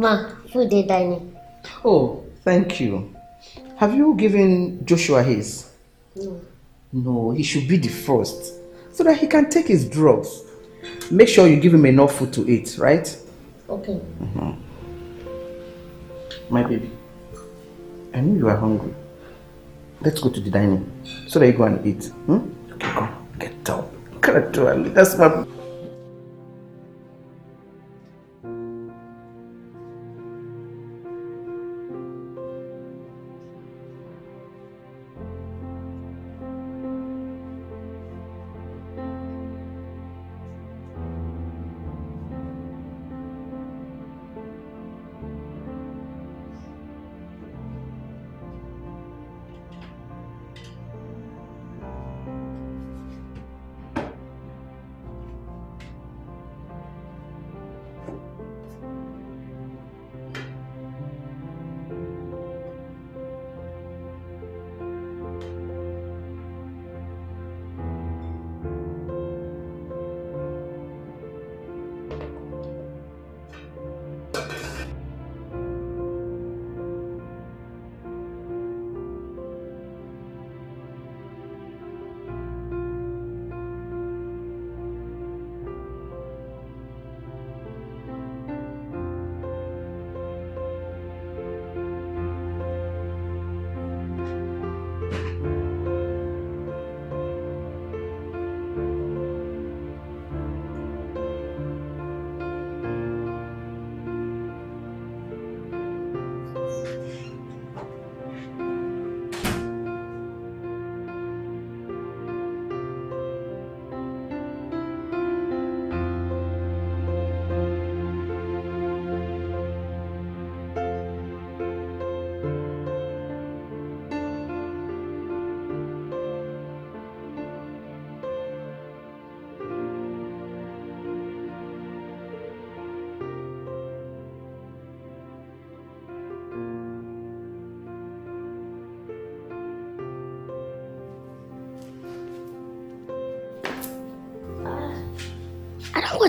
S7: Ma, food dey dining.
S1: Oh, thank you. Have you given Joshua his?
S7: No.
S1: No, he should be the first so that he can take his drugs. Make sure you give him enough food to eat, right?
S7: Okay.
S1: Mhm. My baby, I know you are hungry. Let's go to the dining so that you go and eat. Hmm? Okay, come, get up. Gradually, that's my.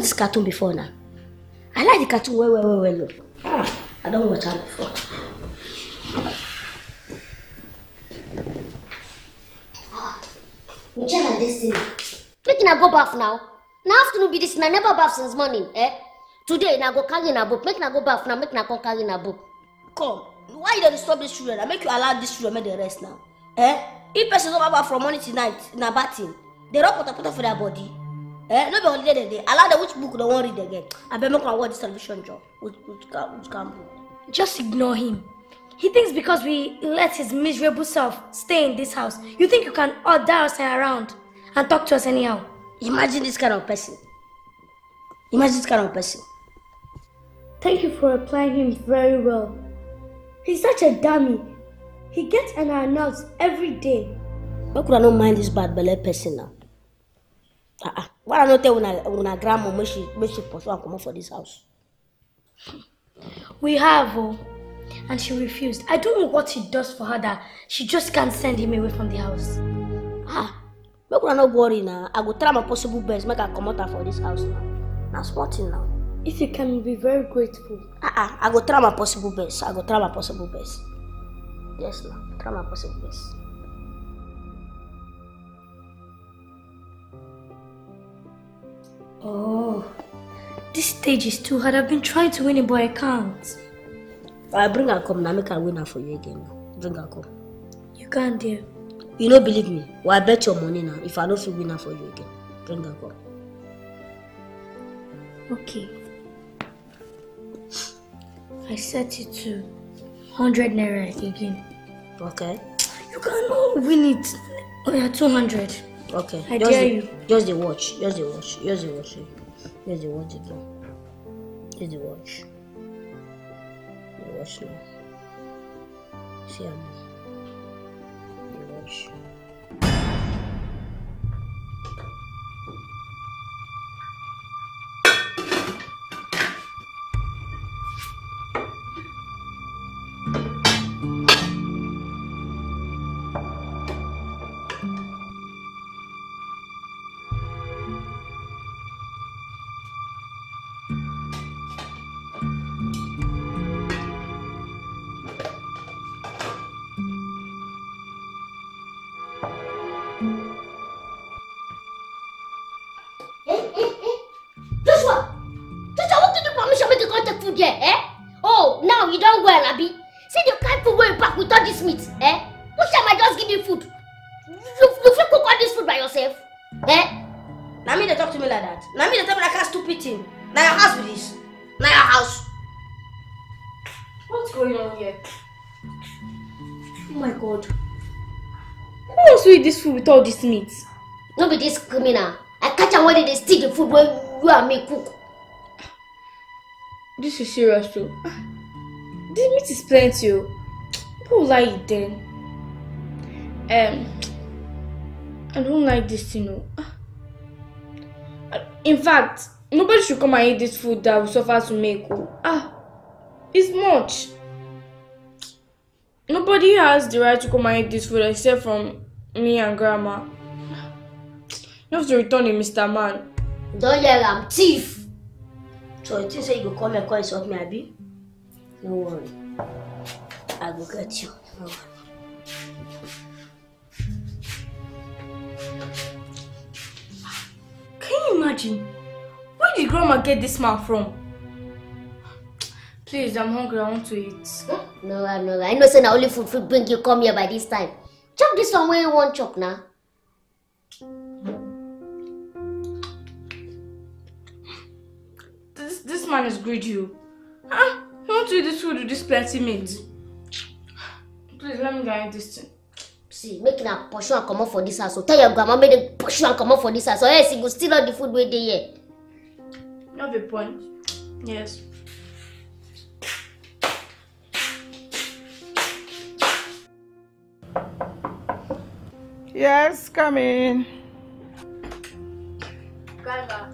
S9: This cartoon before now. I like the cartoon well, well, well, well. Ah, I don't watch it before.
S7: Michelle and Destiny. Make na go bath now. Na afternoon be this, na never bath since morning, eh? Today, na go carry na book. Make na go bath now, make na come carry na book.
S9: Come, why you don't disturb these children? I make you allow these children make the rest now. Eh? If person don't bath from morning to night, na bad thing. They rub pota pota for their body. Eh? No be holiday dem dey. Allow them which book they wan read again. I bet make una watch this television job. Which which which can book.
S5: Just ignore him. He thinks because we let his miserable self stay in this house, you think you can order us around and talk to us anyhow.
S9: Imagine this kind of person. Imagine this kind of person.
S5: Thank you for applying him very well. He's such a dummy. He gets on our nerves every day.
S9: Make una no mind this bad belle person now. Ah ah. Why I no tell una una grandma make she make she pursue and comot for this house?
S5: We have, oh, and she refused. I don't know what he does for her that she just can't send him away from the house.
S9: Ah, make una no worry now. I go try my possible best make I comot her for this house now. Na small thing now.
S5: If you can be very grateful.
S9: Ah ah, I go try my possible best. I go try my possible best. Yes, now. Try my possible best.
S5: Oh, this stage is too hard. I've been trying to win it, but I can't.
S9: I bring her come now. Make her win her for you again. Bring her come.
S5: You can't, dear.
S9: You no believe me? Well, I bet your money now. If I don't win her for you again, bring her come.
S5: Okay. I set it to 100 naira again.
S9: Okay.
S5: You cannot win it. Oh, yeah, 200.
S9: Okay.
S5: I
S9: just
S5: dare
S9: the,
S5: you.
S9: Just the watch. Just the watch. Just the watch. Just the watch again. Just the watch. The watch now. See am.
S7: All this meat? No be this criminal. I catch am when they dey steal the food wey you and me cook.
S2: This is serious too. The meat is plenty. oh. Who will I eat then? Um, I don't like this thing. oh. Uh, In fact, nobody should come and eat this food that we suffer to make. oh. Ah, it's much. Nobody has the right to come and eat this food except from me and grandma. You have to return it, Mr. Man.
S7: Don't hear am, thief.
S9: So you think say you go come here come insult me, Abi? No worry. I go get you. No worry.
S2: Can you imagine? Where did grandma get this man from? Please, I'm hungry. I want to eat.
S7: No, I no. I know say na only food fit bring you come here by this time. Chop this one wey you wan chop now.
S2: This this man is greedy. oh. Ah, he want to eat this food with this plenty meat. Please let me and eat this thing.
S7: See, make una pursue am comot for this house. So tell your grandma make dem pursue am comot for this house. Or else he go steal all the food wey dey here.
S2: Have a point. Yes.
S1: Yes, come in.
S5: Grandma,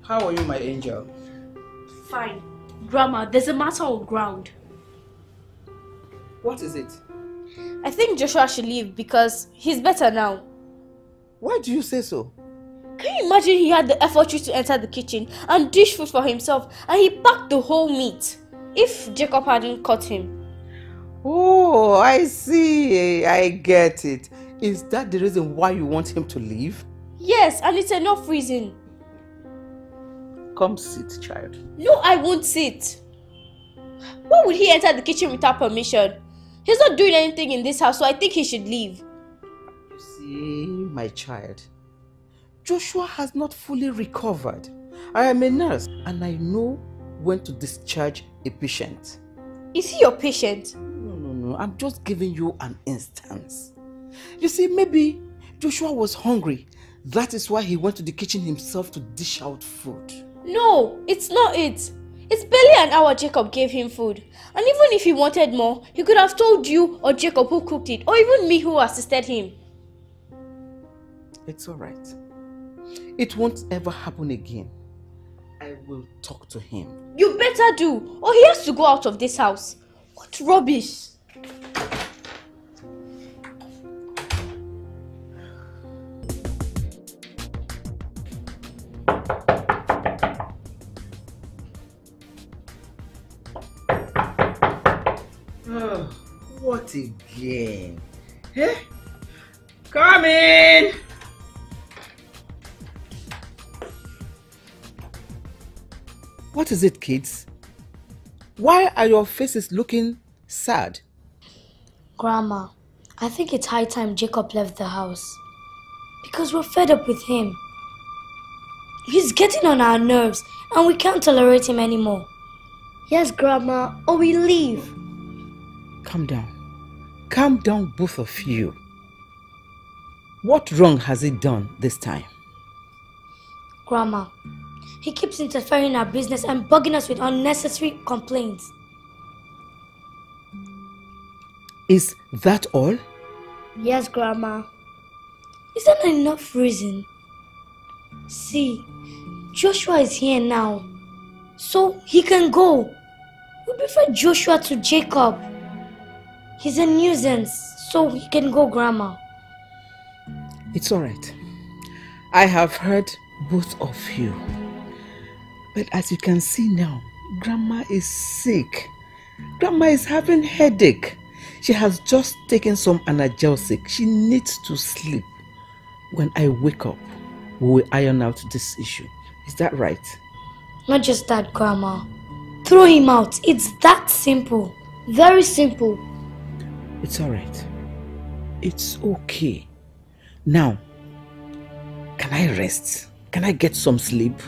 S1: How are you, my angel?
S5: fine. Grandma, there's a matter on ground.
S1: What is it?
S2: I think Joshua should leave because he's better now.
S1: Why do you say so?
S5: Can
S2: Can you imagine he had the effort to enter the kitchen and dish food for himself and he packed the whole meat? If Jacob hadn't caught him.
S1: Oh, I see. I get it. Is that the reason why you want him to leave?
S2: Yes, and it's enough reason.
S1: Come sit, child.
S2: No, I won't sit. Why would he enter the kitchen without permission? He's not doing anything in this house, so I think he should leave.
S1: You see, my child, Joshua has not fully recovered. I am a nurse and I know when to discharge a patient.
S2: Is he your patient?
S1: No, no, no. I'm just giving you an instance. You see, maybe Joshua was hungry. That is why he went to the kitchen himself to dish out food.
S2: No, it's not it. It's barely an hour Jacob gave him food. And even if he wanted more, he could have told you or Jacob who cooked it, or even me who assisted him.
S1: It's alright. It won't ever happen again. I will talk to him.
S2: You better do, or he has to go out of this house. What rubbish!
S1: Again? Eh? Come in! What is it, kids? Why are your faces looking sad?
S5: Grandma, I think it's high time Jacob left the house. Because we're fed up with him. He's getting on our nerves and we can't tolerate him anymore. Yes, Grandma, or we leave.
S1: Calm down. Calm down, both of you. What wrong has he done this time?
S5: Grandma, he keeps interfering in our business and bugging us with unnecessary complaints.
S1: Is that all?
S5: Yes, Grandma. Is that not enough reason? See, Joshua is here now. So he can go. We prefer Joshua to Jacob. He's a nuisance, so he can go, Grandma.
S1: It's alright. I have heard both of you. But as you can see now, Grandma is sick. Grandma is having headache. She has just taken some analgesic. She needs to sleep. When I wake up, we will iron out this issue. Is that right?
S5: Not just that, Grandma. Throw him out. It's that simple. Very simple.
S1: It's alright. It's okay. Now, can I rest? Can I get some sleep?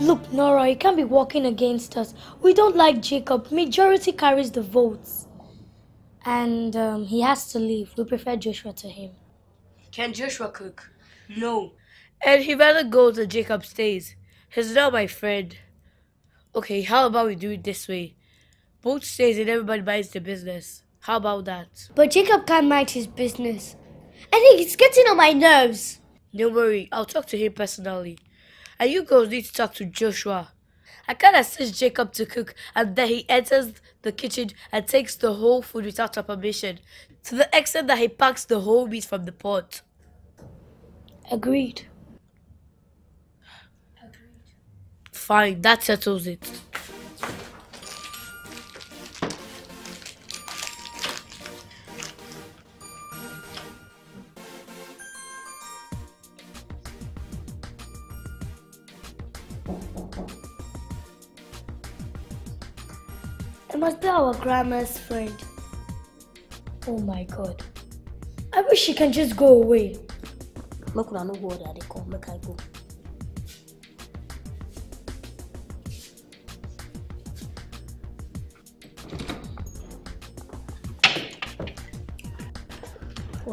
S5: Look, Nora, you can't be walking against us. We don't like Jacob. Majority carries the votes. And um, he has to leave. We prefer Joshua to him.
S21: Can Joshua cook? No. And he rather goes than Jacob stays. He's not my friend. Okay, how about we do it this way? Both stays and everybody buys the business. How about that?
S5: But Jacob can't mind his business. And it's getting on my nerves.
S21: Don't worry, I'll talk to him personally. And you girls need to talk to Joshua. I can't assist Jacob to cook and then he enters the kitchen and takes the whole food without our permission, to the extent that he packs the whole meat from the pot.
S5: Agreed.
S21: Fine, that settles it.
S5: It must be our grandma's friend. Oh my god. I wish she can just go away.
S9: Make una no go order dey come, make I go.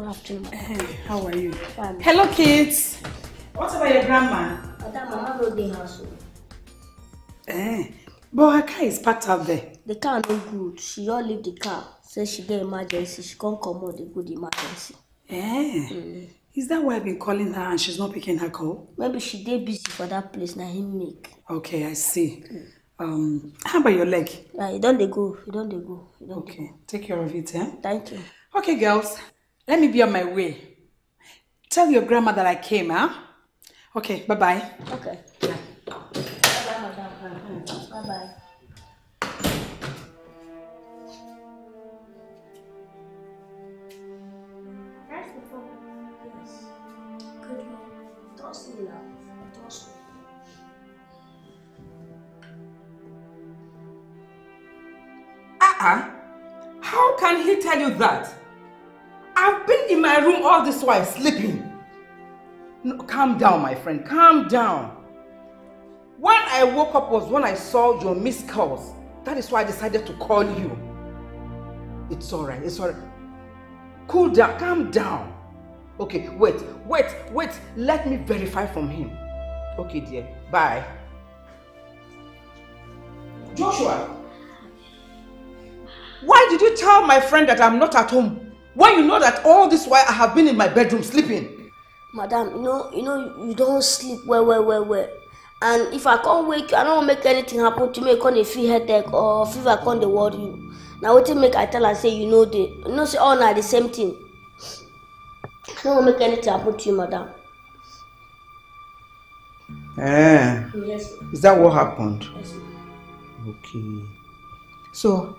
S9: Good afternoon.
S12: Hey, how are you?
S9: Fine.
S12: Hello, kids. What about your grandma?
S9: Madam, mama no dey house o.
S12: Eh, but her car is parked out there.
S9: The car no good. She just leave the car. Say she get emergency. She come comot dey go the emergency.
S12: Eh, is that why I've been calling her and she's not picking her call?
S9: Maybe she dey busy for that place na him make.
S12: Okay, I see. Um, how about your leg?
S9: Uh, you don't they go. You don't they go. You don't
S12: okay. Take care of it, eh?
S9: Thank you.
S12: Okay, girls. Let me be on my way. Tell your grandma that I came, huh? Okay, bye-bye.
S9: Okay. Bye-bye,
S1: calm down, my friend. Calm down. When I woke up was when I saw your missed calls. That is why I decided to call you. It's alright. It's alright. Cool down. Calm down. Okay, wait, wait, wait. Let me verify from him. Okay, dear. Bye. Joshua. Why did you tell my friend that I'm not at home? When you know that all this while I have been in my bedroom sleeping?
S9: Madam, you know, you know, you don't sleep well, well, well, well. And if I can't wake you, I don't make anything happen to me. I can't feel headache or fever. Can't dey worry you. Now what make I tell her say you know the, you know say all na the same thing. I don't make anything happen to you, madam.
S1: Eh.
S9: Yes.
S1: Is that what happened?
S9: Yes.
S1: Okay. So,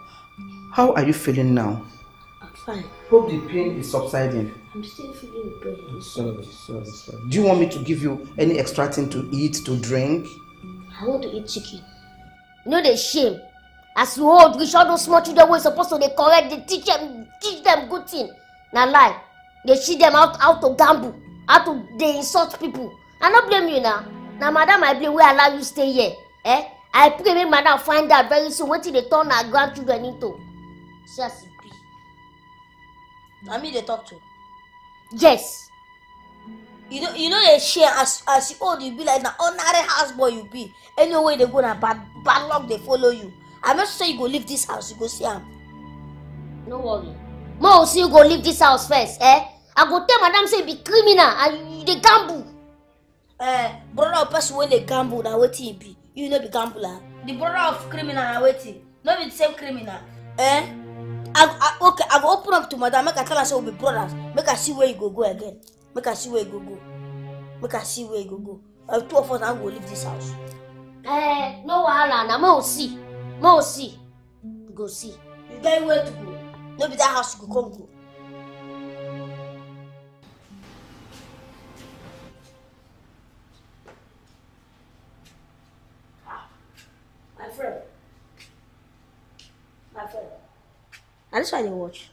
S1: how are you feeling now?
S9: I'm fine.
S1: Hope the pain is subsiding.
S9: I'm still feeling the pain.
S1: Sorry, sorry, sorry. Do you want me to give you any extra thing to eat, to drink?
S9: I want to eat chicken.
S7: You know the shame. As you old, reach all those small children wey supposed to dey correct, dey teach them, teach them good thing. Na lie. Dey teach them how, how to gamble, how to dey insult people. I no blame you na. Na madam I blame wey allow you stay here. Eh? I pray make madam find out very soon wetin dey turn her grandchildren into. See as be.
S9: Na me dey talk to.
S7: Yes.
S9: You know, you know dey share as as you old you be like na ordinary house boy you be. Anywhere wey you dey go na bad bad luck dey follow you. I no say you go leave this house, you go see am.
S7: No worry. Mo see you go leave this house first, eh? I go tell madam say you be criminal and you dey gamble.
S9: Eh, brother of person wey dey gamble na wetin e be. You no be gambler. The brother of criminal na wetin? No be the same criminal. Eh? I, I, okay, I go open up to madam make I tell her say we be brothers. Make I see where you go go again. Make I see where you go go. Make I see where you go go. Uh, two of us na go leave this house.
S7: Eh, no wahala na mo see. Mo see. Go see.
S9: You get where to go. No be that house you go come go. Na this one I dey watch.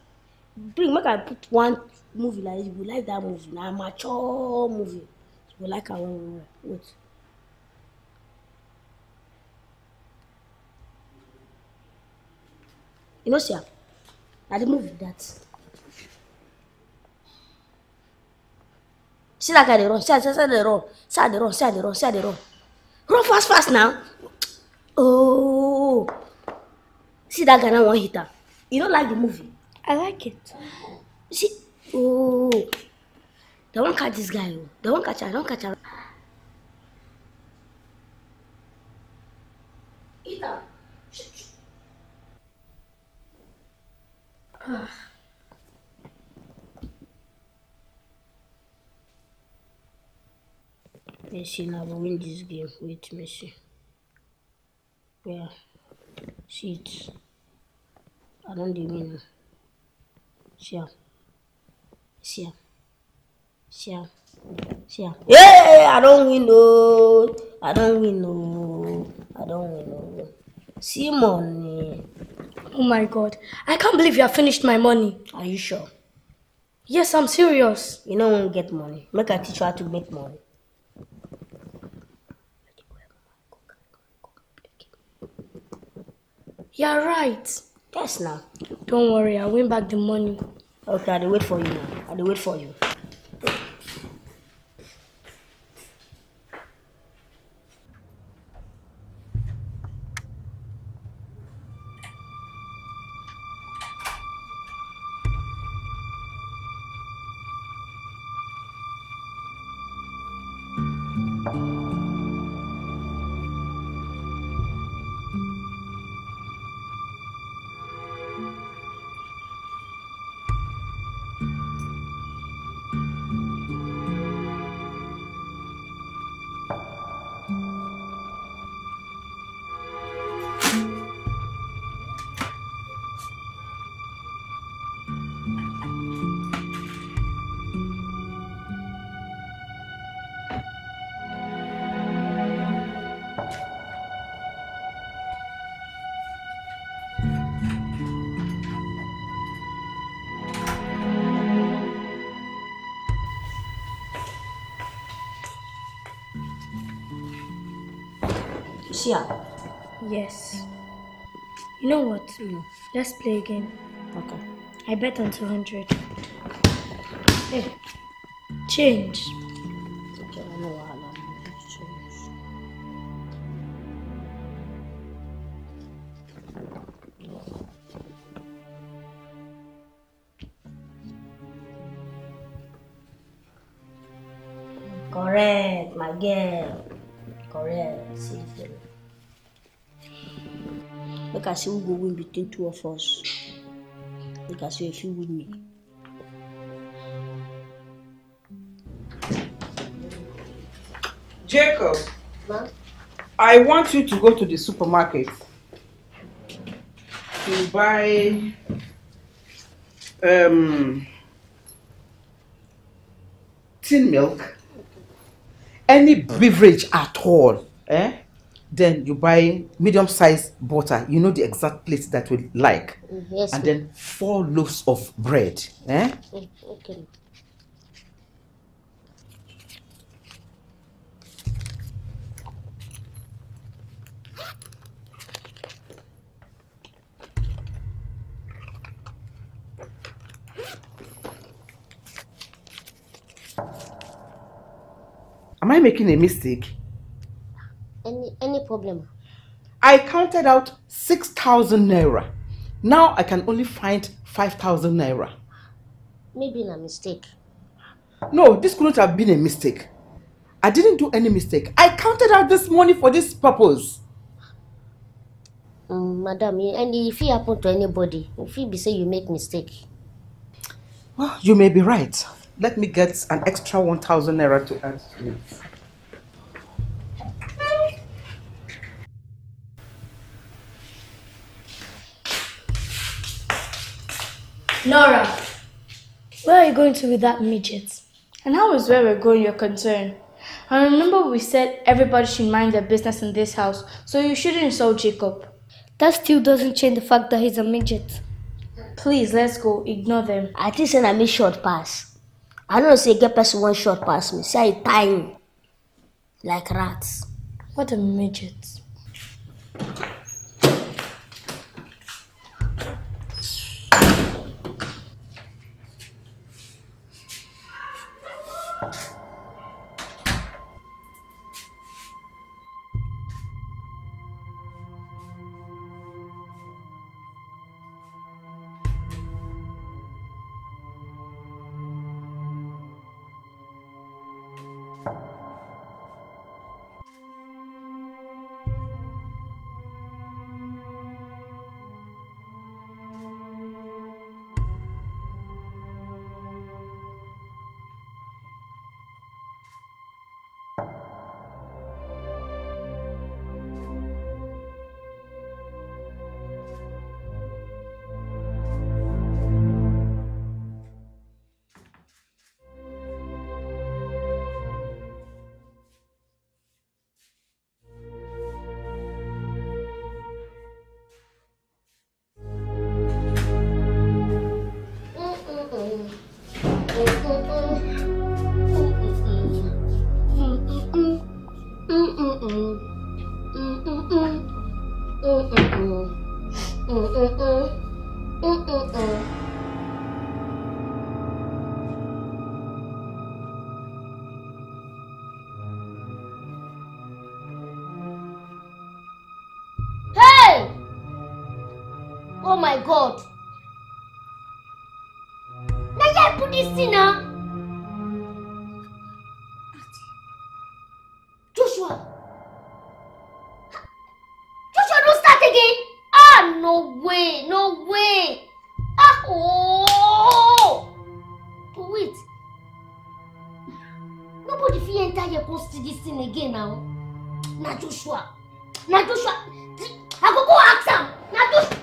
S9: Bring make I put one movie like this. You go like that movie. Na mature movie. You go like am well well well. Wait. You know see am? Na the movie that. See that guy dey run. See how see how dey run. See how dey run. See how dey run. See how dey run. Run fast fast now. Oh. See that guy now wan hit am. You don't like the movie?
S5: I like it.
S9: See, oh, they won't catch this guy. Oh. They won't catch her. Won't catch her. Eat am. Messi now will win this game. Wait, Messi. Yeah. See it. I don't am. See am. See am. Hey, I don't win no. I don't win no. I don't win no. See money.
S5: Oh my god. I can't believe you have finished my money.
S9: Are you sure?
S5: Yes, I'm serious.
S9: You no wan get money. Make I teach you how to make money.
S5: You're right.
S9: Yes, now.
S5: Don't worry, I'll win back the money.
S9: Okay, I dey wait for you now. I dey wait for you. See.
S5: Yes. You know what? Hmm. Let's play again.
S9: Okay.
S5: I bet on 200. Hey, change.
S9: See who go win between two of us. Make I see if you win me.
S1: Jacob, I want you to go to the supermarket to buy um, tin milk, any beverage at all. Eh? Then you buy medium sized butter. You know the exact place that we like.
S7: Yes.
S1: And then four loaves of bread. Eh?
S7: Mm, Okay.
S1: Am I making a mistake?
S7: Any problem?
S1: I counted out 6,000 naira. Now I can only find 5,000 naira.
S7: Maybe a mistake.
S1: No, this couldn't have been a mistake. I didn't do any mistake. I counted out this money for this purpose.
S7: Mm, madam, e- and if it happen to anybody, if it be say you make mistake.
S1: Well, you may be right. Let me get an extra 1,000 naira to add to it.
S5: Nora, where are you going to with that midget?
S2: And how is where we're going your concern? I remember we said everybody should mind their business in this house, so you shouldn't insult Jacob.
S5: That still doesn't change the fact that he's a midget.
S2: Please, let's go. Ignore them.
S9: I think say na me short pass. I don't say get person one short pass me. Say I tiny. Like rats.
S5: What a midget.
S7: Nobody fit enter see this thing again now. Na Joshua. Na Joshua. I go go ask am. Na Joshua.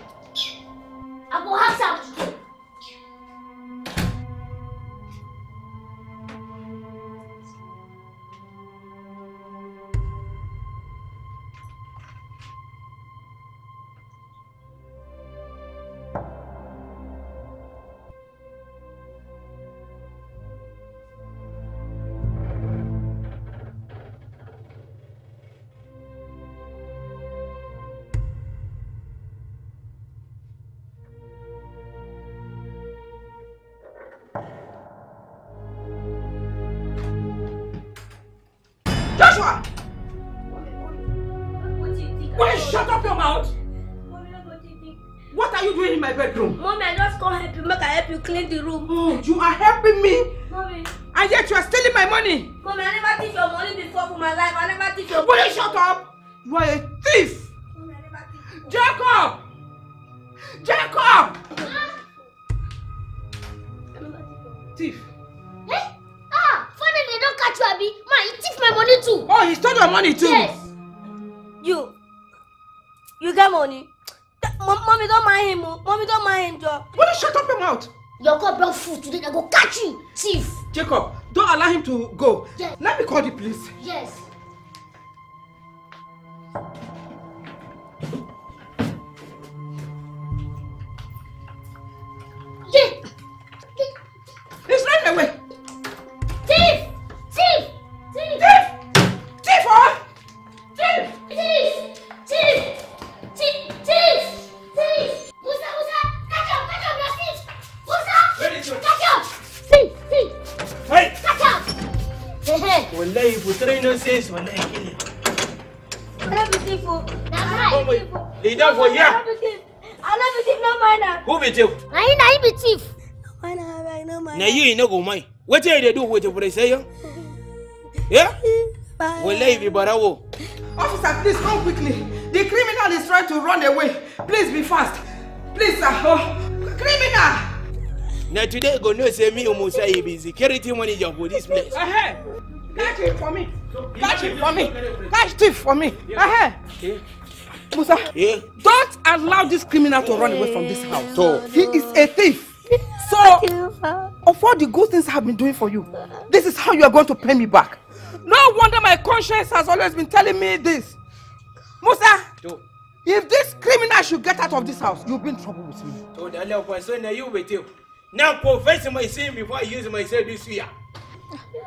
S9: The
S1: police,
S6: eh? Yeah? Wallahi, be barawo.
S1: Officer, please come quickly. The criminal is trying to run away. Please be fast. Please, sir. Oh, criminal!
S6: Na today go know say me Musa he be security manager for this place.
S1: Ahead. Catch him for me. Catch him for me. Catch thief for me. Ahead. Musa,
S6: Yeah.
S1: don't allow this criminal to run away from this house.
S6: So,
S1: He is a thief. So, of all the good things I've been doing for you, this is how you are going to pay me back. No wonder my conscience has always been telling me this. Musa,
S6: so,
S1: if this criminal should get out of this house, you'll be in trouble with me.
S6: so the other na you be thief. Now confess my sin before I use myself this year.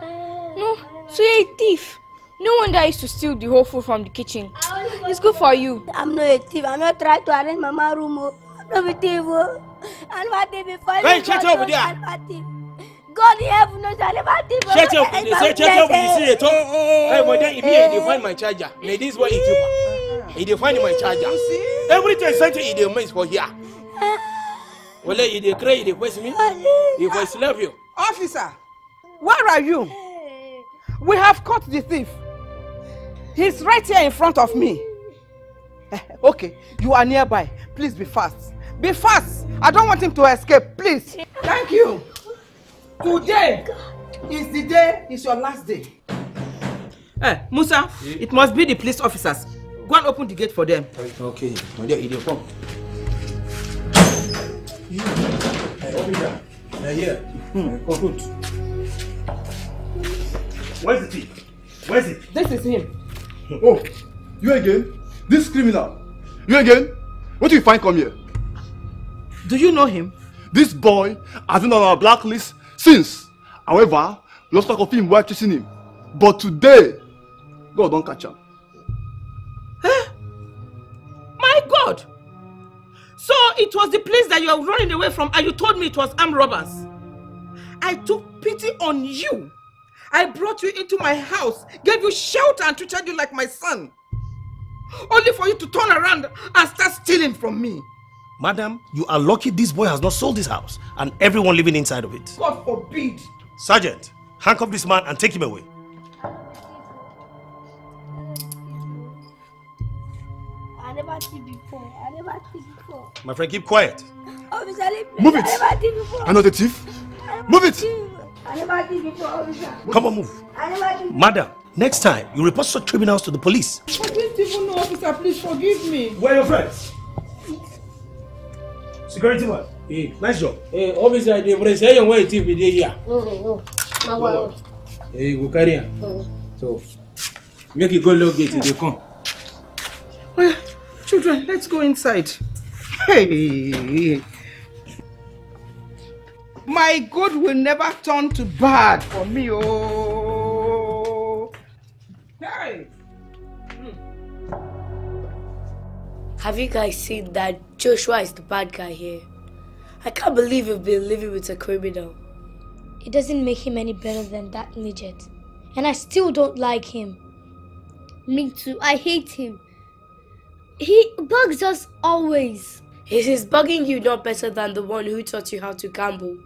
S22: No, so you're a thief. No wonder I used to steal the whole food from the kitchen. It's good for you.
S9: I'm not a thief. I'm not trying to arrange mama room. Nobitevo,
S6: Alvatimi,
S9: Fire,
S6: shut up there.
S9: God in heaven knows Alvatimi.
S6: Shut up, shut up, you see it. Oh, oh, oh. Hey, they find my charger. May this is eat you is. If find my charger, everything sent in the mess for here. Well, if they cry, they voice me. If I love you.
S1: Officer, where are you? We have caught the thief. He's right here in front of me. Eh, okay, you are nearby. Please be fast. Be fast. I don't want him to escape. Please. Thank you. Today is the day, is your last day. Eh, Musa, it must be the police officers. Go and open the gate for them.
S6: Okay, my dear, he dey come.
S14: Yeah, yeah.
S6: Hmm.
S14: Oh, good. Where's the thief? Where's it?
S1: This is him.
S14: Oh, you again? This criminal. You again? What do you find come here?
S1: Do you know him?
S14: This boy has been on our blacklist since. However, we lost track of him while chasing him. But today, God don't catch him.
S1: My God! So it was the place that you are running away from and you told me it was armed robbers. I took pity on you. I brought you into my house, gave you shelter and treated you like my son. Only for you to turn around and start stealing from me.
S13: Madam, you are lucky this boy has not sold this house and everyone living inside of it.
S1: God forbid.
S13: Sergeant, handcuff this man and take him away.
S9: I never thief before. I never thief before.
S13: My friend, keep quiet.
S9: Officer, leave me.
S14: Move
S9: I
S14: it.
S9: never thief before.
S14: I'm not a thief. Move it.
S9: I never thief before, officer.
S13: Come on, move.
S9: I never thief.
S13: Madam, next time you report such criminals to the police.
S1: I didn't even know, officer. Please forgive me.
S13: Where are your friends? Security man.
S6: Hey,
S13: nice job.
S6: Hey, officer, dey press say your way thief dey here.
S7: No, no, no. Na wa.
S6: Hey, you go carry am.
S7: Mm.
S6: So, make you go lock gate, dey come.
S1: Well, children, let's go inside. Hey. My good will never turn to bad for me. Oh.
S2: Have you guys seen that Joshua is the bad guy here? I can't believe we've been living with a criminal.
S5: It doesn't make him any better than that midget. And I still don't like him.
S23: Me too. I hate him. He bugs us always.
S2: Is his bugging you not better than the one who taught you how to gamble?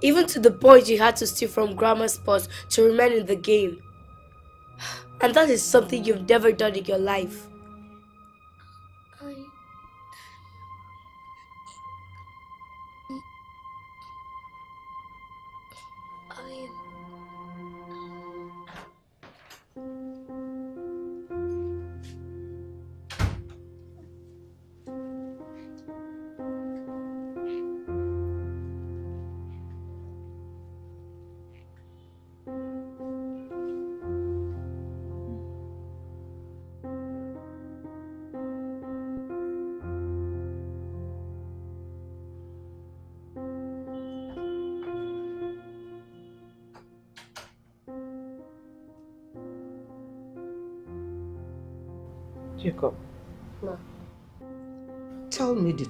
S2: Even to the point you had to steal from grandma's spots to remain in the game. And that is something you've never done in your life.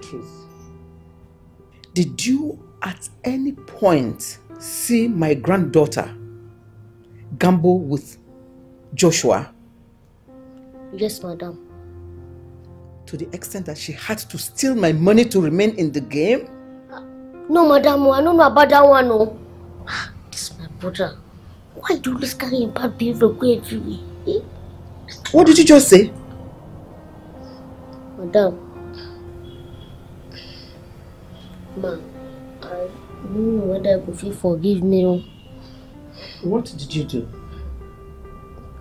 S1: Truth. Did you at any point see my granddaughter gamble with Joshua
S7: Yes, madam.
S1: to the extent that she had to steal my money to remain in the game?
S7: No, madam, I don't know about that one, no. Ah, This my brother. Why do you always carry him bad behavior go everywhere? Eh?
S1: What did you just say?
S7: Madam. Ma, I don't know whether I could feel forgive me. No.
S1: What did you do?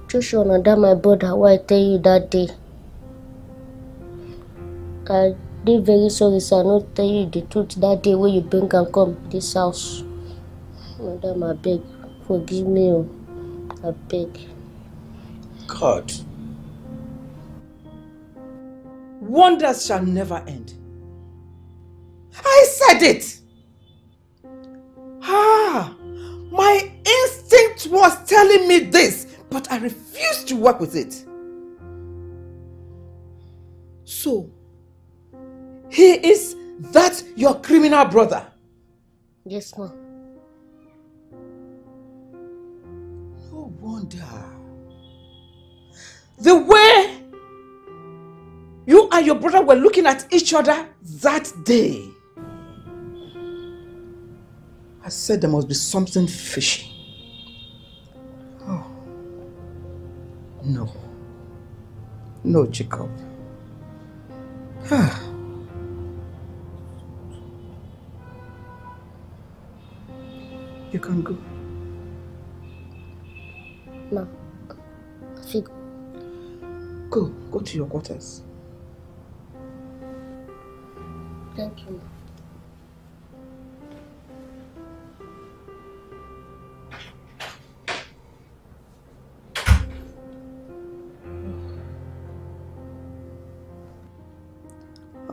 S7: Joshua and that my brother, what I tell you that day. I dey very sorry, sir. I not tell you the truth that day when you bring am come this house. Madam, I beg, forgive me. Oh. I beg.
S1: God. Wonders shall never end. I said it! Ah, my instinct was telling me this, but I refused to work with it. So, he is that your criminal brother?
S7: Yes, ma.
S1: No wonder. The way you and your brother were looking at each other that day. I said there must be something fishy. Oh. No. No, Jacob. Ah. You can go.
S7: Ma. Fig.
S1: Go. Go to your quarters.
S7: Thank you,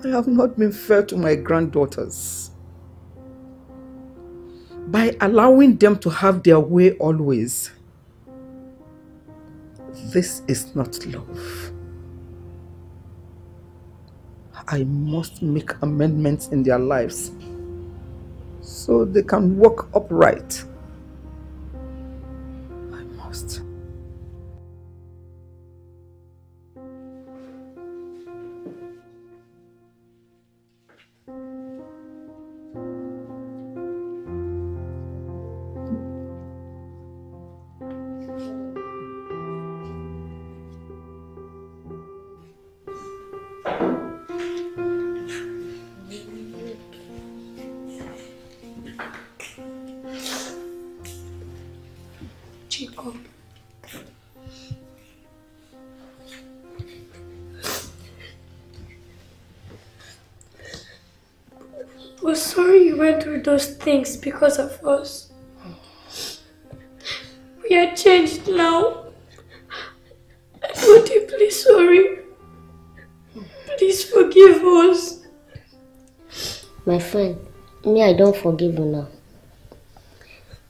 S1: I have not been fair to my granddaughters. By allowing them to have their way always. This is not love. I must make amendments in their lives so they can walk upright.
S5: Because of us. We are changed now. We're deeply sorry. Please forgive us.
S7: My friend, me I don't forgive you now.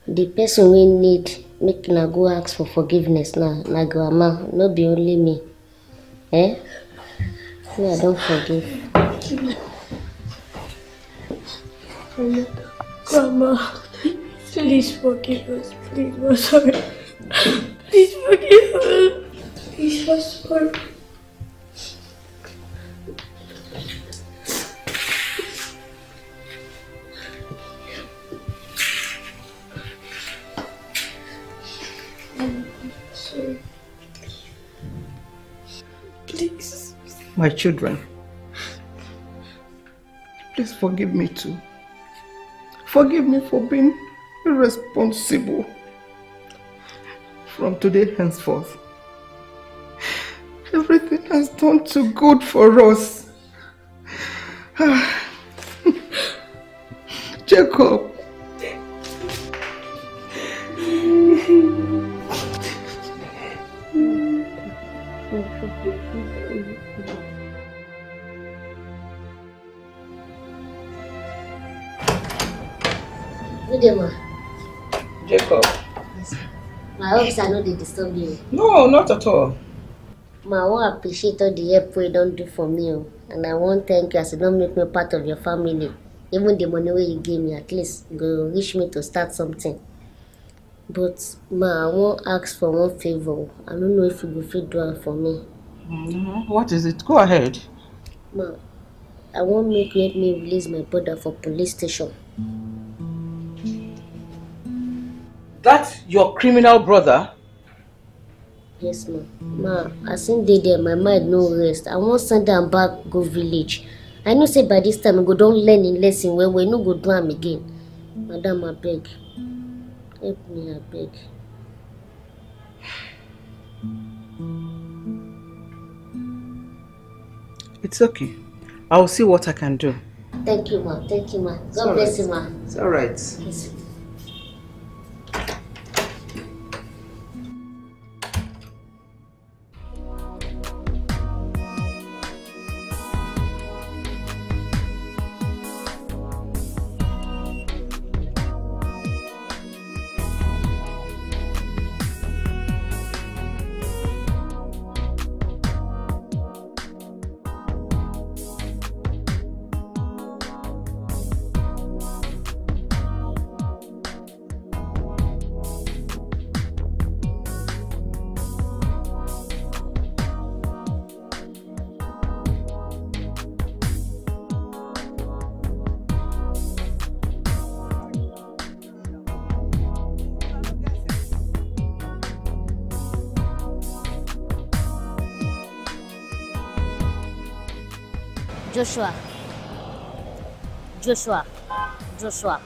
S7: The person we need make na go ask for forgiveness now, na grandma, no be only me. Eh? Me I don't forgive.
S5: Grandma, please forgive us. Please, we're sorry. Please forgive us.
S9: Please. I'm sorry. Please.
S1: My children, please forgive me too. Forgive me for being irresponsible. From today henceforth, everything has turned to good for us. Jacob.
S7: I know they disturb you.
S1: No, not at all.
S7: Ma, I wan appreciate all the help wey you don do for me o. And I wan thank you as you don make me part of your family. Even the money wey you give me, at least go reach me to start something. But ma, I wan ask for one favour. I no know if you go fit do am for me.
S1: Mhm. What is it? Go ahead.
S7: Ma, I wan make you help me release my brother for police station.
S1: That's your criminal brother?
S7: Yes, ma. Ma, as him dey there, my mind no rest. I wan send am back go village. I know say by this time he go don learn him lesson well well, he no go do am again. Madam, abeg, help me abeg.
S1: It's okay. I'll see what I can do.
S7: Thank you, ma. Thank you, ma. God bless
S1: right.
S7: you, ma.
S1: It's all right.
S7: Yes. Joshua. Joshua. Joshua.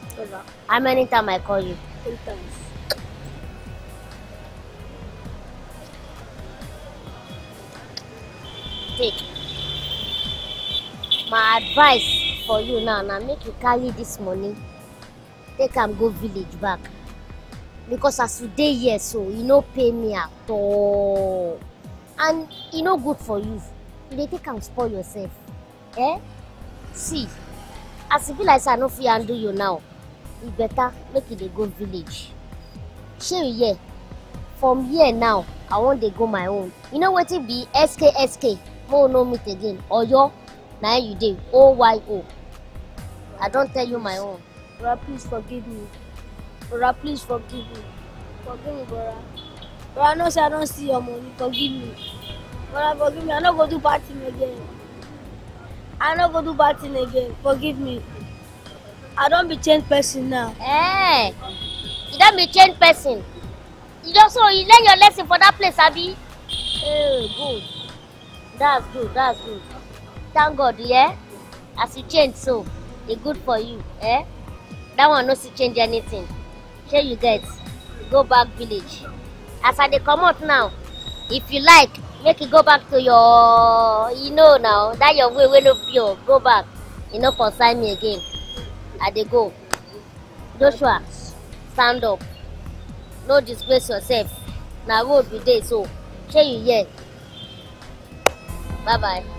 S7: How many times I call you?
S9: Three times.
S7: Take. My advice for you now, now make you carry this money, take am go village back. Because as you dey here so, you no pay me at all. And e no good for you. You dey take am spoil yourself. Eh? See, as e be like say I no fit handle you now, e better make you dey go village. Shey you hear? From here now, I wan dey go my own. You know wetin be SKSK? Mo no meet again. Oyo, na you dey. OYO. I don tell you my own.
S9: Brother, please forgive me. Brother, please forgive me. Forgive me, brother. Brother, I know say I don't see your money. Forgive me. Brother, forgive me. I no go do thing again. I no go do bad thing again. Forgive me. I don be changed person now.
S7: Eh, you don be changed person. You just so you learn your lesson for that place, abi? Eh, good. That's good, that's good. Thank God, yeah? As you change so, e good for you, eh? That one no still change anything. Shey you get? Go back village. As I dey comot now, if you like, make you go back to your, you know now, that your way wey no pure, go back. E no concern me again. I dey go. Joshua, stand up. No disgrace yourself. Na road we dey so. Shey you hear? Bye bye.